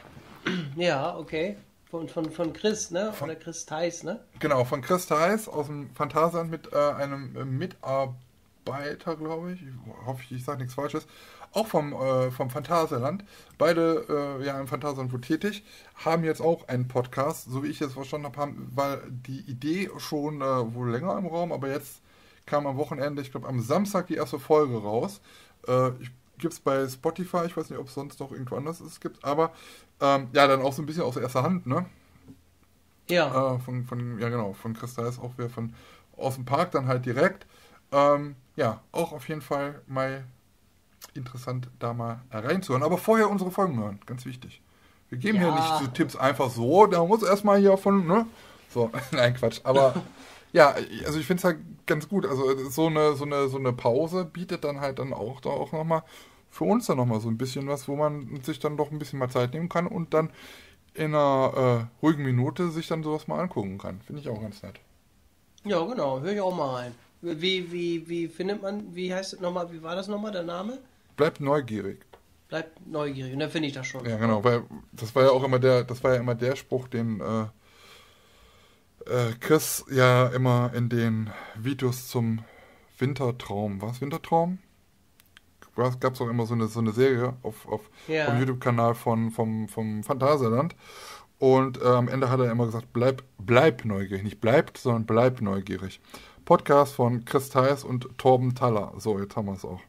Ja, okay. Von, von, von Chris, ne? Von Oder Chris Theis, ne? Genau, von Chris Theis aus dem Phantasialand mit äh, einem äh, Mitarbeiter, glaube ich. ich. Hoffe ich, ich sage nichts Falsches. Auch vom, äh, vom Phantasialand. Beide äh, ja im Phantasialand wohl tätig. Haben jetzt auch einen Podcast. So wie ich jetzt verstanden habe, haben, war die Idee schon äh, wohl länger im Raum, aber jetzt kam am Wochenende, ich glaube am Samstag die erste Folge raus. Äh, ich gibt es bei Spotify, ich weiß nicht, ob es sonst noch irgendwo anders es gibt, aber ähm, ja, dann auch so ein bisschen aus erster Hand, ne? Ja. Äh, von, von, ja genau, von Kristallis auch wieder von aus dem Park dann halt direkt. Ähm, ja, auch auf jeden Fall mal interessant, da mal reinzuhören. Aber vorher unsere Folgen hören, ganz wichtig. Wir geben ja. hier nicht so Tipps einfach so, da muss erstmal hier von, ne? So, nein, Quatsch. Aber ja, also ich finde es halt ganz gut. Also so eine, so eine, so eine Pause bietet dann halt dann auch da auch nochmal für uns dann nochmal so ein bisschen was, wo man sich dann doch ein bisschen mal Zeit nehmen kann und dann in einer äh, ruhigen Minute sich dann sowas mal angucken kann. Finde ich auch ganz nett. Ja, genau, höre ich auch mal rein. Wie, wie, wie findet man, wie heißt es nochmal, wie war das nochmal, der Name? Bleibt neugierig. Bleibt neugierig, und dann finde ich das schon. Ja, genau, weil das war ja auch immer der, das war ja immer der Spruch, den äh, äh, Chris ja immer in den Videos zum Wintertraum, was Wintertraum? Gab es auch immer so eine, so eine Serie auf, auf ja. dem YouTube-Kanal von, vom, vom Phantasialand. Und äh, am Ende hat er immer gesagt, bleib, bleib neugierig. Nicht bleibt, sondern bleib neugierig. Podcast von Chris Theis und Torben Taller. So, jetzt haben wir es auch.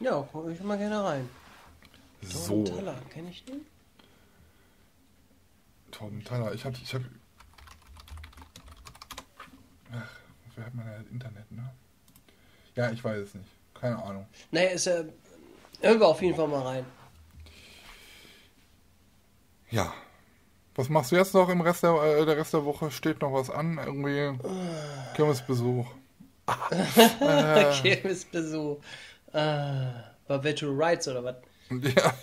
Ja, gucke ich mal gerne rein. So. Torben Taller, kenne ich den? Torben Tanner. Ich habe. Ich hab, wer hat man ja Internet, ne? Ja, ich weiß es nicht. Keine Ahnung. Naja, ist ja. Hören wir auf jeden Fall mal rein. Ja. Was machst du jetzt noch im Rest der, äh, der Rest der Woche? Steht noch was an? Irgendwie Kirmesbesuch. äh. Kirmesbesuch. Äh, bei Virtual Rights oder was? Ja.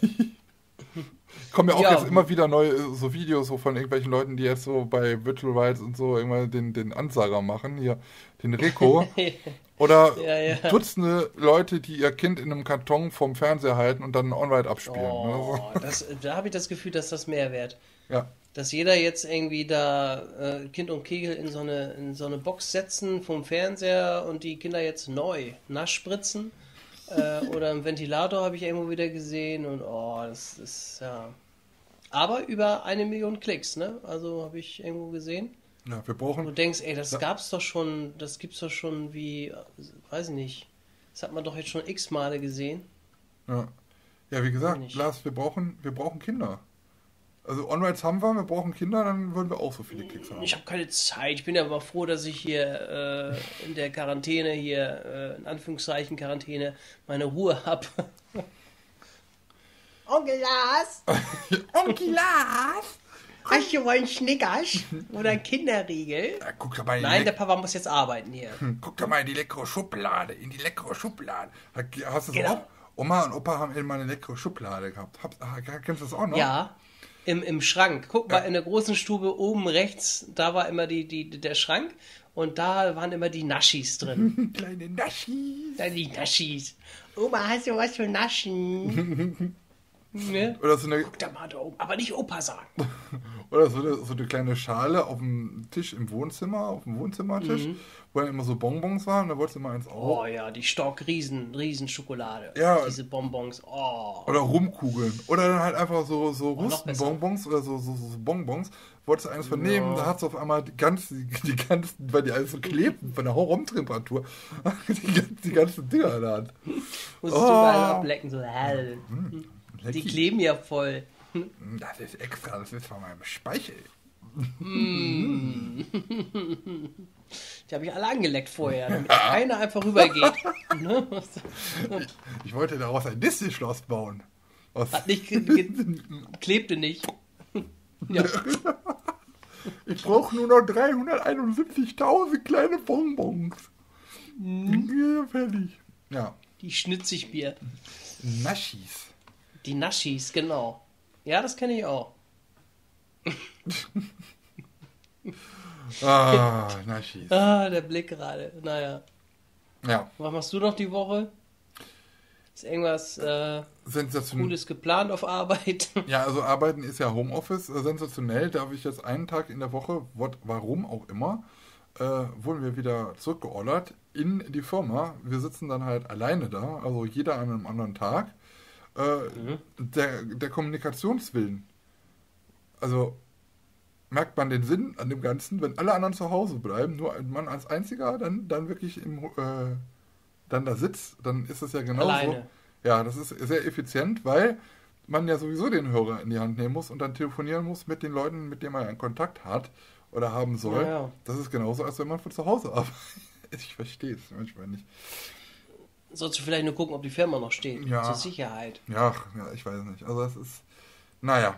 Kommen ja auch ja. jetzt immer wieder neue so Videos so von irgendwelchen Leuten, die jetzt so bei Virtual Rights und so immer den, den Ansager machen, hier, den Rico. Oder ja, ja. Dutzende Leute, die ihr Kind in einem Karton vom Fernseher halten und dann online abspielen. Oh, ne? das, da habe ich das Gefühl, dass das mehr wert. Ja. Dass jeder jetzt irgendwie da äh, Kind und Kegel in so, eine, in so eine Box setzen vom Fernseher und die Kinder jetzt neu nachspritzen. Äh, oder einen Ventilator habe ich irgendwo wieder gesehen und oh, das ist ja. Aber über eine Million Klicks, ne? Also habe ich irgendwo gesehen. Ja, wir brauchen. Du denkst, ey, das ja. gab's doch schon, das gibt's doch schon wie, weiß ich nicht. Das hat man doch jetzt schon x Male gesehen. Ja. Ja, wie gesagt, Lars, wir brauchen, wir brauchen Kinder. Also On-Rides haben wir, wir brauchen Kinder, dann würden wir auch so viele Klicks haben. Ich habe keine Zeit. Ich bin ja aber froh, dass ich hier äh, in der Quarantäne, hier äh, in Anführungszeichen Quarantäne, meine Ruhe habe. Onkel Lars! Onkel Lars! Hast du wohl einen Schnickers oder einen Kinderriegel? Ja, guck doch mal Nein, der Papa muss jetzt arbeiten hier. Hm, guck doch mal in die leckere Schublade, in die leckere Schublade. Hast du das genau. auch? Oma und Opa haben immer eine leckere Schublade gehabt. Hab, kennst du das auch noch? Ja, im, im Schrank. Guck mal, in der großen Stube oben rechts, da war immer die, die, der Schrank und da waren immer die Naschis drin. Kleine Naschis. Da die Naschis. Oma, hast du was für Naschen? Ne? Oder so eine, Guck da mal da oben, aber nicht Opa sagen. Oder so eine, so eine kleine Schale auf dem Tisch im Wohnzimmer, auf dem Wohnzimmertisch, mhm. wo dann immer so Bonbons waren, da wolltest du mal eins auch. Oh ja, die Stock Riesen, Riesenschokolade. Ja. Diese Bonbons, oh. Oder Rumkugeln. Oder dann halt einfach so, so oh, Rustenbonbons oder so, so, so Bonbons. Wolltest du eins vernehmen, ja. da hast du auf einmal die ganzen, die ganzen, weil die alles so klebten von der Raumtemperatur, die, die ganzen Dinger in der Hand. Musstest oh. du mal ablecken, so hell. Mhm. Die kleben ja voll. Das ist extra, das ist von meinem Speichel. Mm. Die habe ich alle angeleckt vorher, damit keiner einfach rübergeht. Ne? ich wollte daraus ein Disney-Schloss bauen. Was? Hat nicht klebte nicht. ja. Ich brauche nur noch 371.000 kleine Bonbons. Mm. Ja, fertig. Ja. Die Schnitzigbier. Naschis. Die Naschis, genau. Ja, das kenne ich auch. ah, Naschis. Ah, der Blick gerade. Naja. Ja. Was machst du noch die Woche? Ist irgendwas äh, Cooles geplant auf Arbeit? Ja, also Arbeiten ist ja Homeoffice. Äh, sensationell. Darf ich jetzt einen Tag in der Woche, warum auch immer, äh, wurden wir wieder zurückgeordert in die Firma. Wir sitzen dann halt alleine da, also jeder an einem anderen Tag äh, mhm. der, der Kommunikationswillen. Also merkt man den Sinn an dem Ganzen, wenn alle anderen zu Hause bleiben, nur man als einziger dann, dann wirklich im, äh, dann da sitzt, dann ist es ja genauso. Alleine. Ja, das ist sehr effizient, weil man ja sowieso den Hörer in die Hand nehmen muss und dann telefonieren muss mit den Leuten, mit denen man einen Kontakt hat oder haben soll. Ja, ja. Das ist genauso, als wenn man von zu Hause arbeitet. Ich verstehe es manchmal nicht. Sollst du vielleicht nur gucken, ob die Firma noch steht. Ja. Zur Sicherheit. Ja, ja, ich weiß nicht. Also es ist, naja,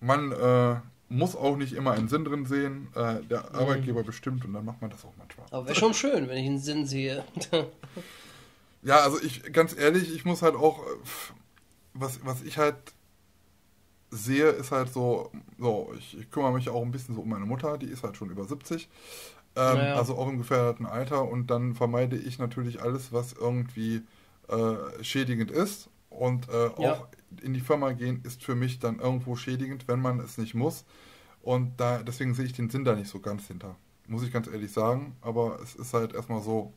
man äh, muss auch nicht immer einen Sinn drin sehen. Äh, der mhm. Arbeitgeber bestimmt und dann macht man das auch manchmal. Aber wäre schon schön, wenn ich einen Sinn sehe. ja, also ich, ganz ehrlich, ich muss halt auch, was, was ich halt sehe, ist halt so, so, ich, ich kümmere mich auch ein bisschen so um meine Mutter, die ist halt schon über 70. Ähm, naja. Also auch im gefährdeten Alter. Und dann vermeide ich natürlich alles, was irgendwie äh, schädigend ist. Und äh, ja. auch in die Firma gehen ist für mich dann irgendwo schädigend, wenn man es nicht muss. Und da, deswegen sehe ich den Sinn da nicht so ganz hinter. Muss ich ganz ehrlich sagen. Aber es ist halt erstmal so,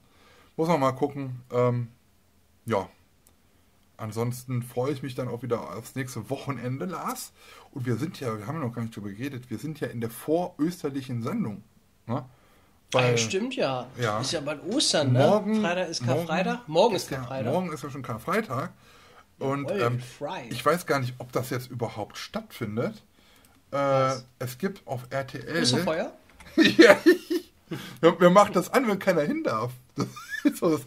muss man mal gucken. Ähm, ja. Ansonsten freue ich mich dann auch wieder aufs nächste Wochenende, Lars. Und wir sind ja, wir haben ja noch gar nicht drüber geredet, wir sind ja in der vorösterlichen Sendung. Ne? Weil, ah, stimmt ja. ja. Ist ja bald Ostern, ne? Morgen, Freitag ist Karfreitag. Morgen, morgen ist Karfreitag. Ja, morgen ist ja schon Karfreitag. Und ähm, ich weiß gar nicht, ob das jetzt überhaupt stattfindet. Äh, es gibt auf RTL. Ist Feuer? ja, Wer macht das an, wenn keiner hin darf? Das ist so das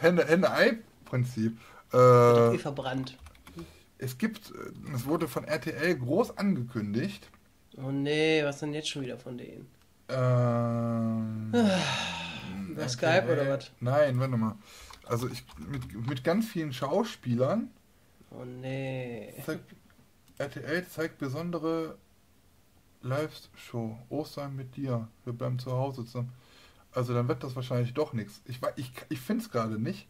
Henne-Ei-Prinzip. Hände äh, verbrannt. Es gibt, es wurde von RTL groß angekündigt. Oh nee, was denn jetzt schon wieder von denen? Ähm, RTL, Skype oder was? Nein, warte mal. Also ich mit, mit ganz vielen Schauspielern. Oh nee. Zeigt, RTL zeigt besondere Live-Show. Ostern mit dir. Wir bleiben zu Hause zusammen. Also dann wird das wahrscheinlich doch nichts. Ich, ich, ich finde es gerade nicht.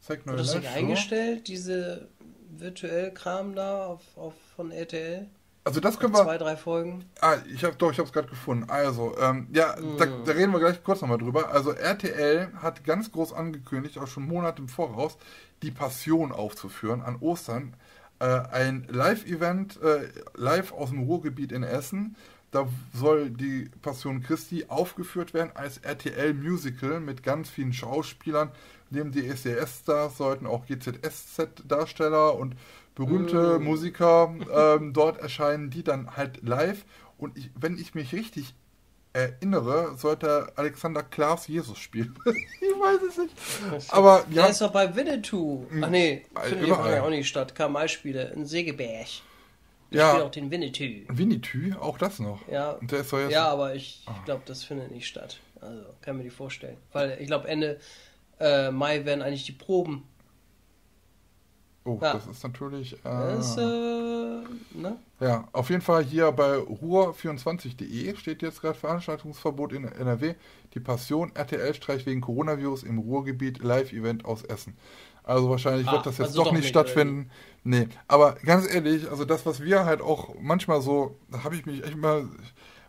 Zeig neue Hast du eingestellt, diese virtuell Kram da auf, auf von RTL? Also das können wir. Zwei, drei Folgen. Ah, ich habe doch, ich habe es gerade gefunden. Also, ähm, ja, mm. da, da, reden wir gleich kurz nochmal drüber. Also RTL hat ganz groß angekündigt, auch schon Monate im Voraus, die Passion aufzuführen an Ostern äh, ein Live-Event äh, live aus dem Ruhrgebiet in Essen. Da soll die Passion Christi aufgeführt werden als RTL-Musical mit ganz vielen Schauspielern. Neben die SES-Stars sollten auch GZSZ-Darsteller und berühmte mm. Musiker ähm, dort erscheinen, die dann halt live. Und ich, wenn ich mich richtig erinnere, sollte Alexander Klaas Jesus spielen. ich weiß es nicht. Aber ja. Der ist doch bei Winnetou. Ach nee, findet ja auch nicht statt. Karl-May-Spiele in Segeberg. Ich ja. spiele auch den Winnetou. Winnetou? Auch das noch? Ja. Doch jetzt ja, aber ich ah. glaube, das findet nicht statt. Also, kann mir die vorstellen. Weil ich glaube, Ende äh, Mai werden eigentlich die Proben Oh, ja. das ist natürlich. Äh, das, äh, ne? Ja, auf jeden Fall hier bei ruhr24.de steht jetzt gerade Veranstaltungsverbot in NRW. Die Passion RTL-Streich wegen Coronavirus im Ruhrgebiet Live-Event aus Essen. Also wahrscheinlich ah, wird das jetzt also doch, doch, nicht stattfinden. Nee, aber ganz ehrlich, also das, was wir halt auch manchmal so, da habe ich mich echt mal,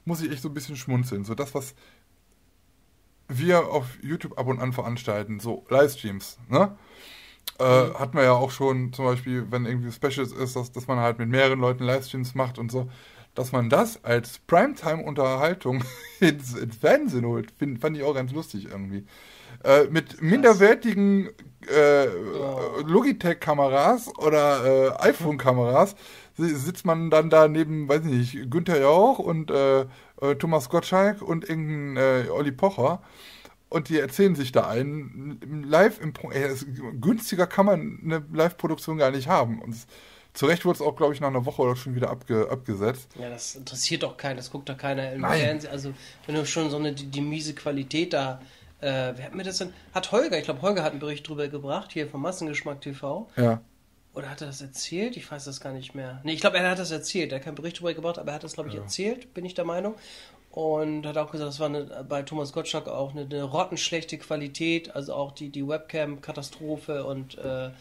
muss ich echt so ein bisschen schmunzeln. So das, was wir auf YouTube ab und an veranstalten, so Livestreams, ne? Äh. Hat man ja auch schon zum Beispiel, wenn irgendwie Specials ist, dass, dass man halt mit mehreren Leuten Livestreams macht und so, dass man das als Primetime-Unterhaltung ins, ins, Fernsehen holt, find, fand ich auch ganz lustig irgendwie. Äh, mit minderwertigen äh, oh. Logitech-Kameras oder äh, iPhone-Kameras sitzt man dann da neben, weiß ich nicht, Günther Jauch und äh, äh, Thomas Gottschalk und irgendein Olli Pocher und die erzählen sich da ein. Live im ey, günstiger kann man eine Live-Produktion gar nicht haben. Und zu Recht wurde es auch, glaube ich, nach einer Woche oder schon wieder abge, abgesetzt. Ja, das interessiert doch keinen, das guckt doch keiner im Nein. Fernsehen. Also, wenn du schon so eine die, die miese Qualität da. Äh, wer hat mir das denn? Hat Holger, ich glaube, Holger hat einen Bericht drüber gebracht, hier vom Massengeschmack TV. Ja. Oder hat er das erzählt? Ich weiß das gar nicht mehr. Nee, ich glaube, er hat das erzählt. Er hat keinen Bericht drüber gebracht, aber er hat das, glaube ich, ja. erzählt, bin ich der Meinung. Und hat auch gesagt, das war eine, bei Thomas Gottschalk auch eine, eine rottenschlechte Qualität, also auch die, die Webcam-Katastrophe und äh,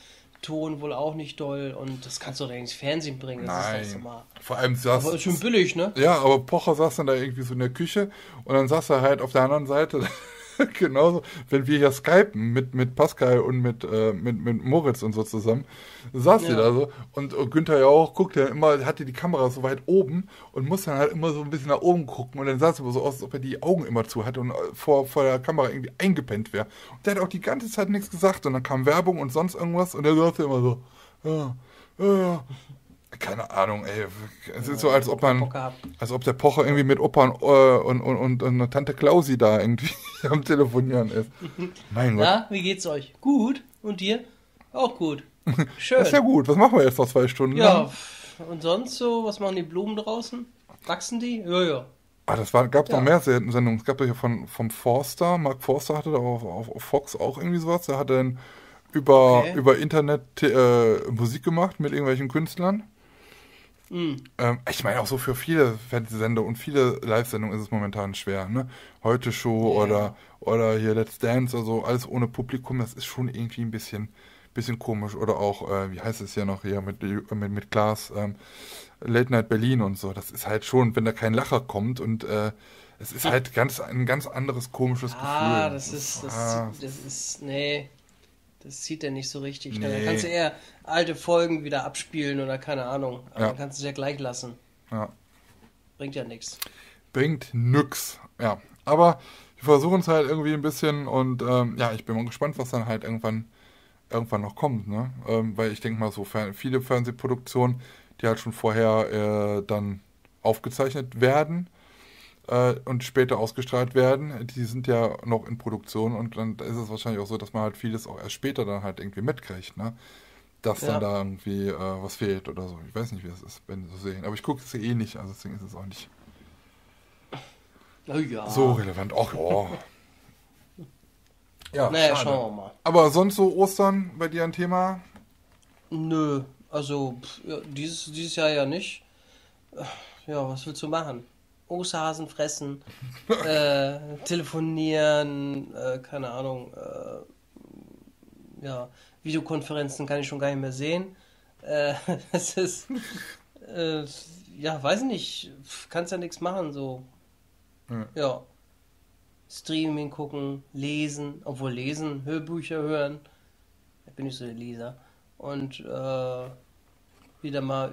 Ton wohl auch nicht doll und das kannst du doch ins Fernsehen bringen. Das Nein. ist mal. Vor allem saß. Aber ist schon billig, ne? Ja, aber Pocher saß dann da irgendwie so in der Küche und dann saß er halt auf der anderen Seite Genauso, wenn wir hier skypen mit, mit Pascal und mit, äh, mit, mit Moritz und so zusammen, saß ja. sie da so. Und, und Günther ja auch, guckte ja immer, hatte die Kamera so weit oben und musste dann halt immer so ein bisschen nach oben gucken. Und dann sah es aber so aus, als ob er die Augen immer zu hatte und äh, vor, vor der Kamera irgendwie eingepennt wäre. Und der hat auch die ganze Zeit nichts gesagt. Und dann kam Werbung und sonst irgendwas. Und er saß immer so, ja, ja, keine Ahnung, ey. Es ist so, als ob man, als ob der Pocher irgendwie mit Opa und, äh, und, und, und, Tante Klausi da irgendwie am Telefonieren ist. Mein Gott. Na, wie geht's euch? Gut. Und dir? Auch gut. Schön. Das ist ja gut. Was machen wir jetzt noch zwei Stunden? Ja, lang? und sonst so, was machen die Blumen draußen? Wachsen die? Ja, ja. Ah, das gab ja. noch mehr Sendungen. Es gab ja von vom Forster, Mark Forster hatte da auf, auf, auf Fox auch irgendwie sowas. Der hat dann über, okay. über Internet äh, Musik gemacht mit irgendwelchen Künstlern. Mhm. Ähm, ich meine, auch so für viele Fernsehsender und viele Live-Sendungen ist es momentan schwer. Ne? Heute Show yeah. oder, oder hier Let's Dance, also alles ohne Publikum, das ist schon irgendwie ein bisschen, bisschen komisch. Oder auch, äh, wie heißt es ja noch hier mit, mit, mit Glas, ähm, Late Night Berlin und so. Das ist halt schon, wenn da kein Lacher kommt und äh, es ist halt ganz ein ganz anderes komisches ah, Gefühl. Ah, das ist, das, ah. das ist, nee, das zieht er nicht so richtig. Nee. Dann kannst du eher alte Folgen wieder abspielen oder keine Ahnung. Aber ja. dann kannst du es ja gleich lassen. Ja. Bringt ja nichts. Bringt nix. Ja. Aber wir versuchen es halt irgendwie ein bisschen und ähm, ja, ich bin mal gespannt, was dann halt irgendwann irgendwann noch kommt, ne? Ähm, weil ich denke mal so viele Fernsehproduktionen, die halt schon vorher äh, dann aufgezeichnet werden äh, und später ausgestrahlt werden. Die sind ja noch in Produktion und dann ist es wahrscheinlich auch so, dass man halt vieles auch erst später dann halt irgendwie mitkriegt, ne? Dass ja. dann da irgendwie äh, was fehlt oder so. Ich weiß nicht, wie das ist, wenn so sehen. Aber ich gucke es eh nicht, also deswegen ist es auch nicht oh ja. so relevant. Ach ja. ja, naja, schade. schauen wir mal. Aber sonst so Ostern bei dir ein Thema? Nö, also ja, dieses, dieses Jahr ja nicht. Ja, was willst du machen? Osterhasen fressen, äh, telefonieren, äh, keine Ahnung, äh, ja, Videokonferenzen kann ich schon gar nicht mehr sehen. Äh, es ist, äh, ja, weiß nicht, kannst ja nichts machen, so. Ja. ja. Streaming gucken, lesen, obwohl lesen, Hörbücher hören. Ich bin nicht so der Leser. Und äh, wieder mal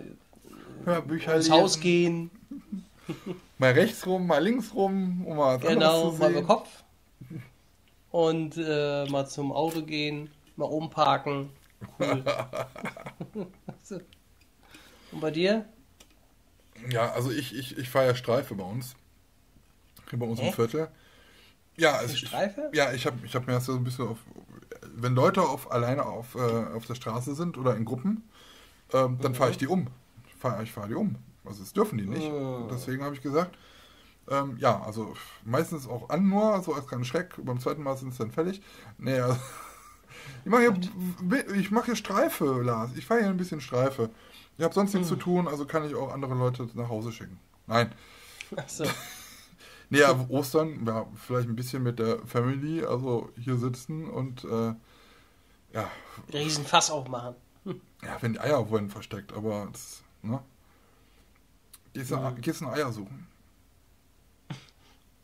Hörbücher ins lesen. Haus gehen. mal rechts rum, mal links rum, um mal Genau, mal über Kopf. Und äh, mal zum Auto gehen, mal oben parken. Cool. Und bei dir? Ja, also ich, ich, ich fahre ja Streife bei uns. Bei uns Hä? im Viertel. Ja, also ich, ja, ich habe ich hab mir das so ein bisschen auf, wenn Leute auf, alleine auf, äh, auf der Straße sind oder in Gruppen, ähm, dann fahre ich die um. Ich fahre ich fahr die um. Also das dürfen die nicht. Oh. Deswegen habe ich gesagt, ähm, ja, also meistens auch an nur, so als kein Schreck. Beim zweiten Mal sind es dann fällig. Nee, also, ich mache hier, ich mach hier Streife, Lars. Ich fahre hier ein bisschen Streife. Ich habe sonst nichts hm. zu tun, also kann ich auch andere Leute nach Hause schicken. Nein. Ach so. Nee, aber Ostern, ja, vielleicht ein bisschen mit der Family, also hier sitzen und äh, ja. Riesenfass aufmachen. Ja, wenn die Eier wurden versteckt, aber das, ne? Gehst du, mhm. gehst du ein Eier suchen?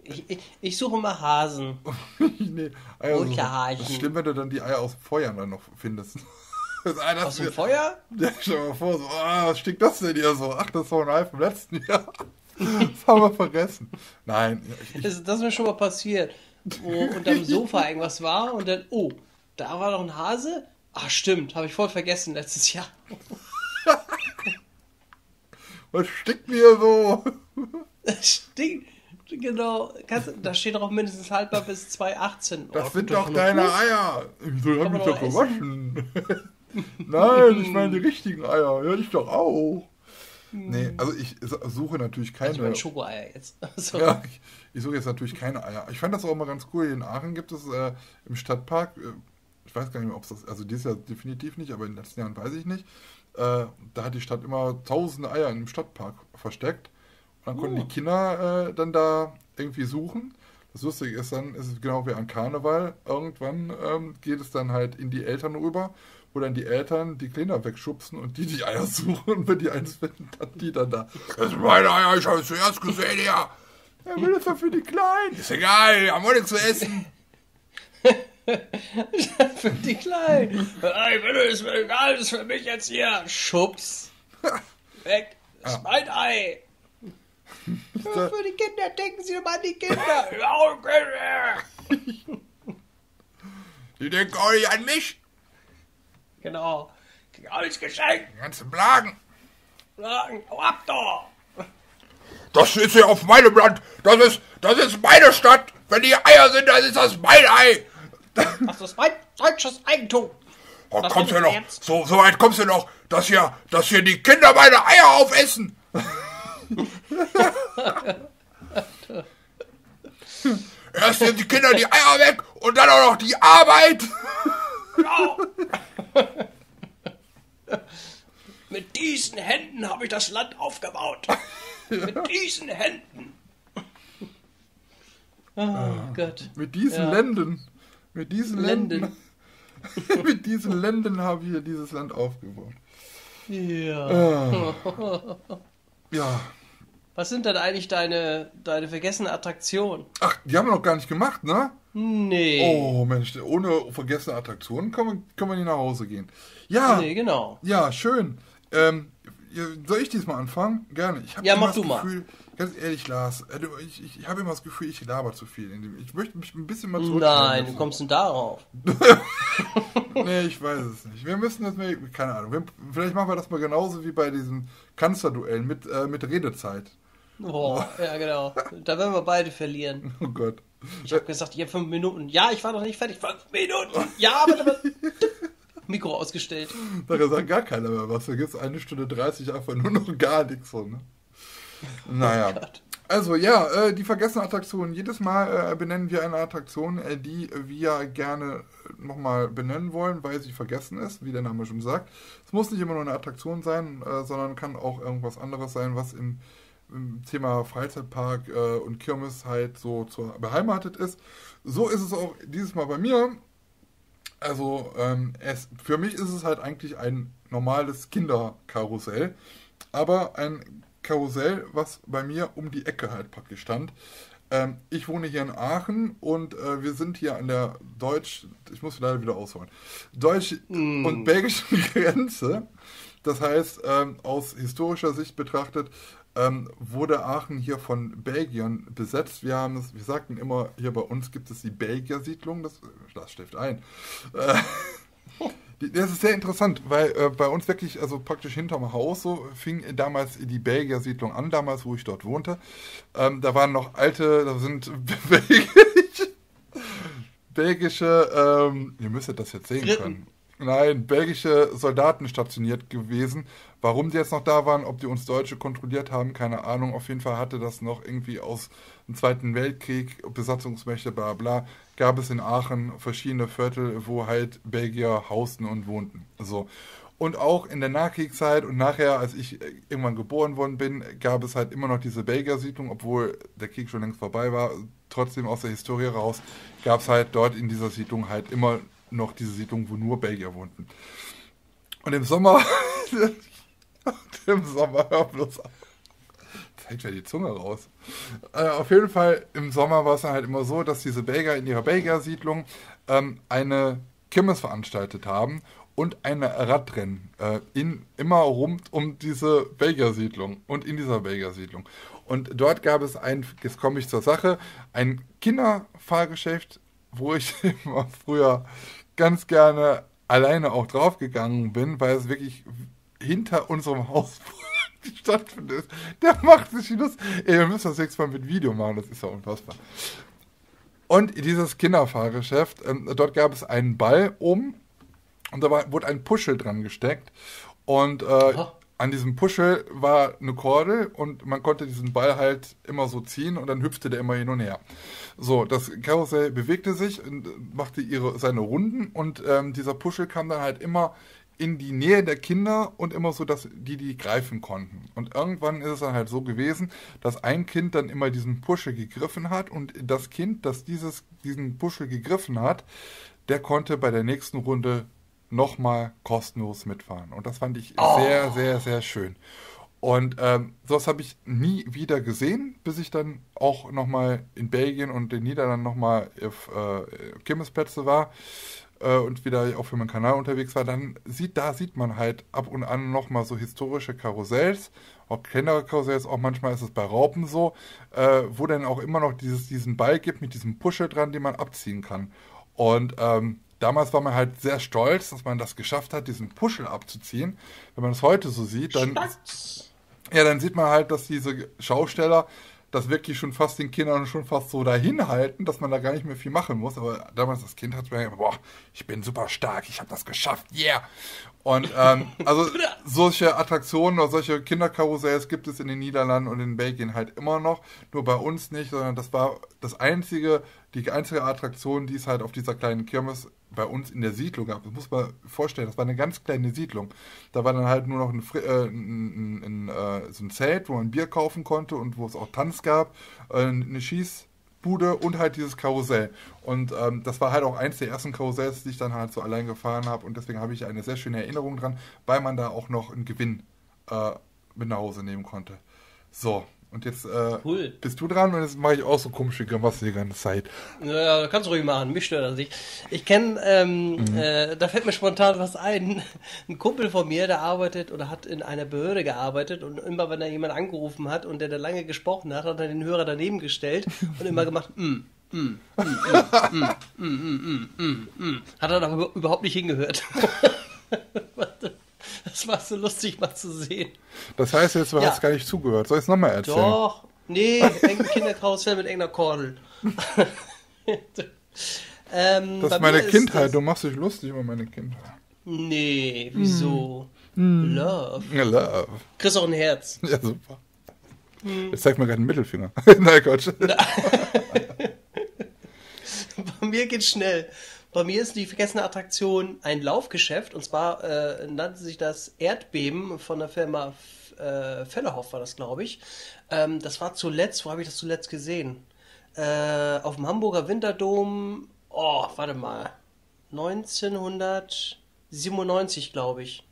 Ich, ich, ich suche immer Hasen. nee, Eier suchen. Das ist schlimm, wenn du dann die Eier aus dem Feuer dann noch findest. aus dem Feuer? Ja, stell dir mal vor, so, oh, was stinkt das denn hier so? Ach, das war ein Ei vom letzten Jahr. Das haben wir vergessen. Nein. Ich, das, das ist mir schon mal passiert. Wo unterm Sofa irgendwas war und dann, oh, da war noch ein Hase. Ach, stimmt, habe ich voll vergessen letztes Jahr. Was stinkt mir so? stinkt. Genau, Kannst, da steht doch mindestens haltbar bis 2018. Das oh, sind doch deine gut. Eier. Wieso hab ich doch gewaschen? Nein, ich meine die richtigen Eier. Ja, ich doch auch. Nee, also ich suche natürlich keine. Also ich Schokoeier jetzt. ja, ich, ich, suche jetzt natürlich keine Eier. Ich fand das auch immer ganz cool. In Aachen gibt es äh, im Stadtpark, äh, ich weiß gar nicht mehr, ob es das, also dieses Jahr definitiv nicht, aber in den letzten Jahren weiß ich nicht. Äh, da hat die Stadt immer tausende Eier im Stadtpark versteckt. Und dann konnten oh. die Kinder äh, dann da irgendwie suchen. Das Lustige ist dann, ist es genau wie an Karneval. Irgendwann ähm, geht es dann halt in die Eltern rüber wo dann die Eltern die Kinder wegschubsen und die die Eier suchen und wenn die eins finden, dann die dann da. Das sind meine Eier, ich habe es zuerst gesehen, ja. Er will es doch für die Kleinen. Ist egal, wir haben auch nichts zu essen. Für die Kleinen. Ich will es mir egal, das ist für mich jetzt hier. Schubs. Weg. Das ist mein Ei. für die Kinder, denken Sie mal an die Kinder. die denken auch nicht an mich. Genau. Krieg alles geschenkt. Die ganzen Blagen. Blagen, hau ab da. Das ist hier auf meinem Land. Das ist, das ist meine Stadt. Wenn die Eier sind, dann ist das mein Ei. Das ist mein deutsches Eigentum. Oh, kommst du noch, so, so weit kommst du noch, dass hier, dass hier die Kinder meine Eier aufessen. Erst sind die Kinder die Eier weg und dann auch noch die Arbeit. Genau. Mit diesen Händen habe ich das Land aufgebaut. Mit diesen Händen. Oh ah, Gott. Mit diesen ja. Länden. Mit diesen Länden. Länden. mit diesen Länden habe ich dieses Land aufgebaut. Ja. Ah. Ja. Was sind denn eigentlich deine, deine vergessene Attraktionen? Ach, die haben wir noch gar nicht gemacht, ne? Nee. Oh Mensch, ohne vergessene Attraktionen kann man, kann man nicht nach Hause gehen. Ja. Nee, genau. Ja, schön. Ähm, soll ich diesmal anfangen? Gerne. Ich ja, mach du Gefühl, mal. Ganz ehrlich, Lars, äh, ich, ich, ich habe immer das Gefühl, ich laber zu viel. Ich möchte mich ein bisschen mal zurücknehmen. Nein, du kommst denn darauf? nee, ich weiß es nicht. Wir müssen das mal, keine Ahnung, wir, vielleicht machen wir das mal genauso wie bei diesen Kanzlerduellen mit, äh, mit Redezeit. Boah, ja genau. Da werden wir beide verlieren. Oh Gott. Ich habe gesagt, ihr fünf Minuten. Ja, ich war noch nicht fertig. Fünf Minuten. Ja, aber Mikro ausgestellt. Da sagt gar keiner mehr was. Da gibt es eine Stunde 30 einfach nur noch gar nichts von. Ne? Naja. Oh also ja, äh, die vergessene Attraktion. Jedes Mal äh, benennen wir eine Attraktion, äh, die wir gerne nochmal benennen wollen, weil sie vergessen ist, wie der Name schon sagt. Es muss nicht immer nur eine Attraktion sein, äh, sondern kann auch irgendwas anderes sein, was im, im Thema Freizeitpark äh, und Kirmes halt so zu, beheimatet ist. So ist es auch dieses Mal bei mir. Also ähm, es, für mich ist es halt eigentlich ein normales Kinderkarussell, aber ein Karussell, was bei mir um die Ecke halt praktisch stand. Ähm, ich wohne hier in Aachen und äh, wir sind hier an der Deutsch, ich muss leider wieder ausholen, Deutsch- mm. und belgischen Grenze. Das heißt, ähm, aus historischer Sicht betrachtet, ähm, wurde Aachen hier von Belgiern besetzt. Wir haben es, wir sagten immer, hier bei uns gibt es die Belgier-Siedlung, das, das stiftet ein. Äh, das ist sehr interessant, weil äh, bei uns wirklich, also praktisch hinterm Haus so, fing damals die Belgier-Siedlung an, damals, wo ich dort wohnte. Ähm, da waren noch alte, da sind belgische, belgische ähm, ihr müsstet das jetzt sehen Dritten. können. Nein, belgische Soldaten stationiert gewesen. Warum die jetzt noch da waren, ob die uns Deutsche kontrolliert haben, keine Ahnung. Auf jeden Fall hatte das noch irgendwie aus dem Zweiten Weltkrieg, Besatzungsmächte, bla bla, gab es in Aachen verschiedene Viertel, wo halt Belgier hausten und wohnten. So. Und auch in der Nachkriegszeit und nachher, als ich irgendwann geboren worden bin, gab es halt immer noch diese Belgier-Siedlung, obwohl der Krieg schon längst vorbei war. Trotzdem aus der Historie raus gab es halt dort in dieser Siedlung halt immer noch diese Siedlung, wo nur Belgier wohnten. Und im Sommer, im Sommer, hör bloß auf. Jetzt ja die Zunge raus. Äh, auf jeden Fall, im Sommer war es dann halt immer so, dass diese Belgier in ihrer Belgier-Siedlung ähm, eine Kirmes veranstaltet haben und ein Radrennen äh, in, immer rund um diese Belgier-Siedlung und in dieser Belgier-Siedlung. Und dort gab es ein, jetzt komme ich zur Sache, ein Kinderfahrgeschäft, wo ich immer früher ganz gerne alleine auch draufgegangen bin, weil es wirklich hinter unserem Haus stattfindet. Der macht sich Lust. Ey, wir müssen das nächste Mal mit Video machen, das ist ja unfassbar. Und dieses Kinderfahrgeschäft, ähm, dort gab es einen Ball oben und da war, wurde ein Puschel dran gesteckt. Und äh, an diesem Puschel war eine Kordel und man konnte diesen Ball halt immer so ziehen und dann hüpfte der immer hin und her. So, das Karussell bewegte sich und machte ihre, seine Runden und ähm, dieser Puschel kam dann halt immer in die Nähe der Kinder und immer so, dass die die greifen konnten. Und irgendwann ist es dann halt so gewesen, dass ein Kind dann immer diesen Puschel gegriffen hat und das Kind, das dieses, diesen Puschel gegriffen hat, der konnte bei der nächsten Runde nochmal kostenlos mitfahren. Und das fand ich oh. sehr, sehr, sehr schön. Und ähm, sowas habe ich nie wieder gesehen, bis ich dann auch nochmal in Belgien und in Niederlanden nochmal auf äh, Kirmesplätze war äh, und wieder auch für meinen Kanal unterwegs war. Dann sieht, da sieht man halt ab und an nochmal so historische Karussells, auch kleinere Karussells, auch manchmal ist es bei Raupen so, äh, wo dann auch immer noch dieses, diesen Ball gibt mit diesem Puschel dran, den man abziehen kann. Und ähm, damals war man halt sehr stolz, dass man das geschafft hat, diesen Puschel abzuziehen. Wenn man es heute so sieht, dann, ja, dann sieht man halt, dass diese Schausteller das wirklich schon fast den Kindern schon fast so dahin halten, dass man da gar nicht mehr viel machen muss. Aber damals das Kind hat mir gedacht, boah, ich bin super stark, ich habe das geschafft, yeah. Und ähm, also solche Attraktionen oder solche Kinderkarussells gibt es in den Niederlanden und in Belgien halt immer noch. Nur bei uns nicht, sondern das war das einzige, die einzige Attraktion, die es halt auf dieser kleinen Kirmes bei uns in der Siedlung gab. Das muss man vorstellen, das war eine ganz kleine Siedlung. Da war dann halt nur noch ein, äh, ein, ein, äh, so ein Zelt, wo man Bier kaufen konnte und wo es auch Tanz gab, äh, eine Schießbude und halt dieses Karussell. Und ähm, das war halt auch eins der ersten Karussells, die ich dann halt so allein gefahren habe und deswegen habe ich eine sehr schöne Erinnerung dran, weil man da auch noch einen Gewinn äh, mit nach Hause nehmen konnte. So, und jetzt äh, cool. bist du dran und jetzt mache ich auch so komische Grimassen die ganze Zeit. Ja, kannst du ruhig machen, mich stört das nicht. Ich kenne, ähm, mhm. äh, da fällt mir spontan was ein. Ein Kumpel von mir, der arbeitet oder hat in einer Behörde gearbeitet und immer, wenn er jemand angerufen hat und der da lange gesprochen hat, hat er den Hörer daneben gestellt und immer gemacht, mm. Mm, mm, mm, mm, mm, mm, mm, mm. mm. Hat er aber überhaupt nicht hingehört. Das war so lustig mal zu sehen. Das heißt jetzt, du ja. hast gar nicht zugehört. Soll ich es nochmal erzählen? Doch. Nee, ein Kinderkarussell mit enger Kordel. ähm, das ist meine Kindheit. Ist du machst dich lustig über meine Kindheit. Nee, wieso? Mm. Love. Love. Kriegst auch ein Herz. Ja, super. Mm. Jetzt zeig mir gerade einen Mittelfinger. Nein, Gott. Bei mir geht's schnell. Bei mir ist die vergessene Attraktion ein Laufgeschäft und zwar äh, nannte sich das Erdbeben von der Firma äh, Fellerhoff, war das, glaube ich. Ähm, das war zuletzt, wo habe ich das zuletzt gesehen? Äh, auf dem Hamburger Winterdom, oh, warte mal, 1997, glaube ich.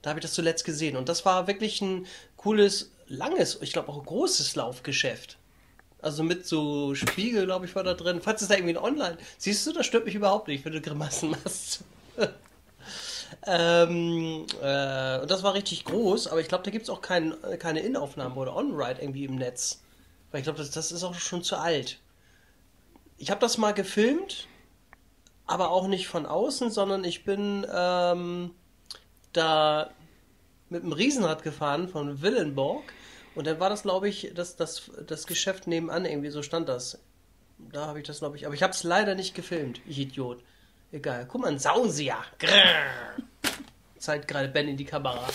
Da habe ich das zuletzt gesehen und das war wirklich ein cooles, langes, ich glaube auch großes Laufgeschäft. Also mit so Spiegel, glaube ich, war da drin. Falls es da irgendwie Online. Siehst du, das stört mich überhaupt nicht, wenn du Grimassen machst. ähm, äh, und das war richtig groß, aber ich glaube, da gibt es auch kein, keine Innenaufnahme oder On-Ride irgendwie im Netz. Weil ich glaube, das, das ist auch schon zu alt. Ich habe das mal gefilmt, aber auch nicht von außen, sondern ich bin ähm, da mit einem Riesenrad gefahren von Willenborg und dann war das, glaube ich, das, das, das Geschäft nebenan, irgendwie so stand das. Da habe ich das, glaube ich. Aber ich habe es leider nicht gefilmt, ich Idiot. Egal. Guck mal, ein Sausier. Grrr. Zeigt gerade Ben in die Kamera.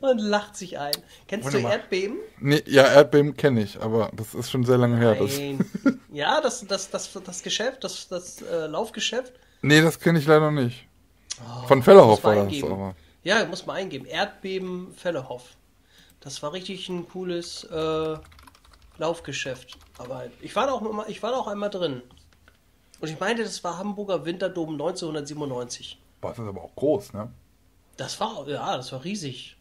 Und lacht sich ein. Kennst Warte du mal. Erdbeben? Nee, ja, Erdbeben kenne ich, aber das ist schon sehr lange her. Das ja, das, das, das, das Geschäft, das, das äh, Laufgeschäft. Nee, das kenne ich leider nicht. Oh, Von Fellerhoff war das aber. Ja, muss man eingeben. Erdbeben Fellerhoff. Das war richtig ein cooles äh, Laufgeschäft. Aber ich war da auch immer, ich war da auch einmal drin. Und ich meinte, das war Hamburger Winterdom 1997. Boah, das ist aber auch groß, ne? Das war, ja, das war riesig.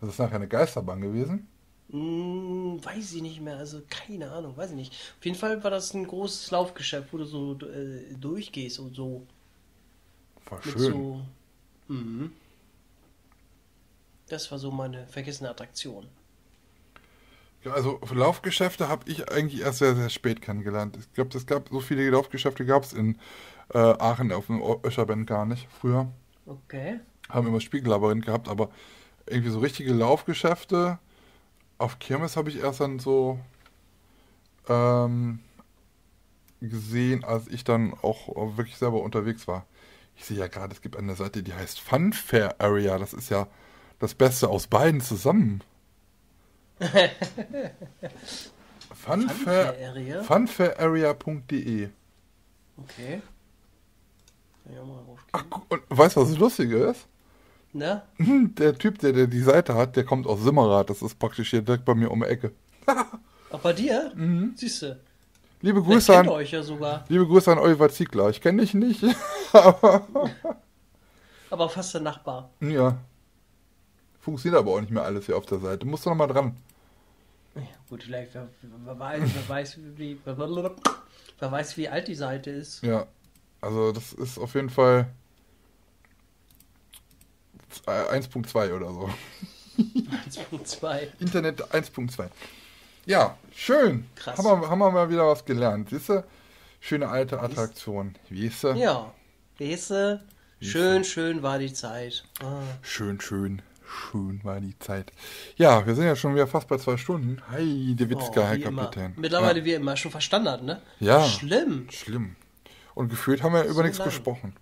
Das ist nachher eine Geisterbahn gewesen? Hm, weiß ich nicht mehr, also keine Ahnung, weiß ich nicht. Auf jeden Fall war das ein großes Laufgeschäft, wo du so äh, durchgehst und so. War schön. So, mhm. Das war so meine vergessene Attraktion. Ja, also Laufgeschäfte habe ich eigentlich erst sehr, sehr spät kennengelernt. Ich glaube, es gab so viele Laufgeschäfte gab es in äh, Aachen auf dem Öscherband gar nicht früher. Okay. Haben immer Spiegellabyrinth gehabt, aber irgendwie so richtige Laufgeschäfte auf Kirmes habe ich erst dann so ähm, gesehen, als ich dann auch wirklich selber unterwegs war. Ich sehe ja gerade, es gibt eine Seite, die heißt Funfair Area. Das ist ja das Beste aus beiden zusammen. Funfair, funfairarea.de Okay. Ach, und weißt du, was das Lustige ist? Na? Der Typ, der, der die Seite hat, der kommt aus Simmerath. Das ist praktisch hier direkt bei mir um die Ecke. Ach, bei dir? Mhm. Siehst du. Liebe Grüße an, euch ja sogar. liebe Grüße an Oliver Ziegler. Ich kenne dich nicht. aber fast der Nachbar. Ja. Funktioniert aber auch nicht mehr alles hier auf der Seite. Musst du noch mal dran. Ja, gut, vielleicht, wer, wer, weiß, wer, weiß, wie, wer weiß, wie alt die Seite ist. Ja, also das ist auf jeden Fall 1.2 oder so. 1.2. Internet 1.2. Ja, schön. Krass. Haben wir, haben wir mal wieder was gelernt. Siehst du? Schöne alte Attraktion. Wie ist sie? Ja. Wie ist sie? Schön, schön war die Zeit. Ah. Schön, schön. Schön war die Zeit. Ja, wir sind ja schon wieder fast bei zwei Stunden. Hi, der Witzka, oh, Herr Kapitän. Immer. Mittlerweile ja. wie immer schon verstanden, ne? Ja. Schlimm. Schlimm. Und gefühlt haben wir so über nichts lang. gesprochen.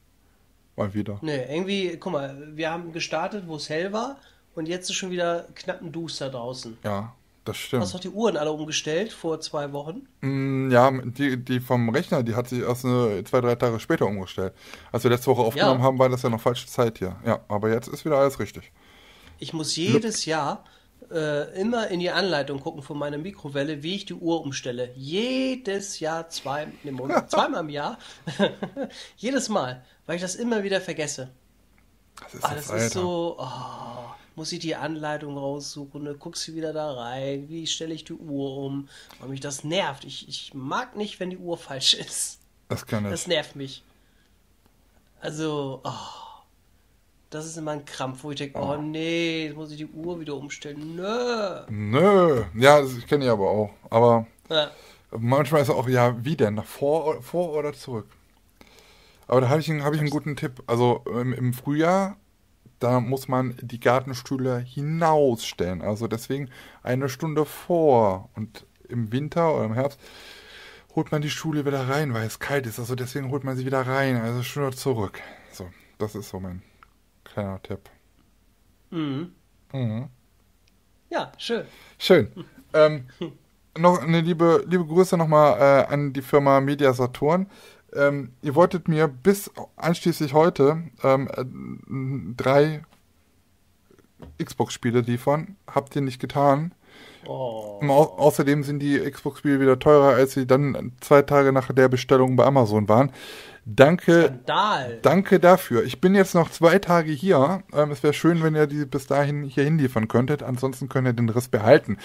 Mal wieder. Ne, irgendwie, guck mal, wir haben gestartet, wo es hell war und jetzt ist schon wieder knapp ein Duster draußen. Ja, das stimmt. Hast du die Uhren alle umgestellt vor zwei Wochen? Mm, ja, die, die vom Rechner, die hat sich erst eine, zwei, drei Tage später umgestellt. Als wir letzte Woche aufgenommen ja. haben, war das ja noch falsche Zeit hier. Ja, aber jetzt ist wieder alles richtig. Ich muss jedes Jahr äh, immer in die Anleitung gucken von meiner Mikrowelle, wie ich die Uhr umstelle. Jedes Jahr, zwei, nee, Monat, zweimal im Jahr. Jedes Mal, weil ich das immer wieder vergesse. Das ist, ah, das, ist so, oh, muss ich die Anleitung raussuchen, ne? guckst du wieder da rein, wie stelle ich die Uhr um, weil mich das nervt. Ich, ich mag nicht, wenn die Uhr falsch ist. Das kann ich. Das nervt mich. Also, oh das ist immer ein Krampf, wo ich denke, oh. oh nee, jetzt muss ich die Uhr wieder umstellen. Nö. Nö. Ja, das kenne ich aber auch. Aber ja. manchmal ist auch, ja, wie denn? Vor, vor oder zurück? Aber da habe ich, hab ich einen guten Tipp. Also im, im Frühjahr da muss man die Gartenstühle hinausstellen. Also deswegen eine Stunde vor. Und im Winter oder im Herbst holt man die Stühle wieder rein, weil es kalt ist. Also deswegen holt man sie wieder rein. Also schon zurück. So, das ist so mein kleiner Tipp. Mhm. Mhm. Ja, schön. Schön. ähm, noch eine liebe, liebe Grüße nochmal äh, an die Firma Media Saturn. Ähm, ihr wolltet mir bis einschließlich heute ähm, äh, drei Xbox-Spiele liefern. Habt ihr nicht getan. Oh. Au außerdem sind die Xbox-Spiele wieder teurer, als sie dann zwei Tage nach der Bestellung bei Amazon waren. Danke, Skandal. danke dafür. Ich bin jetzt noch zwei Tage hier. Ähm, es wäre schön, wenn ihr die bis dahin hier hinliefern könntet. Ansonsten könnt ihr den Rest behalten.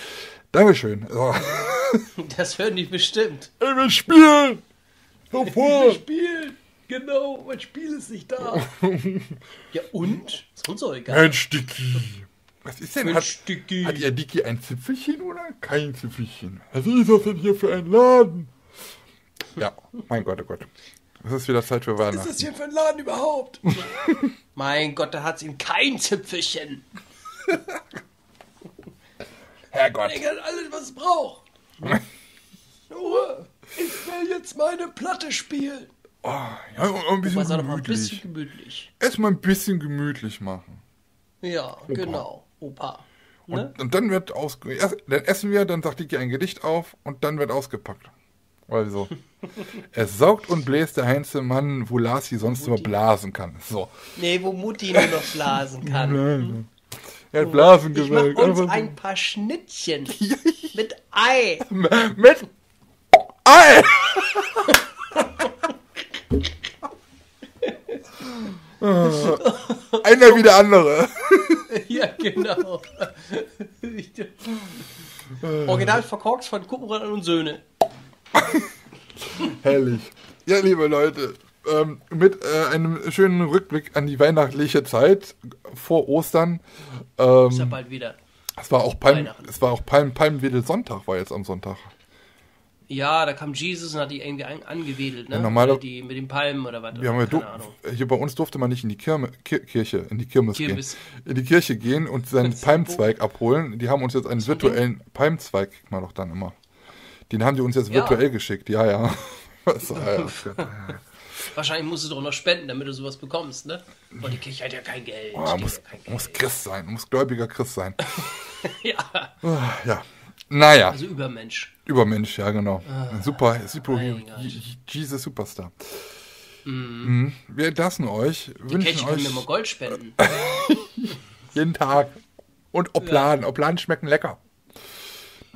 Dankeschön. So. Das hören die bestimmt. Ich will spielen! Sofort! Ich will spielen! Genau, mein Spiel ist nicht da. ja und? Ist uns auch egal. Mensch, Dicky. Was ist denn? Mensch, hat, Dicky. hat ihr Dicky ein Zipfelchen oder kein Zipfelchen? Was ist das denn hier für ein Laden? Ja, mein Gott, oh Gott. Es ist wieder Zeit für Weihnachten. Was ist das hier für ein Laden überhaupt? mein Gott, da hat es ihm kein Zipfelchen. Herrgott. Er hat alles, was es braucht. Nur, ich will jetzt meine Platte spielen. Oh, ja, ein bisschen, gemütlich. Mal ein bisschen gemütlich. Erstmal ein bisschen gemütlich machen. Ja, Opa. genau. Opa. Ne? Und, und, dann wird ausge... Dann essen wir, dann sagt Dickie ein Gedicht auf und dann wird ausgepackt. Also, es saugt und bläst der Heinzelmann, wo Lasi sonst Mutti. nur blasen kann. So. Nee, wo Mutti nur noch blasen kann. Nein. Er hat Blasen ich gesagt. Mach uns ein paar Schnittchen mit Ei. mit Ei. Einer wie der andere. ja, genau. Original verkorkst von Kuppenbrand und Söhne. Herrlich. Ja, liebe Leute, ähm, mit äh, einem schönen Rückblick an die weihnachtliche Zeit vor Ostern. Ähm, ist ja bald wieder. Es war auch Palm, es war auch Palm, Palmwedel Sonntag, war jetzt am Sonntag. Ja, da kam Jesus und hat die irgendwie an, angewedelt, ne? Ja, normal, die, mit den Palmen oder was. Ja, du, hier bei uns durfte man nicht in die Kirme, Kir Kirche, in die Kirmes Kirmes. gehen. In die Kirche gehen und seinen Palmzweig abholen. Die haben uns jetzt einen virtuellen Palmzweig, kriegt man doch dann immer. Den haben die uns jetzt virtuell ja. geschickt, ja, ja. so, ja, Wahrscheinlich musst du doch noch spenden, damit du sowas bekommst, ne? Und die Kirche hat ja kein Geld. Oh, muss, kein Geld. muss Christ sein, muss gläubiger Christ sein. ja. Oh, ja. Naja. Also Übermensch. Übermensch, ja, genau. Ah, super, super Jesus Superstar. Mm. Wir lassen euch, die wünschen Kirche euch... mir mal Gold spenden. jeden Tag. Und Obladen. Ja. Obladen schmecken lecker.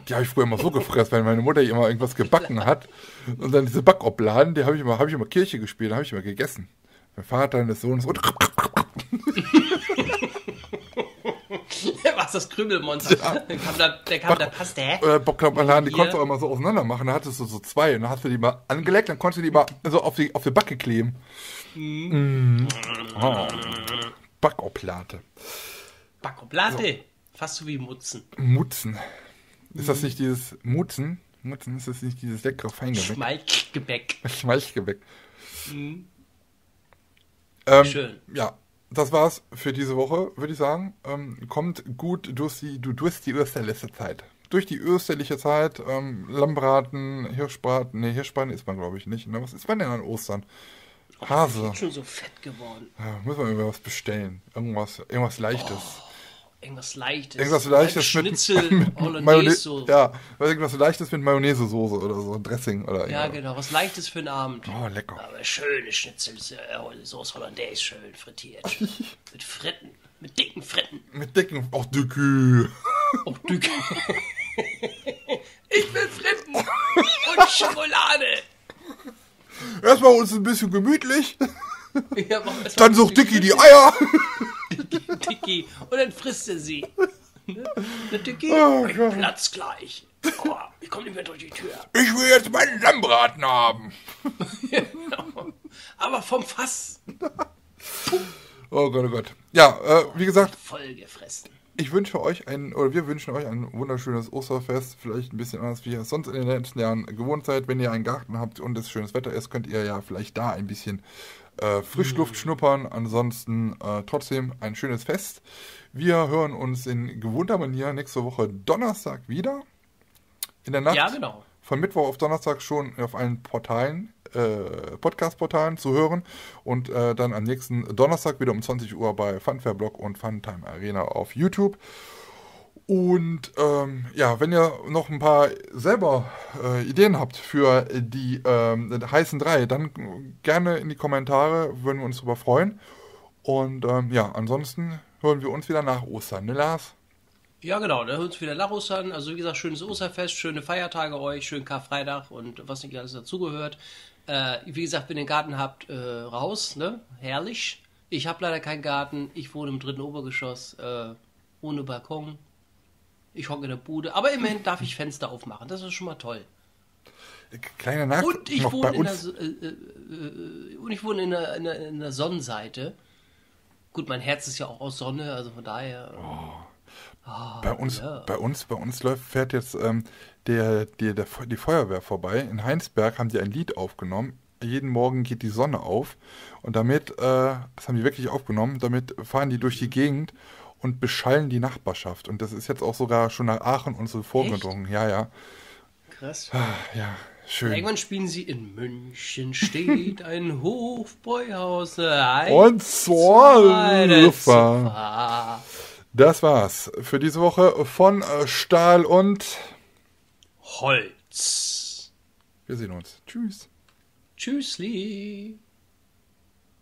Die habe ich früher immer so gefressen, weil meine Mutter immer irgendwas gebacken hat. Und dann diese Backobladen, die habe ich immer, habe ich immer Kirche gespielt, habe ich immer gegessen. Mein Vater des Sohnes und Was das Krümelmonster? Ja. Der kam da, der kam da, passt der? Äh, Bocklaubanladen, die konntest du auch immer so auseinander machen. Da hattest du so zwei und dann hast du die mal angelegt, dann konntest du die mal so auf die, auf die Backe kleben. Mm. Mm. Oh. Backoblate. Backoblate? So. Fast so wie Mutzen. Mutzen. Ist das nicht dieses Mutzen? Mutzen ist das nicht dieses leckere Feingebäck? Schmalchgebäck. Schmalchgebäck. Mhm. Ähm, Schön. Ja, das war's für diese Woche, würde ich sagen. Ähm, kommt gut durch die, durch die österliche Zeit. Durch die österliche Zeit, ähm, Lammbraten, Hirschbraten, ne, Hirschbraten isst man glaube ich nicht. Ne? Was ist man denn an Ostern? Hase. Ich bin schon so fett geworden. Ja, müssen wir irgendwas bestellen. Irgendwas, irgendwas Leichtes. Oh. Irgendwas Leichtes. Irgendwas Leichtes mit, Schnitzel, mit Mayonnaise. Ja, irgendwas Leichtes mit Mayonnaise-Soße oder so, Dressing oder Ja, genau, was Leichtes für den Abend. Oh, lecker. Aber schöne Schnitzel, äh, Soße Hollandaise, schön frittiert. mit Fritten, mit dicken Fritten. Mit dicken, auch dicke. Auch dicke. ich will Fritten und Schokolade. Erstmal uns ein bisschen gemütlich. Ja, Dann sucht Dicky die Eier. Dicky. Und dann frisst er sie. Ne? Dicky, oh, Platz gleich. Oh, ich komme nicht mehr durch die Tür. Ich will jetzt meinen Lammbraten haben. genau. Aber vom Fass. oh Gott, oh Gott. Ja, äh, wie gesagt. Voll gefressen. Ich wünsche euch ein, oder wir wünschen euch ein wunderschönes Osterfest. Vielleicht ein bisschen anders, wie ihr es sonst in den letzten Jahren gewohnt seid. Wenn ihr einen Garten habt und es schönes Wetter ist, könnt ihr ja vielleicht da ein bisschen äh, Frischluft schnuppern. Ansonsten äh, trotzdem ein schönes Fest. Wir hören uns in gewohnter Manier nächste Woche Donnerstag wieder. In der Nacht. Ja, genau. Von Mittwoch auf Donnerstag schon auf allen Portalen, äh, Podcast-Portalen zu hören. Und äh, dann am nächsten Donnerstag wieder um 20 Uhr bei Funfair Blog und Funtime Arena auf YouTube. Und ähm, ja, wenn ihr noch ein paar selber äh, Ideen habt für die ähm, heißen drei, dann gerne in die Kommentare, würden wir uns darüber freuen. Und ähm, ja, ansonsten hören wir uns wieder nach Ostern, ne Lars? Ja, genau, dann hören wir uns wieder nach Ostern. Also wie gesagt, schönes Osterfest, schöne Feiertage euch, schönen Karfreitag und was nicht alles dazugehört. Äh, wie gesagt, wenn ihr einen Garten habt, äh, raus, ne? Herrlich. Ich habe leider keinen Garten. Ich wohne im dritten Obergeschoss, äh, ohne Balkon. Ich hocke in der Bude. Aber immerhin darf ich Fenster aufmachen. Das ist schon mal toll. Kleiner Nach und ich wohne in der, äh, äh, äh, und ich wohne in der, in, der, in der, Sonnenseite. Gut, mein Herz ist ja auch aus Sonne, also von daher. Oh. Oh, bei uns, ja. bei uns, bei uns läuft, fährt jetzt ähm, der, der, der, die Feuerwehr vorbei. In Heinsberg haben die ein Lied aufgenommen. Jeden Morgen geht die Sonne auf. Und damit, äh, das haben die wirklich aufgenommen, damit fahren die durch die Gegend und beschallen die Nachbarschaft. Und das ist jetzt auch sogar schon nach Aachen und so vorgedrungen. Ja, ja. Krass. Ah, ja, schön. Irgendwann spielen sie in München steht ein Hofbräuhaus. Ein und Zorlufer. Das war's für diese Woche von äh, Stahl und Holz. Wir sehen uns. Tschüss. Tschüssli.